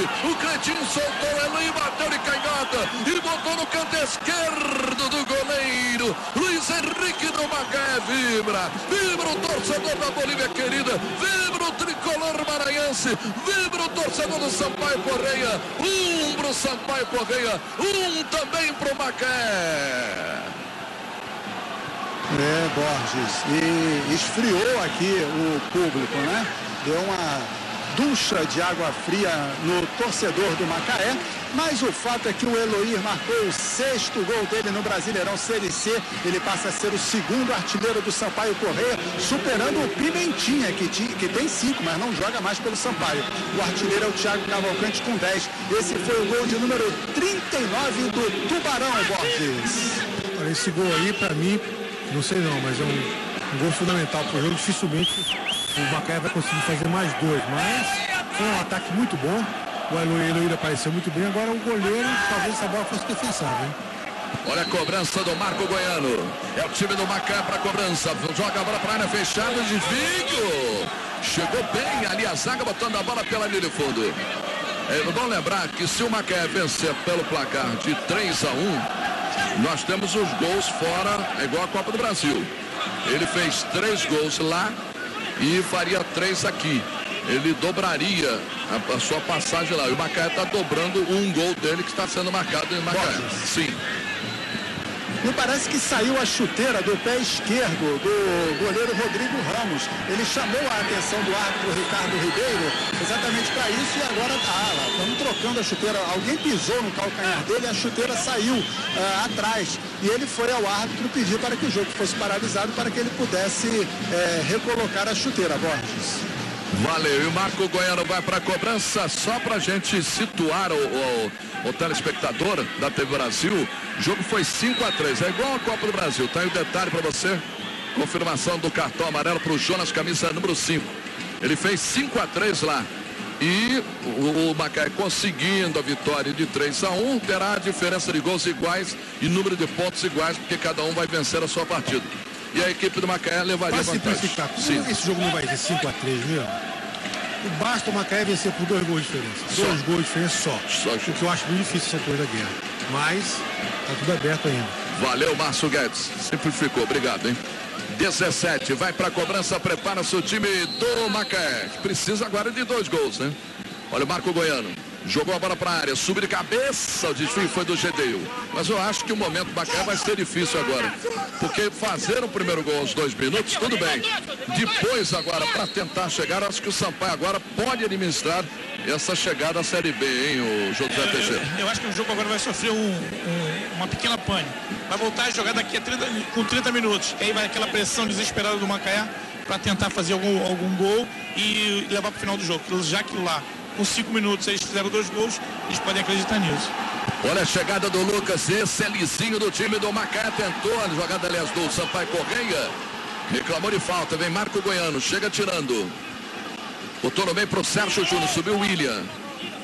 O Cretinho soltou, Eloy bateu de canhota e botou no canto esquerdo do goleiro. Luiz Henrique do Macaé vibra, vibra o torcedor da Bolívia querida, vibra o tricolor maranhense, vibra o torcedor do Sampaio Correia, um pro Sampaio Correia, um também pro Macaé. É, Borges. E esfriou aqui o público, né? Deu uma ducha de água fria no torcedor do Macaé. Mas o fato é que o Eloir marcou o sexto gol dele no Brasileirão Série C. Ele passa a ser o segundo artilheiro do Sampaio Correia, superando o Pimentinha, que, que tem cinco, mas não joga mais pelo Sampaio. O artilheiro é o Thiago Cavalcante com 10. Esse foi o gol de número 39 do Tubarão, Borges. Esse gol aí, para mim, não sei não, mas é um, um gol fundamental para o jogo. Dificilmente o Macaé vai conseguir fazer mais dois, mas foi um ataque muito bom. O Eloíra apareceu muito bem. Agora o goleiro, talvez essa bola fosse defensável. Hein? Olha a cobrança do Marco Goiano. É o time do Macaé para cobrança. Joga a bola para a área fechada, desvio. Chegou bem ali a zaga, botando a bola pela linha de fundo. É bom lembrar que se o Macaé vencer pelo placar de 3 a 1, nós temos os gols fora, é igual a Copa do Brasil. Ele fez três gols lá e faria três aqui. Ele dobraria a, a sua passagem lá. E o Macaé está dobrando um gol dele que está sendo marcado em Macaé. Sim. Me parece que saiu a chuteira do pé esquerdo do goleiro Rodrigo Ramos. Ele chamou a atenção do árbitro Ricardo Ribeiro exatamente para isso e agora tá lá. Estamos trocando a chuteira. Alguém pisou no calcanhar dele a chuteira saiu uh, atrás. E ele foi ao árbitro pedir para que o jogo fosse paralisado para que ele pudesse uh, recolocar a chuteira, Borges. Valeu. E o Marco Goiano vai para a cobrança só para gente situar o, o, o, telespectador da TV Brasil. O jogo foi 5 a 3 É igual a Copa do Brasil. Tá aí o detalhe para você. Confirmação do cartão amarelo para o Jonas, camisa número 5. Ele fez 5 a 3 lá. E o, o Macaé conseguindo a vitória de 3 a 1 terá a diferença de gols iguais e número de pontos iguais, porque cada um vai vencer a sua partida e a equipe do Macaé levaria simplificar, como Sim. esse jogo não vai ser 5 a 3 mesmo? Basta o Macaé vencer por dois gols de diferença. Só. Dois gols de diferença só. Só. O que eu acho muito difícil essa coisa da guerra. Mas tá tudo aberto ainda. Valeu, Márcio Guedes. Simplificou. Obrigado, hein? 17. Vai para a cobrança, prepara-se o time do Macaé. Precisa agora de dois gols, né? Olha o Marco Goiano. Jogou a bola para a área, subiu de cabeça, o desvio foi do Gedeio. Mas eu acho que o momento bacana vai ser difícil agora. Porque fazer o primeiro gol aos dois minutos, tudo bem. Depois agora, para tentar chegar, acho que o Sampaio agora pode administrar essa chegada à Série B, hein, o José É, Teixeira? eu, eu acho que o jogo agora vai sofrer um- um- uma pequena pane. Vai voltar a jogar daqui a 30, com 30 minutos. E aí vai aquela pressão desesperada do Macaé para tentar fazer algum, algum gol e levar para o final do jogo. Já que lá, com 5 minutos, eles fizeram dois gols, eles podem acreditar nisso. Olha a chegada do Lucas, esse é lisinho do time do Macaé, tentou a jogada, aliás, do Sampaio Correia. Reclamou de falta, vem Marco Goiano, chega tirando. Botou no meio pro Sérgio Júnior, subiu o William.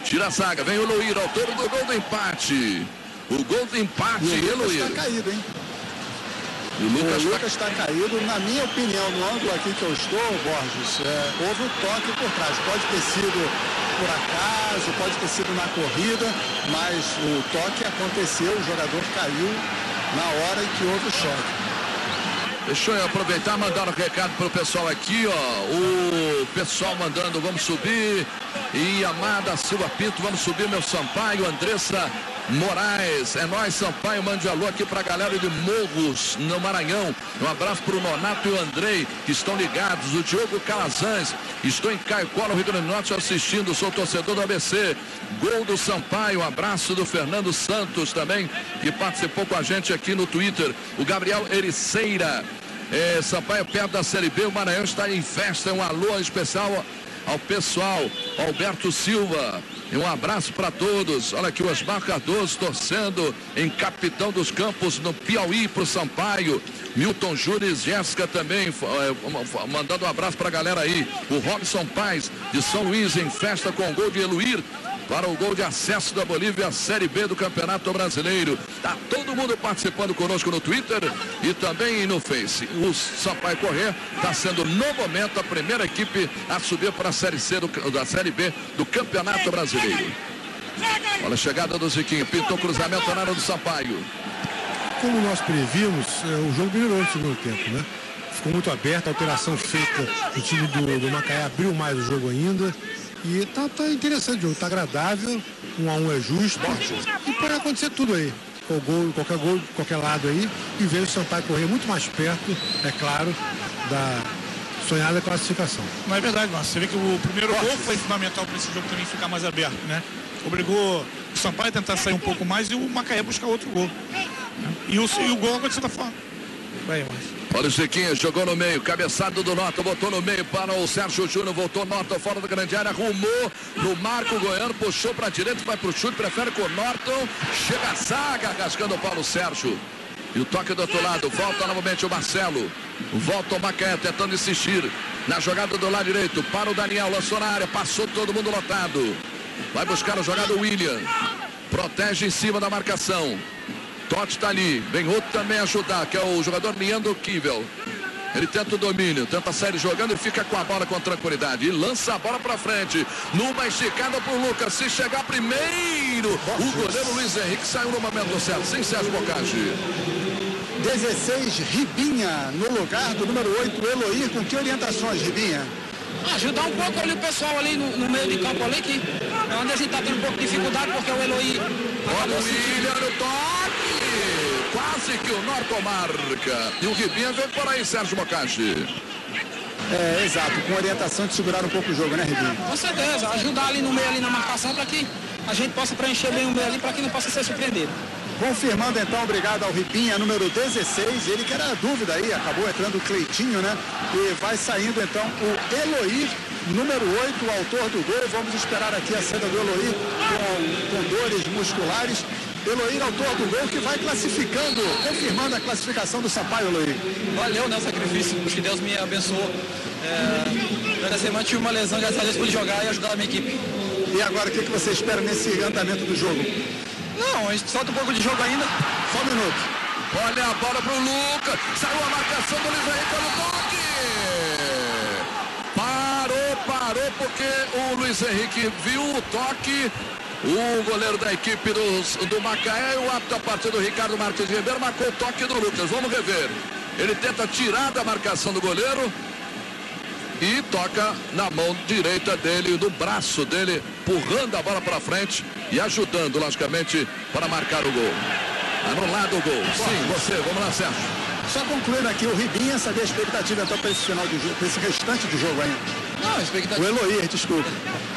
Tira a zaga, vem o Luir, autor do gol do empate. O gol do empate, E o Lucas está caído, hein? E o O Lucas tá- Lucas está caído. Na minha opinião, no ângulo aqui que eu estou, Borges, é, houve um toque por trás. Pode ter sido por acaso, pode ter sido na corrida, mas o toque aconteceu, o jogador caiu na hora em que houve o choque. Deixa eu aproveitar mandar um recado pro pessoal aqui, ó. O pessoal mandando, vamos subir. E Amada Silva Pinto, vamos subir, meu Sampaio, Andressa Moraes. É nós, Sampaio, mande alô aqui pra galera de Morros, no Maranhão. Um abraço pro Nonato e o Andrei, que estão ligados. O Diogo Calazans, estou em Caicó, no Rio Grande do Norte, assistindo. Sou torcedor do ABC. Gol do Sampaio, um abraço do Fernando Santos também, que participou com a gente aqui no Twitter. O Gabriel Ericeira. É, Sampaio perto da Série B, o Maranhão está em festa. Um alô especial ao pessoal, Alberto Silva. E um abraço para todos. Olha aqui os marcadores torcendo em Capitão dos Campos, no Piauí, para o Sampaio. Milton Júnior Jéssica também, eh, mandando um abraço para a galera aí. O Robson Paz, de São Luís, em festa com o gol de Eluir para o gol de acesso da Bolívia à Série B do Campeonato Brasileiro. Tá todo mundo participando conosco no Twitter e também no Face. O Sampaio Correr está sendo no momento a primeira equipe a subir para a Série C do, da Série B do Campeonato Brasileiro. Olha a chegada do Ziquinho, pintou cruzamento na área do Sampaio. Como nós previmos, é, o jogo melhorou no segundo tempo, né? Ficou muito aberto, a alteração feita do time do, do Macaé abriu mais o jogo ainda. E tá, tá interessante o jogo, tá agradável, um a um é justo. E pode acontecer tudo aí. Gol, qualquer gol, qualquer lado aí. E vejo o Sampaio correr muito mais perto, é claro, da sonhada classificação. Não é verdade, Márcio. Você vê que o primeiro gol foi fundamental para esse jogo também ficar mais aberto, né? Obrigou o Sampaio a tentar sair um pouco mais e o Macaé buscar outro gol. né? E o, e o gol aconteceu da forma. Vai, Márcio. Olha o Ziquinha, jogou no meio, cabeçado do Nota, botou no meio para o Sérgio Júnior, voltou Norton fora da grande área, arrumou pro Marco Goiano, puxou para a direita, vai pro chute, prefere com o Norton, chega a zaga, rasgando o Paulo Sérgio. E o toque do outro lado, volta novamente o Marcelo, volta o Macaé, tentando insistir na jogada do lado direito, para o Daniel, lançou na área, passou todo mundo lotado. Vai buscar a jogada o William, protege em cima da marcação. Totti está ali, vem outro também ajudar, que é o jogador Leandro Kivel. Ele tenta o domínio, tenta sair jogando e fica com a bola com tranquilidade. E lança a bola para frente. Numa esticada pro Lucas. Se chegar primeiro, o goleiro Luiz Henrique saiu no momento certo. Sem Sérgio Bocage. 16, Ribinha, no lugar do número 8, Eloir. Com que orientações, Ribinha? Ajudar um pouco ali o pessoal ali no, no meio de campo ali, que é onde a gente está tendo um pouco de dificuldade, porque o Eloy Olha o William no Quase que o Norton marca. E o Ribinha vem por aí, Sérgio Bocage. É, exato, com orientação de segurar um pouco o jogo, né, Ribinha? Com certeza, ajudar ali no meio ali na marcação para que a gente possa preencher bem o meio ali para que não possa ser surpreendido. Confirmando então, obrigado ao Ribinha, número 16, ele que era a dúvida aí, acabou entrando o Cleitinho, né? E vai saindo então o Eloir, número 8, o autor do gol. Vamos esperar aqui a cena do Eloir com, com dores musculares. Eloir, autor do gol, que vai classificando, confirmando a classificação do Sampaio, Eloir. Valeu, né, o sacrifício, que Deus me abençoou. É, durante a semana tive uma lesão, graças a Deus pude jogar e ajudar a minha equipe. E agora, o que, que você espera nesse andamento do jogo? Não, a gente solta um pouco de jogo ainda. Só um minuto. Olha a bola pro Lucas. Saiu a marcação do Luiz Henrique olha o toque. Parou, parou, porque o Luiz Henrique viu o toque. O goleiro da equipe dos, do Macaé, o apto a partir do Ricardo Martins Ribeiro, marcou o toque do Lucas. Vamos rever. Ele tenta tirar da marcação do goleiro e toca na mão direita dele, no braço dele, empurrando a bola para frente e ajudando, logicamente, para marcar o gol. Anulado o gol. Sim, você, vamos lá, Sérgio. Só concluindo aqui, o Ribinha, saber a expectativa então para esse final de jogo, para esse restante de jogo ainda. Não, a expectativa... O Eloir, desculpa.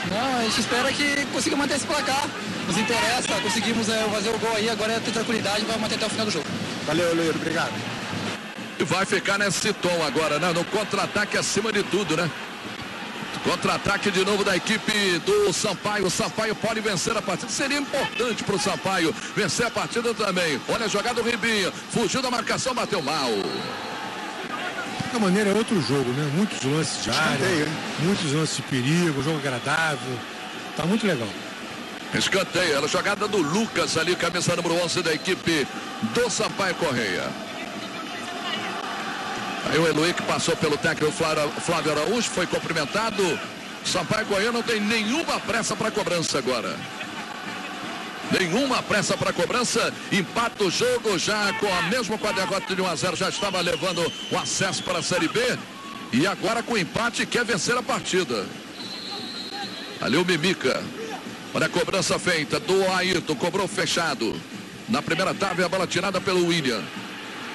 Não, a gente espera que consiga manter esse placar. Nos interessa, conseguimos é, fazer o gol aí, agora é ter tranquilidade e vai manter até o final do jogo. Valeu, Eloir, obrigado. E vai ficar nesse tom agora, né? No contra-ataque acima de tudo, né? Contra-ataque de novo da equipe do Sampaio. O Sampaio pode vencer a partida. Seria importante para o Sampaio vencer a partida também. Olha a jogada do Ribinho. Fugiu da marcação, bateu mal. De qualquer maneira, é outro jogo, né? Muitos lances de área, Escanteio, hein? muitos lances de perigo, jogo agradável. Tá muito legal. Escanteio, a jogada do Lucas ali, camisa número 11 da equipe do Sampaio Correia. Aí o Eloy que passou pelo técnico Flávio Araújo, foi cumprimentado. Sampaio Correia não tem nenhuma pressa para cobrança agora. Nenhuma pressa para cobrança, empata o jogo já com a mesma com a derrota de 1 a 0, já estava levando o acesso para a Série B e agora com o empate quer vencer a partida. Ali o Mimica. Olha a cobrança feita do Ayrton, cobrou fechado. Na primeira trave a bola tirada pelo William.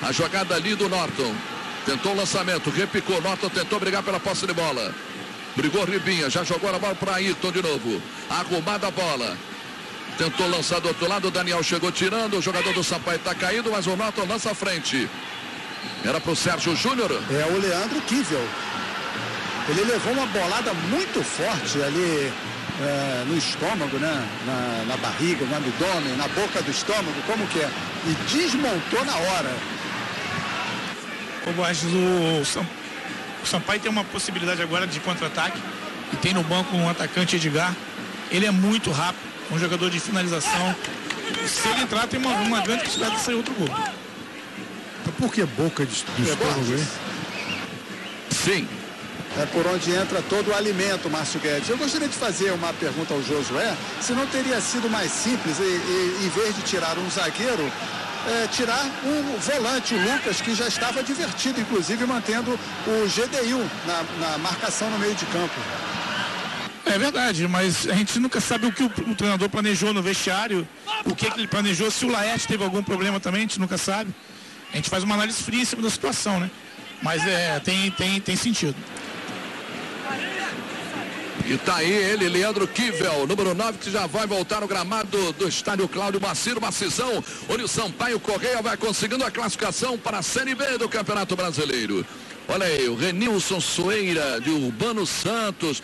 A jogada ali do Norton. Tentou o lançamento, repicou. Norton tentou brigar pela posse de bola. Brigou Ribinha, já jogou a bola para Ayrton de novo. Arrumada a bola. Tentou lançar do outro lado, o Daniel chegou tirando. O jogador do Sampaio está caído, mas o Norton lança à frente. Era para o Sérgio Júnior. É o Leandro Kivel. Ele levou uma bolada muito forte ali é, no estômago, né? Na, na barriga, no abdômen, na boca do estômago, como que é? E desmontou na hora. O, Sam, o Sampaio tem uma possibilidade agora de contra-ataque e tem no banco um atacante Edgar. Ele é muito rápido, um jogador de finalização. Se ele entrar, tem uma, uma grande possibilidade de sair outro gol. Mas por que boca de, do estômago, hein? Sim. É por onde entra todo o alimento, Márcio Guedes. Eu gostaria de fazer uma pergunta ao Josué, se não teria sido mais simples, e, e, em vez de tirar um zagueiro, é, tirar um volante, o Lucas, que já estava divertido, inclusive mantendo o GDU na, na marcação no meio de campo. É verdade, mas a gente nunca sabe o que o, treinador planejou no vestiário, o que, que ele planejou, se o Laerte teve algum problema também, a gente nunca sabe. A gente faz uma análise fria em cima da situação, né? Mas é, tem, tem, tem sentido. E tá aí ele, Leandro Kivel, número 9, que já vai voltar no gramado do estádio Cláudio Maciro, Macisão, onde o Sampaio Correia vai conseguindo a classificação para a Série B do Campeonato Brasileiro. Olha aí, o Renilson Soeira, de Urbano Santos,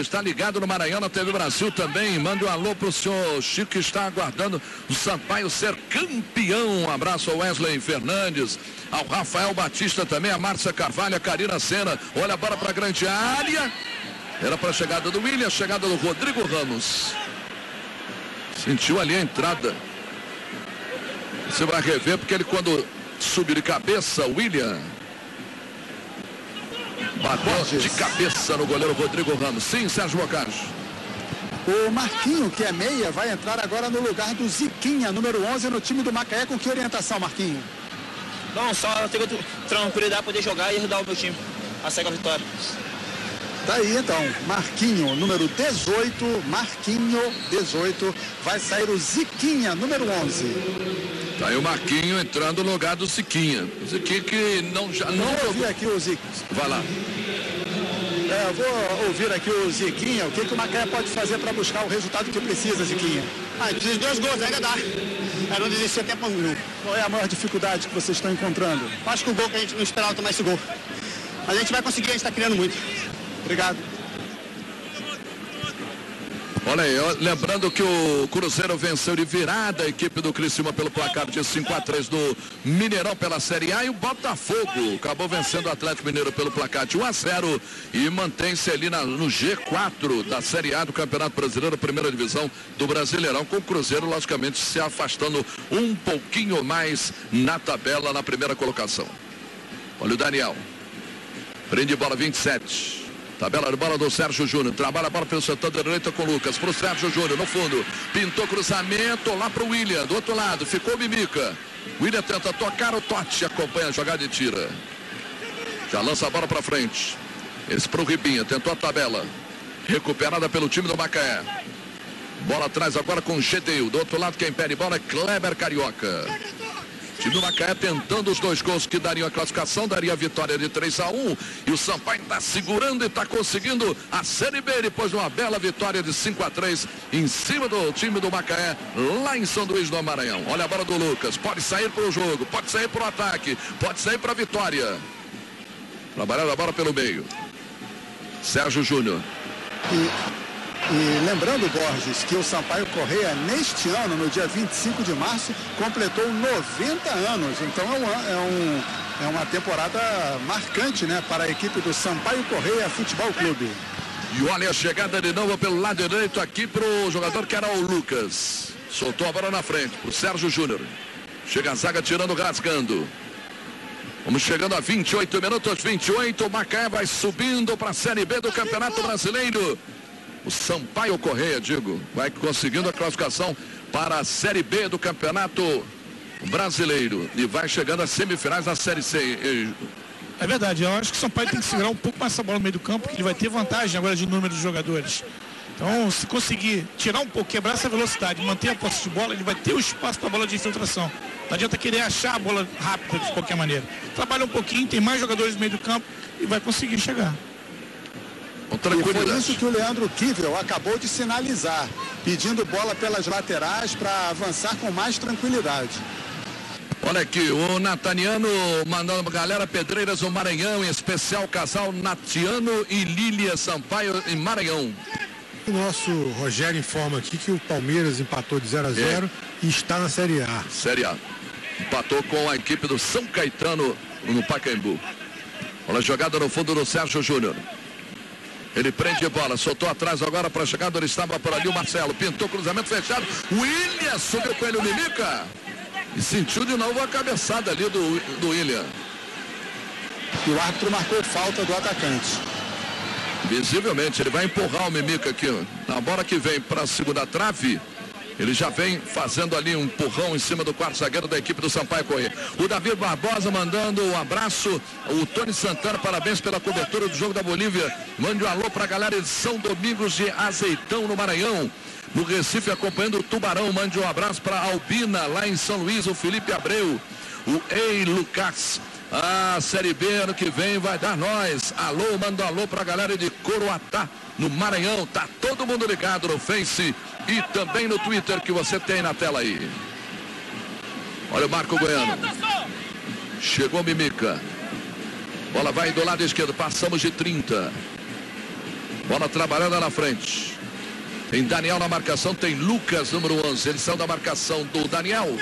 está ligado no Maranhão, na TV Brasil também. Manda um alô pro senhor Chico, que está aguardando o Sampaio ser campeão. Um abraço ao Wesley Fernandes, ao Rafael Batista também, a Márcia Carvalho, a Karina Sena. Olha a bola para a grande área. Era para a chegada do William, a chegada do Rodrigo Ramos. Sentiu ali a entrada. Você vai rever, porque ele quando subiu de cabeça, o William bateu de cabeça no goleiro Rodrigo Ramos. Sim, Sérgio Bocage. O Marquinho, que é meia, vai entrar agora no lugar do Ziquinha, número 11, no time do Macaé. Com que orientação, Marquinho? Não, só ter tranquilidade para poder jogar e ajudar o meu time a sair com a vitória. Tá aí então, Marquinho, número 18, Marquinho, 18, vai sair o Ziquinha, número 11. Tá aí o Marquinho entrando no lugar do Ziquinha. O Ziquinha que não já não Vamos ouvir aqui o Ziquinha. Vai lá. É, eu vou ouvir aqui o Ziquinha, o que, que o Macaé pode fazer para buscar o resultado que precisa, Ziquinha. Ah, precisa de dois gols, ainda dá. É não desistir até para um Qual é a maior dificuldade que vocês estão encontrando? Acho que o gol que a gente não esperava tomar esse gol. Mas a gente vai conseguir, a gente está criando muito. Obrigado. Olha aí, lembrando que o Cruzeiro venceu de virada a equipe do Criciúma pelo placar de 5 a 3 do Mineirão pela Série A e o Botafogo acabou vencendo o Atlético Mineiro pelo placar de 1 a 0 e mantém-se ali na, no G4 da Série A do Campeonato Brasileiro, primeira divisão do Brasileirão, com o Cruzeiro logicamente se afastando um pouquinho mais na tabela na primeira colocação. Olha o Daniel. Prende bola 27. Tabela de bola do Sérgio Júnior. Trabalha a bola pelo setor da direita com o Lucas. Para o Sérgio Júnior, no fundo. Pintou cruzamento lá para o William. Do outro lado, ficou Mimica. William tenta tocar, o Totti acompanha a jogada e tira. Já lança a bola para frente. Esse para o Ribinha, tentou a tabela. Recuperada pelo time do Macaé. Bola atrás agora com o Gedeu. Do outro lado, quem pede bola é Kleber Carioca. Time do Macaé tentando os dois gols que dariam a classificação, daria a vitória de 3 a 1 E o Sampaio está segurando e está conseguindo a Série B depois de uma bela vitória de 5 a 3 em cima do time do Macaé, lá em São Luís do Maranhão. Olha a bola do Lucas. Pode sair para o jogo, pode sair para o ataque, pode sair para a vitória. Trabalhando a bola pelo meio. Sérgio Júnior. E e lembrando, Borges, que o Sampaio Correia, neste ano, no dia 25 de março, completou 90 anos. Então é, uma, é, um, é uma temporada marcante né, para a equipe do Sampaio Correia Futebol Clube. E olha a chegada de novo pelo lado direito aqui para o jogador que era o Lucas. Soltou a bola na frente para o Sérgio Júnior. Chega a zaga tirando, rasgando. Vamos chegando a 28 minutos, 28. O Macaé vai subindo para a Série B do Campeonato Brasileiro. O Sampaio Correia, digo, vai conseguindo a classificação para a Série B do Campeonato Brasileiro. E vai chegando às semifinais da Série C. É verdade, eu acho que o Sampaio tem que segurar um pouco mais essa bola no meio do campo, que ele vai ter vantagem agora de número de jogadores. Então, se conseguir tirar um pouco, quebrar essa velocidade, manter a posse de bola, ele vai ter o espaço para a bola de infiltração. Não adianta querer achar a bola rápida de qualquer maneira. Trabalha um pouquinho, tem mais jogadores no meio do campo e vai conseguir chegar. Com E foi isso que o Leandro Kivel acabou de sinalizar, pedindo bola pelas laterais para avançar com mais tranquilidade. Olha aqui, o Nataniano mandando galera Pedreiras do Maranhão, em especial casal Natiano e Lília Sampaio em Maranhão. O nosso Rogério informa aqui que o Palmeiras empatou de 0 a 0 é. e está na Série A. Série A. Empatou com a equipe do São Caetano no Pacaembu. Olha a jogada no fundo do Sérgio Júnior. Ele prende a bola, soltou atrás agora para a chegada, ele estava por ali o Marcelo, pintou cruzamento fechado, William subiu com ele o Mimica e sentiu de novo a cabeçada ali do, do William. E o árbitro marcou falta do atacante. Visivelmente, ele vai empurrar o Mimica aqui. Na bola que vem para a segunda trave, ele já vem fazendo ali um empurrão em cima do quarto zagueiro da equipe do Sampaio Corrêa. O Davi Barbosa mandando um abraço. O Tony Santana, parabéns pela cobertura do jogo da Bolívia. Mande um alô para a galera de São Domingos de Azeitão, no Maranhão. No Recife, acompanhando o Tubarão. Mande um abraço para Albina, lá em São Luís, o Felipe Abreu. O Ei Lucas. A Série B ano que vem vai dar nós. Alô, manda um alô para a galera de Coroatá, no Maranhão. Tá todo mundo ligado no Face e também no Twitter que você tem na tela aí. Olha o Marco Goiano. Chegou Mimica. Bola vai do lado esquerdo. Passamos de 30. Bola trabalhando na frente. Tem Daniel na marcação. Tem Lucas, número 11. Eles são da marcação do Daniel.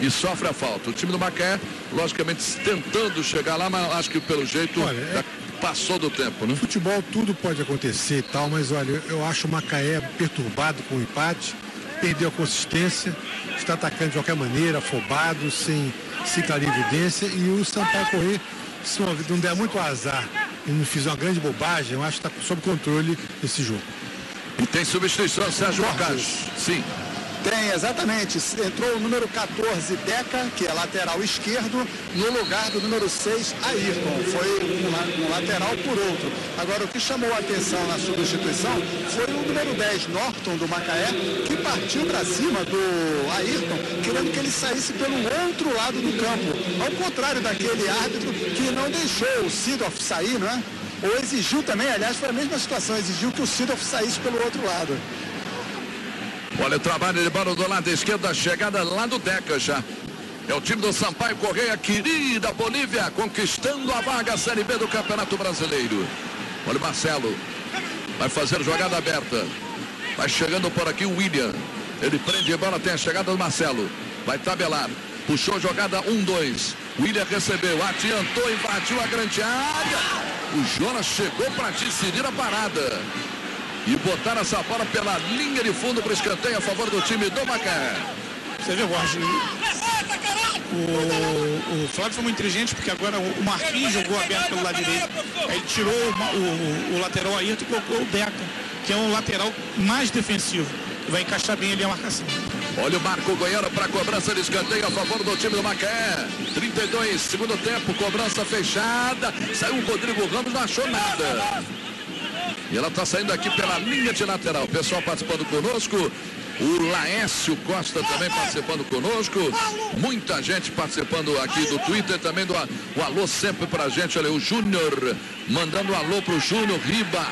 E sofre a falta. O time do Macaé, logicamente, tentando chegar lá, mas acho que pelo jeito. Olha, é passou do tempo, né? No futebol tudo pode acontecer e tal, mas olha, eu acho o Macaé perturbado com o empate, perdeu a consistência, está atacando de qualquer maneira, afobado, sem, sem clarividência, e o Sampaio Correr, se não der muito azar e não fizer uma grande bobagem, eu acho que está sob controle esse jogo. E tem substituição, Sérgio Borges. Sim. Tem, exatamente. Entrou o número 14, Deca, que é lateral esquerdo, no lugar do número 6, Ayrton. Foi um, lateral por outro. Agora, o que chamou a atenção na substituição foi o número 10, Norton, do Macaé, que partiu para cima do Ayrton, querendo que ele saísse pelo outro lado do campo. Ao contrário daquele árbitro que não deixou o Sidoff sair, né? Ou exigiu também, aliás, foi a mesma situação, exigiu que o Sidoff saísse pelo outro lado. Olha o trabalho de bola do lado esquerdo, a chegada lá do Deca já. É o time do Sampaio Correia, querida Bolívia, conquistando a vaga Série B do Campeonato Brasileiro. Olha o Marcelo. Vai fazer jogada aberta. Vai chegando por aqui o William. Ele prende a bola, tem a chegada do Marcelo. Vai tabelar. Puxou jogada 1-2. William recebeu, adiantou, invadiu a grande área. O Jonas chegou para decidir a parada e botar essa bola pela linha de fundo para o escanteio a favor do time do Macaé. Você viu, Borges? O, o Flávio foi muito inteligente porque agora o Marquinhos jogou aberto pelo lado direito. Aí ele tirou o, o, o lateral Ayrton e colocou o Deca, que é um lateral mais defensivo. Vai encaixar bem ali a marcação. Olha o Marco Goiano para cobrança de escanteio a favor do time do Macaé. 32, segundo tempo, cobrança fechada. Saiu o Rodrigo Ramos, não achou nada. E ela está saindo aqui pela linha de lateral. O pessoal participando conosco. O Laércio Costa também participando conosco. Muita gente participando aqui do Twitter também do o alô sempre pra gente. Olha, o Júnior mandando um alô pro Júnior Riba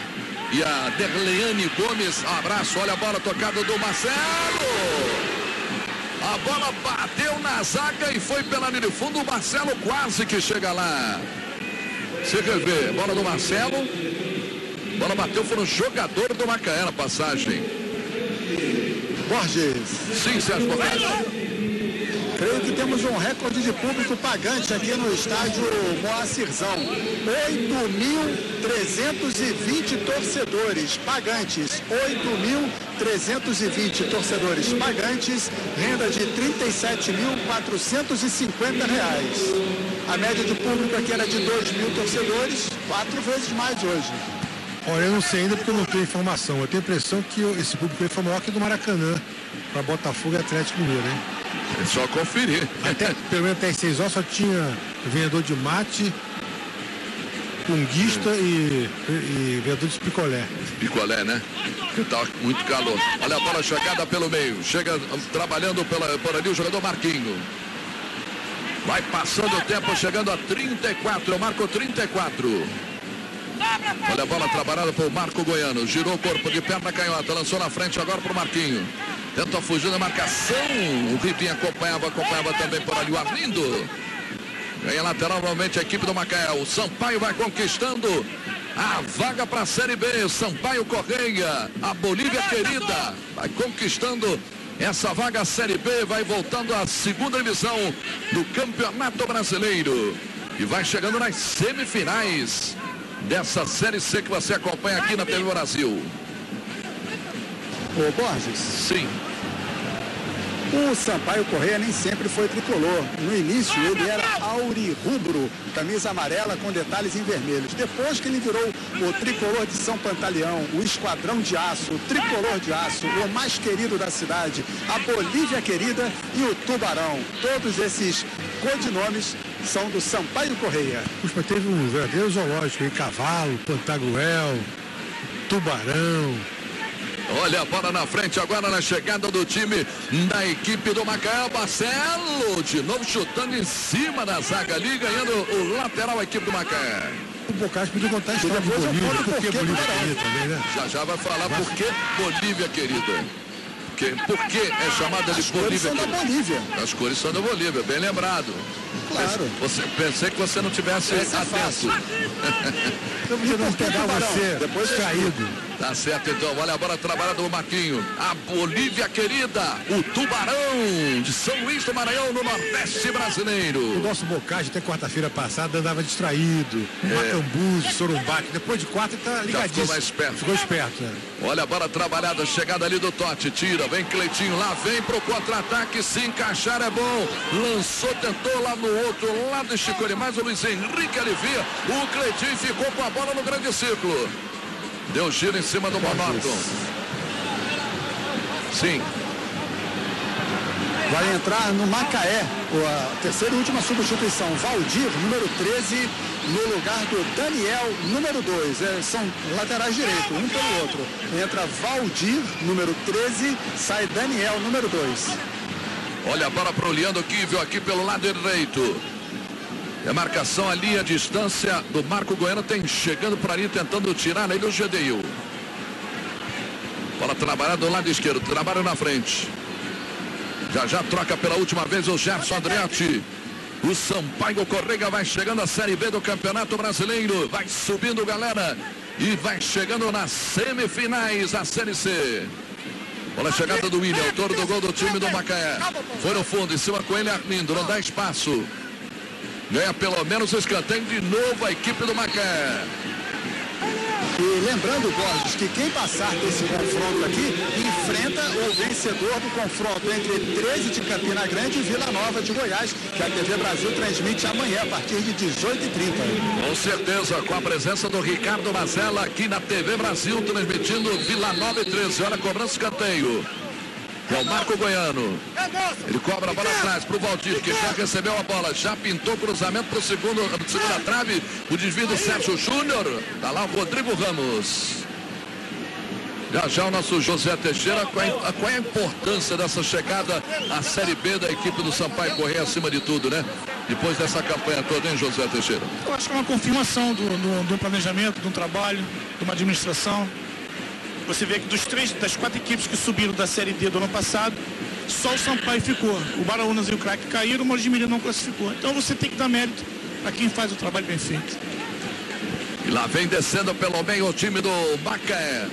e a Derleane Gomes. Abraço, olha a bola tocada do Marcelo. A bola bateu na zaga e foi pela linha de fundo. O Marcelo quase que chega lá. Você quer ver? Bola do Marcelo. Bola bateu, foi no jogador do Macaé na passagem. Borges. Sim, Sérgio Borges. Creio que temos um recorde de público pagante aqui no estádio Moacirzão. 8.320 torcedores pagantes. 8.320 torcedores pagantes. Renda de 37.450 reais. A média de público aqui era de 2 mil torcedores, quatro vezes mais hoje. Olha, eu não sei ainda porque eu não tenho informação. Eu tenho a impressão que esse público aí foi maior que do Maracanã para Botafogo e Atlético Mineiro, hein? É só conferir. Até, pelo menos até as 6 horas só tinha vendedor de mate, punguista e, e vendedor de picolé. Picolé, né? Que tá muito calor. Olha a bola chegada pelo meio. Chega trabalhando pela, por ali o jogador Marquinho. Vai passando o tempo, chegando a 34. Marco 34. Olha a bola trabalhada por Marco Goiano. Girou o corpo de perna canhota. Lançou na frente agora para o Marquinho. Tenta fugir da marcação. O Ripinho acompanhava, acompanhava também por ali o Arlindo. Ganha lateral novamente a equipe do Macaé. O Sampaio vai conquistando a vaga para a Série B. Sampaio Correia, a Bolívia querida, vai conquistando essa vaga Série B. Vai voltando à segunda divisão do Campeonato Brasileiro. E vai chegando nas semifinais dessa Série C que você acompanha aqui na TV Brasil. Ô Borges. Sim. O Sampaio Correia nem sempre foi tricolor. No início ele era aurirrubro, camisa amarela com detalhes em vermelhos. Depois que ele virou o tricolor de São Pantaleão, o esquadrão de aço, o tricolor de aço, o mais querido da cidade, a Bolívia querida e o Tubarão. Todos esses codinomes são do Sampaio Correia. Puxa, teve um verdadeiro zoológico aí, cavalo, pantagruel, tubarão, Olha a bola na frente agora na chegada do time da equipe do Macaé. Marcelo de novo chutando em cima da zaga ali, ganhando o lateral a equipe do Macaé. O Bocage pediu contar a história de Bolívia. Por que Bolívia querida também, né? Já já vai falar por que Bolívia querida. Que, por que é chamada de As Bolívia? cores são da Bolívia. As cores são da Bolívia, bem lembrado. Claro. Você, pensei que você não tivesse Essa é atento. fácil. Eu não pegar você Depois distraído. Tá certo então, olha a bola trabalhada do Marquinho. A Bolívia querida, o Tubarão de São Luís do Maranhão no Nordeste O brasileiro. nosso Bocage até quarta-feira passada andava distraído, Macambuzi, Sorumbá, que depois de quarta tá ligadíssimo. ficou mais esperto. Ficou esperto, né? Olha a bola trabalhada, chegada ali do Totti, tira, vem Cleitinho lá, vem pro contra-ataque, se encaixar é bom. Lançou, tentou lá no outro lado, esticou ele mais o Luiz Henrique alivia. O Cleitinho ficou com a bola no grande círculo. Deu giro em cima do Monotton. Sim, Vai entrar no Macaé, a terceira e última substituição. Valdir, número 13, no lugar do Daniel, número 2. É, são laterais direitos, um pelo outro. Entra Valdir, número 13, sai Daniel, número 2. Olha a bola pro Leandro Kivio aqui pelo lado direito. É marcação ali, a distância do Marco Goiano tem chegando por ali, tentando tirar ele o GDU. Bola trabalhada do lado esquerdo, trabalha na frente. Já já troca pela última vez o Gerson Andreatti. O Sampaio Correia vai chegando à Série B do Campeonato Brasileiro. Vai subindo, galera. E vai chegando nas semifinais da Série C. Olha a chegada do William, autor do gol do time do Macaé. Foi no fundo, em cima com ele Arlindo, não dá espaço. Ganha pelo menos o escanteio de novo a equipe do Macaé. E lembrando, Borges, que quem passar desse confronto aqui enfrenta o vencedor do confronto entre 13 de Campina Grande e Vila Nova de Goiás, que a TV Brasil transmite amanhã a partir de 18h30. Com certeza, com a presença do Ricardo Mazella aqui na TV Brasil, transmitindo Vila Nova e 13. Olha a cobrança escanteio. É o Marco Goiano. Ele cobra a bola atrás para o Valdir, que já recebeu a bola. Já pintou cruzamento para o segundo, segunda trave. O desvio do Sérgio Júnior. Está lá o Rodrigo Ramos. Já já o nosso José Teixeira, qual é, qual é, a importância dessa chegada à Série B da equipe do Sampaio Correia acima de tudo, né? Depois dessa campanha toda, hein, José Teixeira? Eu acho que é uma confirmação do, do, do planejamento, do trabalho, de uma administração. Você vê que dos três, das quatro equipes que subiram da Série D do ano passado, só o Sampaio ficou. O Baraunas e o Crack caíram, o Mogi não classificou. Então você tem que dar mérito a quem faz o trabalho bem feito. E lá vem descendo pelo meio o time do Macaé.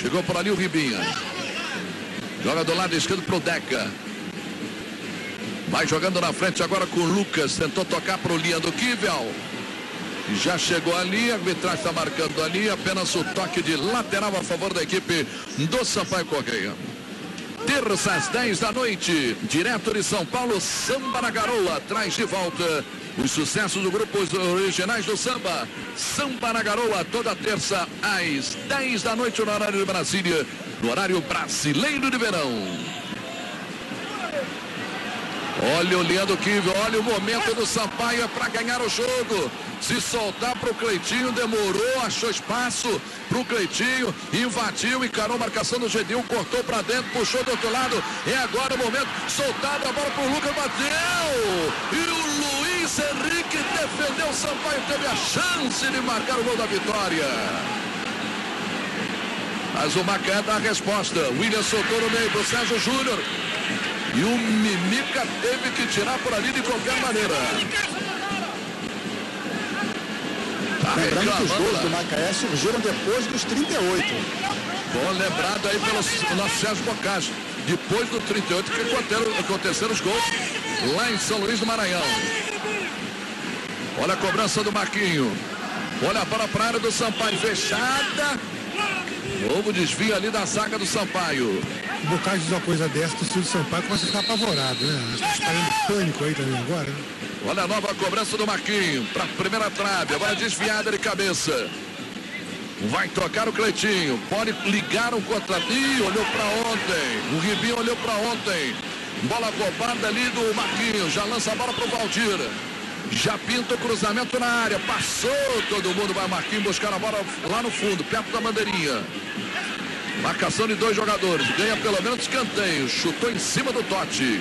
Chegou por ali o Ribinha. Joga do lado esquerdo pro Deca. Vai jogando na frente agora com o Lucas. Tentou tocar pro Leandro Kivel. Já chegou ali, a arbitragem está marcando ali apenas o toque de lateral a favor da equipe do Sampaio Correia. Terça às 10 da noite, direto de São Paulo, Samba na Garoa, traz de volta os sucessos do grupo originais do samba. Samba na Garoa, toda terça às 10 da noite no horário de Brasília, no horário brasileiro de verão. Olha o Leandro Kivel, olha o momento do Sampaio para ganhar o jogo. Se soltar para o Cleitinho, demorou, achou espaço para o Cleitinho, invadiu, encarou a marcação do Gedil, cortou para dentro, puxou do outro lado. É agora o momento, soltado a bola para o Lucas, bateu! E o Luiz Henrique defendeu o Sampaio, teve a chance de marcar o gol da vitória. Mas o Macaé dá a resposta. William soltou no meio para o Sérgio Júnior. E o Mimica teve que tirar por ali de qualquer maneira. Tá Lembrando que os gols do Macaé surgiram depois dos 38. Bom lembrado aí pelo nosso Sérgio Bocage. Depois do 38 que aconteceram, aconteceram os gols lá em São Luís do Maranhão. Olha a cobrança do Marquinho. Olha para a área do Sampaio fechada. Novo desvio ali da saca do Sampaio. O Bocage diz uma coisa dessa, o do Sampaio começa a ficar apavorado, né? Está em pânico aí também agora, né? Olha a nova cobrança do Marquinho. Para a primeira trave. Agora desviada de cabeça. Vai tocar o Cleitinho. Pode ligar o contra. Ih, olhou para ontem. O Ribinho olhou para ontem. Bola roubada ali do Marquinho. Já lança a bola para o Valdir. Já pinta o cruzamento na área. Passou todo mundo. Vai Marquinhos buscar a bola lá no fundo, perto da bandeirinha. Marcação de dois jogadores. Ganha pelo menos escanteio. Chutou em cima do Totti.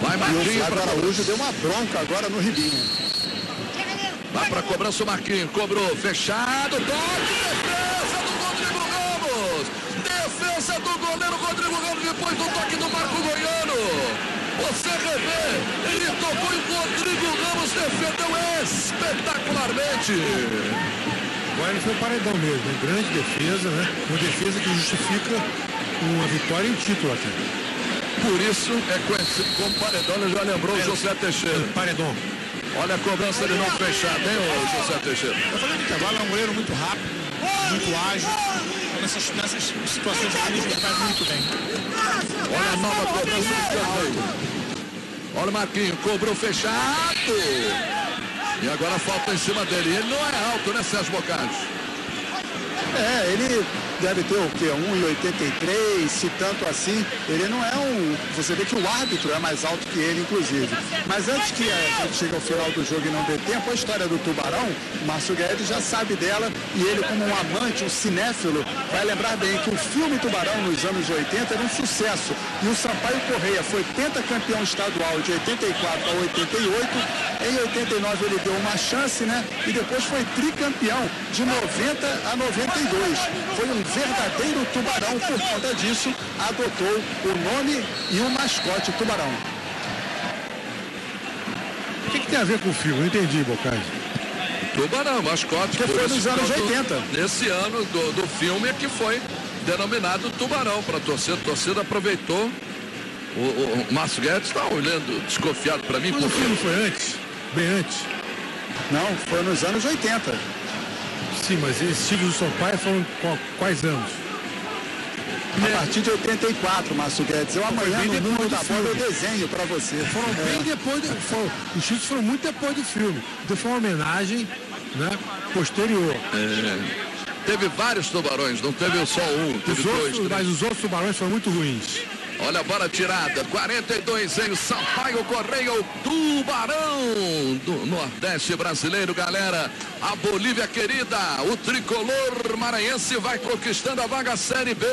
Vai Marquinhos. O Flávio Araújo deu uma bronca agora no Ribinho. Vai para cobrança o Marquinhos. Cobrou. Fechado. Toque. Defesa do Rodrigo Ramos. Defesa do goleiro Rodrigo Ramos depois do toque do Marco Goiano. Ele tocou e o Rodrigo Ramos defendeu espetacularmente. Agora ele foi um paredão mesmo, né? grande defesa, né? Uma defesa que justifica uma vitória e um título até. Por isso é conhecido como paredão, ele já lembrou o José Teixeira. Paredão. Olha a cobrança de não fechada, hein, o José Teixeira? Eu falei do intervalo, é um goleiro muito rápido, muito ágil. Nessas, nessas situações ele faz muito bem. Olha a nova cobrança do escanteio. Olha o Marquinho, cobrou fechado. E agora falta em cima dele. Ele não é alto, né, Sérgio Bocage? É, ele deve ter o quê? 1,83, se tanto assim. Ele não é um. Você vê que o árbitro é mais alto que ele, inclusive. Mas antes que a gente chegue ao final do jogo e não dê tempo, a história do Tubarão, Márcio Guedes já sabe dela e ele, como um amante, um cinéfilo, vai lembrar bem que o filme Tubarão nos anos 80 era um sucesso. E o Sampaio Correia foi pentacampeão estadual de 84 a 88. Em 89 ele deu uma chance, né? E depois foi tricampeão de 90 a 92. Foi um verdadeiro tubarão, por conta disso, adotou o nome e o mascote tubarão. O que, que tem a ver com o filme? Não entendi, Bocage. Tubarão, mascote. Que foi nos anos 80. Nesse ano do, do filme que foi denominado Tubarão para a torcida. A torcida aproveitou. O, o, o Márcio Guedes está olhando desconfiado para mim. Mas o filme foi antes? Bem antes? Não, foi nos anos 80. Sim, mas esses títulos do Sampaio foram quais anos? A partir de 84, Márcio Guedes. Eu amanhã no mundo da bola eu desenho para você. Foram bem depois, do, foram, os chutes foram muito depois do filme. Então foi uma homenagem né, posterior. É. Teve vários tubarões, não teve só um, teve Os dois, outros, três. mas os outros tubarões foram muito ruins. Olha a bola tirada, 42 em Sampaio Correia, o tubarão do Nordeste brasileiro, galera. A Bolívia querida, o tricolor maranhense vai conquistando a vaga Série B.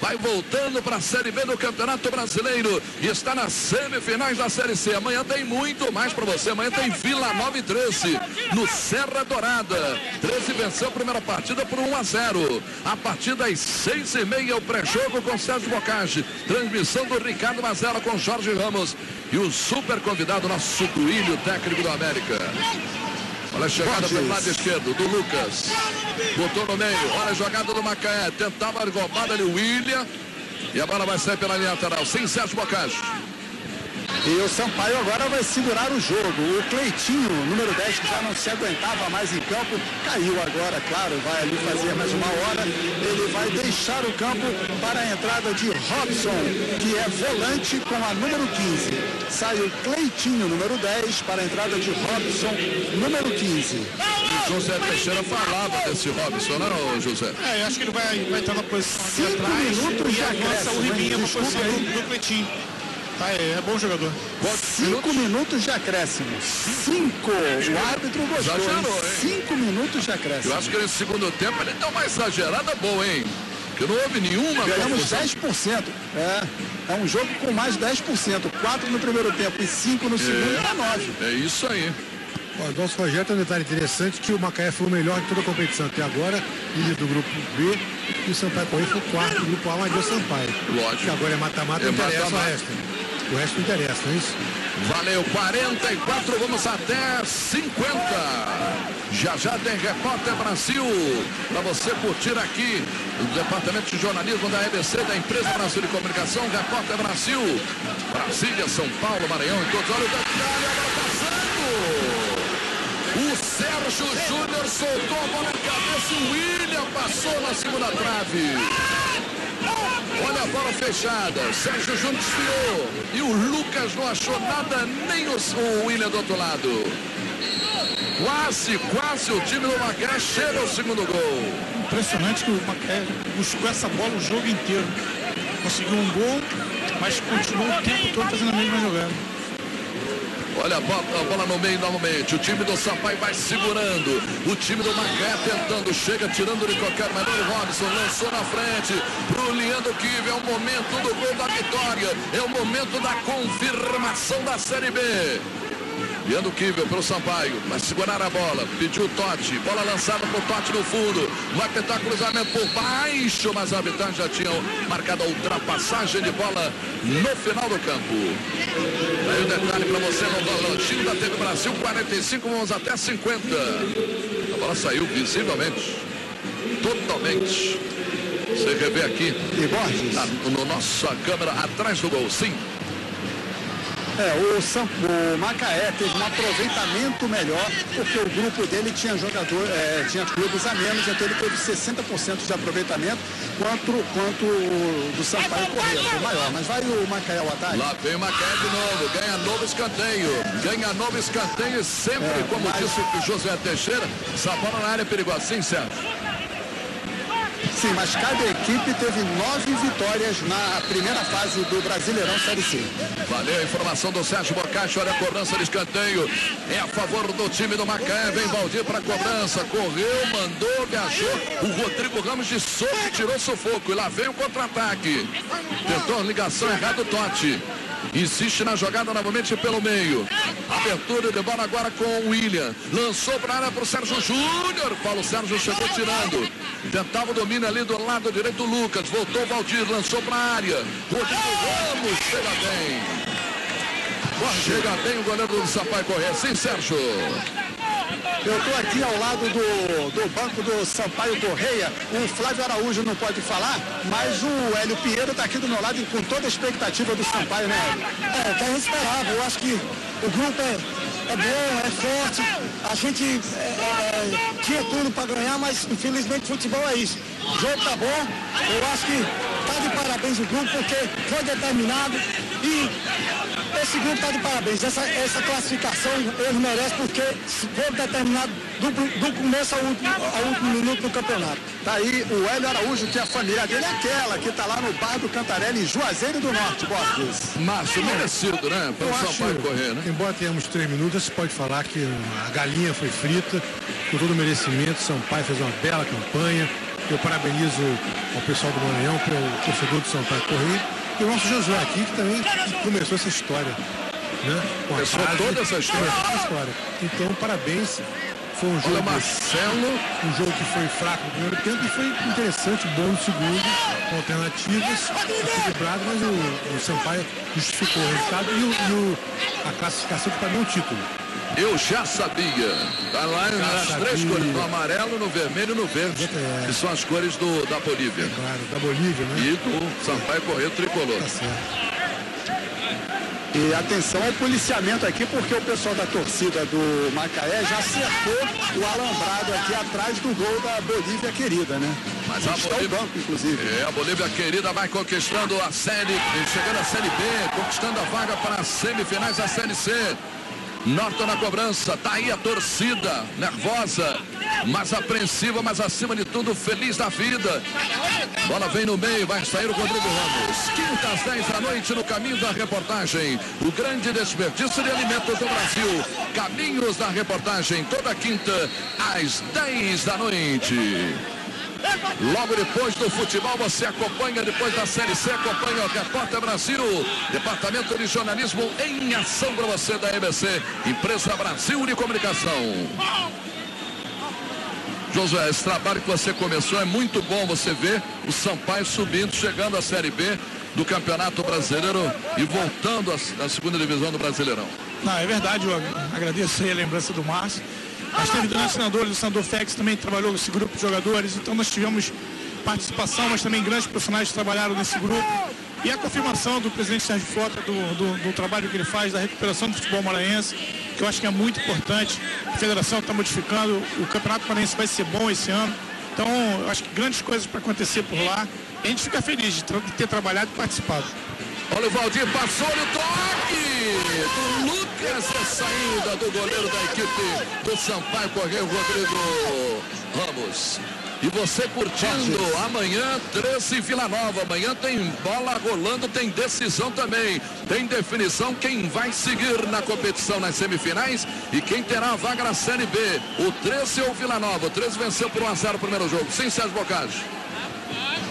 Vai voltando para a Série B do Campeonato Brasileiro e está nas semifinais da Série C. Amanhã tem muito mais para você. Amanhã tem Vila Nova e 13 no Serra Dourada. 13 venceu a primeira partida por 1 a 0. A partir das 6 e meia, o pré-jogo com Sérgio Bocage. Transmissão do Ricardo Mazela com Jorge Ramos. E o super convidado, nosso Duílio, técnico do América. Olha a chegada pelo lado esquerdo do Lucas. Botou no meio. Olha a jogada do Macaé. Tentava a roubada ali o William. E a bola vai sair pela linha lateral. Sem Sérgio Bocage. E o Sampaio agora vai segurar o jogo. O Cleitinho, número 10, que já não se aguentava mais em campo, caiu agora, claro, vai ali fazer mais uma hora. Ele vai deixar o campo para a entrada de Robson, que é volante com a número 15. Sai o Cleitinho, número 10, para a entrada de Robson, número 15. O José Teixeira falava desse Robson, não era, José? É, eu acho que ele vai, vai estar na posição Cinco atrás minutos e de avança o Ribinha para a posição do, do Cleitinho. Tá, é, é bom jogador. Cinco minutos de acréscimo. Cinco. O árbitro gostou. Exagerou, hein? Cinco minutos de acréscimo. Eu acho que nesse segundo tempo ele deu uma exagerada boa, hein? Que não houve nenhuma Ganhamos confusão. 10%. É, é um jogo com mais 10%. 4 no primeiro tempo e 5 no segundo, dá 9. É isso aí. O nosso Rogério tem um detalhe interessante que o Macaé foi o melhor de toda a competição até agora, líder do grupo B, e o Sampaio Correia foi o quarto do grupo A, mas deu Sampaio. Lógico. Que agora é mata-mata, É interessa mata-mata. o resto. O resto não interessa, não é isso? Valeu, 44, vamos até 50. Já já tem Repórter Brasil para você curtir aqui o Departamento de Jornalismo da EBC, da Empresa Brasil de Comunicação, Repórter Brasil, Brasília, São Paulo, Maranhão e todos. Olha o detalhe, agora passando. O Sérgio Júnior soltou a bola na cabeça, o William passou na segunda trave. Olha a bola fechada. Sérgio Júnior desviou. E o Lucas não achou nada, nem o, William do outro lado. Quase, quase o time do Macaé chega ao segundo gol. Impressionante que o Macaé buscou essa bola o jogo inteiro. Conseguiu um gol, mas continuou o tempo todo fazendo a mesma jogada. Olha a bola, a bola no meio novamente. O time do Sampaio vai segurando. O time do Macaé tentando. Chega tirando de qualquer maneira. O Robson lançou na frente. Pro Leandro Kive. É o momento do gol da vitória. É o momento da confirmação da Série B. Leandro Kivel pelo Sampaio, vai segurar a bola, pediu o Totti, bola lançada pro Totti no fundo, vai tentar cruzamento por baixo, mas a arbitragem já tinha marcado a ultrapassagem de bola no final do campo. Aí o detalhe para você no Lanchinho da TV Brasil, 45, vamos até 50. A bola saiu visivelmente, totalmente. Você revê aqui, E Borges? na, no nossa câmera, atrás do gol, sim. É, o, Sam, o Macaé teve um aproveitamento melhor, porque o grupo dele tinha jogador, é, tinha clubes a menos, então ele teve 60% de aproveitamento, quanto, quanto o do Sampaio Correia, foi maior. Mas vai o Macaé ao ataque? Lá vem o Macaé de novo, ganha novo escanteio, ganha novo escanteio e sempre, É, como mas- disse o José Teixeira, essa bola na área é perigosa, sim, Sérgio? Sim, mas cada equipe teve nove vitórias na primeira fase do Brasileirão Série C. Valeu a informação do Sérgio Bocachi, olha a cobrança de escanteio, é a favor do time do Macaé, vem Valdir para a cobrança, correu, mandou, viajou, o Rodrigo Ramos de soco tirou sufoco, e lá vem o contra-ataque, tentou a ligação errada o Totti. Insiste na jogada novamente pelo meio. Abertura de bola agora com o William. Lançou para a área para o Sérgio Júnior. Paulo Sérgio chegou tirando. Tentava o domínio ali do lado direito. Lucas. Voltou Valdir. Lançou para a área. Rodrigo Ramos chega bem. Chega bem o goleiro do Sampaio Correia. Sim, Sérgio. Eu estou aqui ao lado do, do banco do Sampaio Correia. O Flávio Araújo não pode falar, mas o Hélio Pinheiro está aqui do meu lado com toda a expectativa do Sampaio, né? É, que a gente esperava. Eu acho que o grupo é, é bom, é forte. A gente é, é, tinha tudo para ganhar, mas infelizmente futebol é isso. O jogo tá bom. Eu acho que tá de parabéns ao grupo, porque foi determinado e esse grupo está de parabéns. Essa, essa classificação eles merecem porque foi determinado do, do começo ao último, ao último minuto do campeonato. Tá aí o Hélio Araújo, que a família dele é aquela que tá lá no bar do Cantarelli, em Juazeiro do Norte, Borges. Márcio, merecido, né? Para o Sampaio correr, né? embora tenhamos três minutos, você pode falar que a galinha foi frita, com todo o merecimento. Sampaio fez uma bela campanha. Eu parabenizo ao pessoal do Maranhão, pelo torcedor do Sampaio Correia. E o nosso Josué aqui, que também começou essa história. Né? Com Começou frase, toda essa história. história. Então, parabéns. Foi um jogo. Olha, Marcelo. Um jogo que foi fraco no primeiro tempo e foi interessante, bom no segundo, com alternativas, equilibrado, mas o, o Sampaio justificou o resultado e, o, e o- a classificação que para mim é um título. Eu já sabia. Tá lá Já nas sabia. três cores, no amarelo, no vermelho e no verde. É. Que são as cores do, da Bolívia. Claro, da Bolívia, né? E do Sampaio Correio Tricolor. Tá certo. E atenção ao policiamento aqui, porque o pessoal da torcida do Macaé já cercou o alambrado aqui atrás do gol da Bolívia querida, né? Mas a Bolívia, banco, inclusive. é, a Bolívia querida vai conquistando a série, chegando à série B, conquistando a vaga para as semifinais da série C. Norton na cobrança, tá aí a torcida, nervosa, mas apreensiva, mas acima de tudo feliz da vida. Bola vem no meio, vai sair o Rodrigo Ramos. Quinta às 10 da noite no caminho da reportagem. O grande desperdício de alimentos do Brasil. Caminhos da reportagem, toda quinta às 10 da noite. Logo depois do futebol, você acompanha, depois da Série C, acompanha o Repórter Brasil, Departamento de Jornalismo em ação para você da EBC, Empresa Brasil de Comunicação. Josué, esse trabalho que você começou é muito bom você ver o Sampaio subindo, chegando à Série B do Campeonato Brasileiro e voltando à, segunda divisão do Brasileirão. Não, é verdade, eu agradeço aí a lembrança do Márcio. Nós teve grandes senadores, o senador Fex também trabalhou nesse grupo de jogadores, então nós tivemos participação, mas também grandes profissionais que trabalharam nesse grupo. E a confirmação do presidente Sérgio Frota do, do- do trabalho que ele faz, da recuperação do futebol maranhense, que eu acho que é muito importante. A federação está modificando, o Campeonato Maranhense vai ser bom esse ano. Então, eu acho que grandes coisas para acontecer por lá. E a gente fica feliz de, de ter trabalhado e participado. Olha o Valdir, passou no toque do Lucas, a saída do goleiro da equipe do Sampaio Correio, Rodrigo Ramos. E você curtindo amanhã, 13 Vila Nova. Amanhã tem bola rolando, tem decisão também. Tem definição quem vai seguir na competição nas semifinais e quem terá a vaga na Série B. O 13 ou o Vila Nova. O 13 venceu por 1 a 0 o primeiro jogo. Sim, Sérgio Bocage.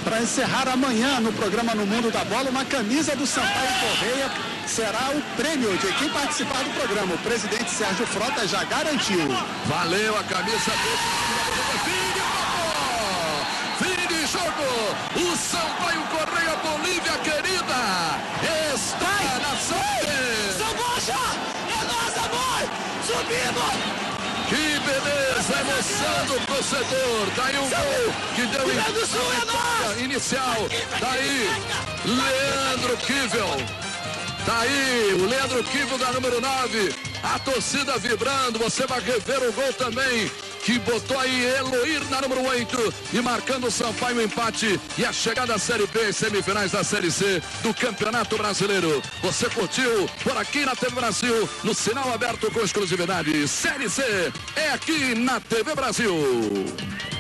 Para encerrar amanhã no programa No Mundo da Bola, uma camisa do Sampaio Correia será o prêmio de quem participar do programa. O presidente Sérgio Frota já garantiu. Valeu a camisa do fim de jogo! Fim de jogo! O Sampaio Correia Bolívia querida está na sorte! Sambocha! É nossa, boy! Subimos! Que beleza, emoção do torcedor. Daí o gol que deu Sul é inicial. Daí Leandro Kivel. Tá aí o Leandro Kivel da número 9. A torcida vibrando. Você vai rever o gol também. Que botou aí Eloir na número 8 e marcando o Sampaio o empate e a chegada à Série B, semifinais da Série C do Campeonato Brasileiro. Você curtiu por aqui na TV Brasil, no sinal aberto com exclusividade. Série C é aqui na TV Brasil.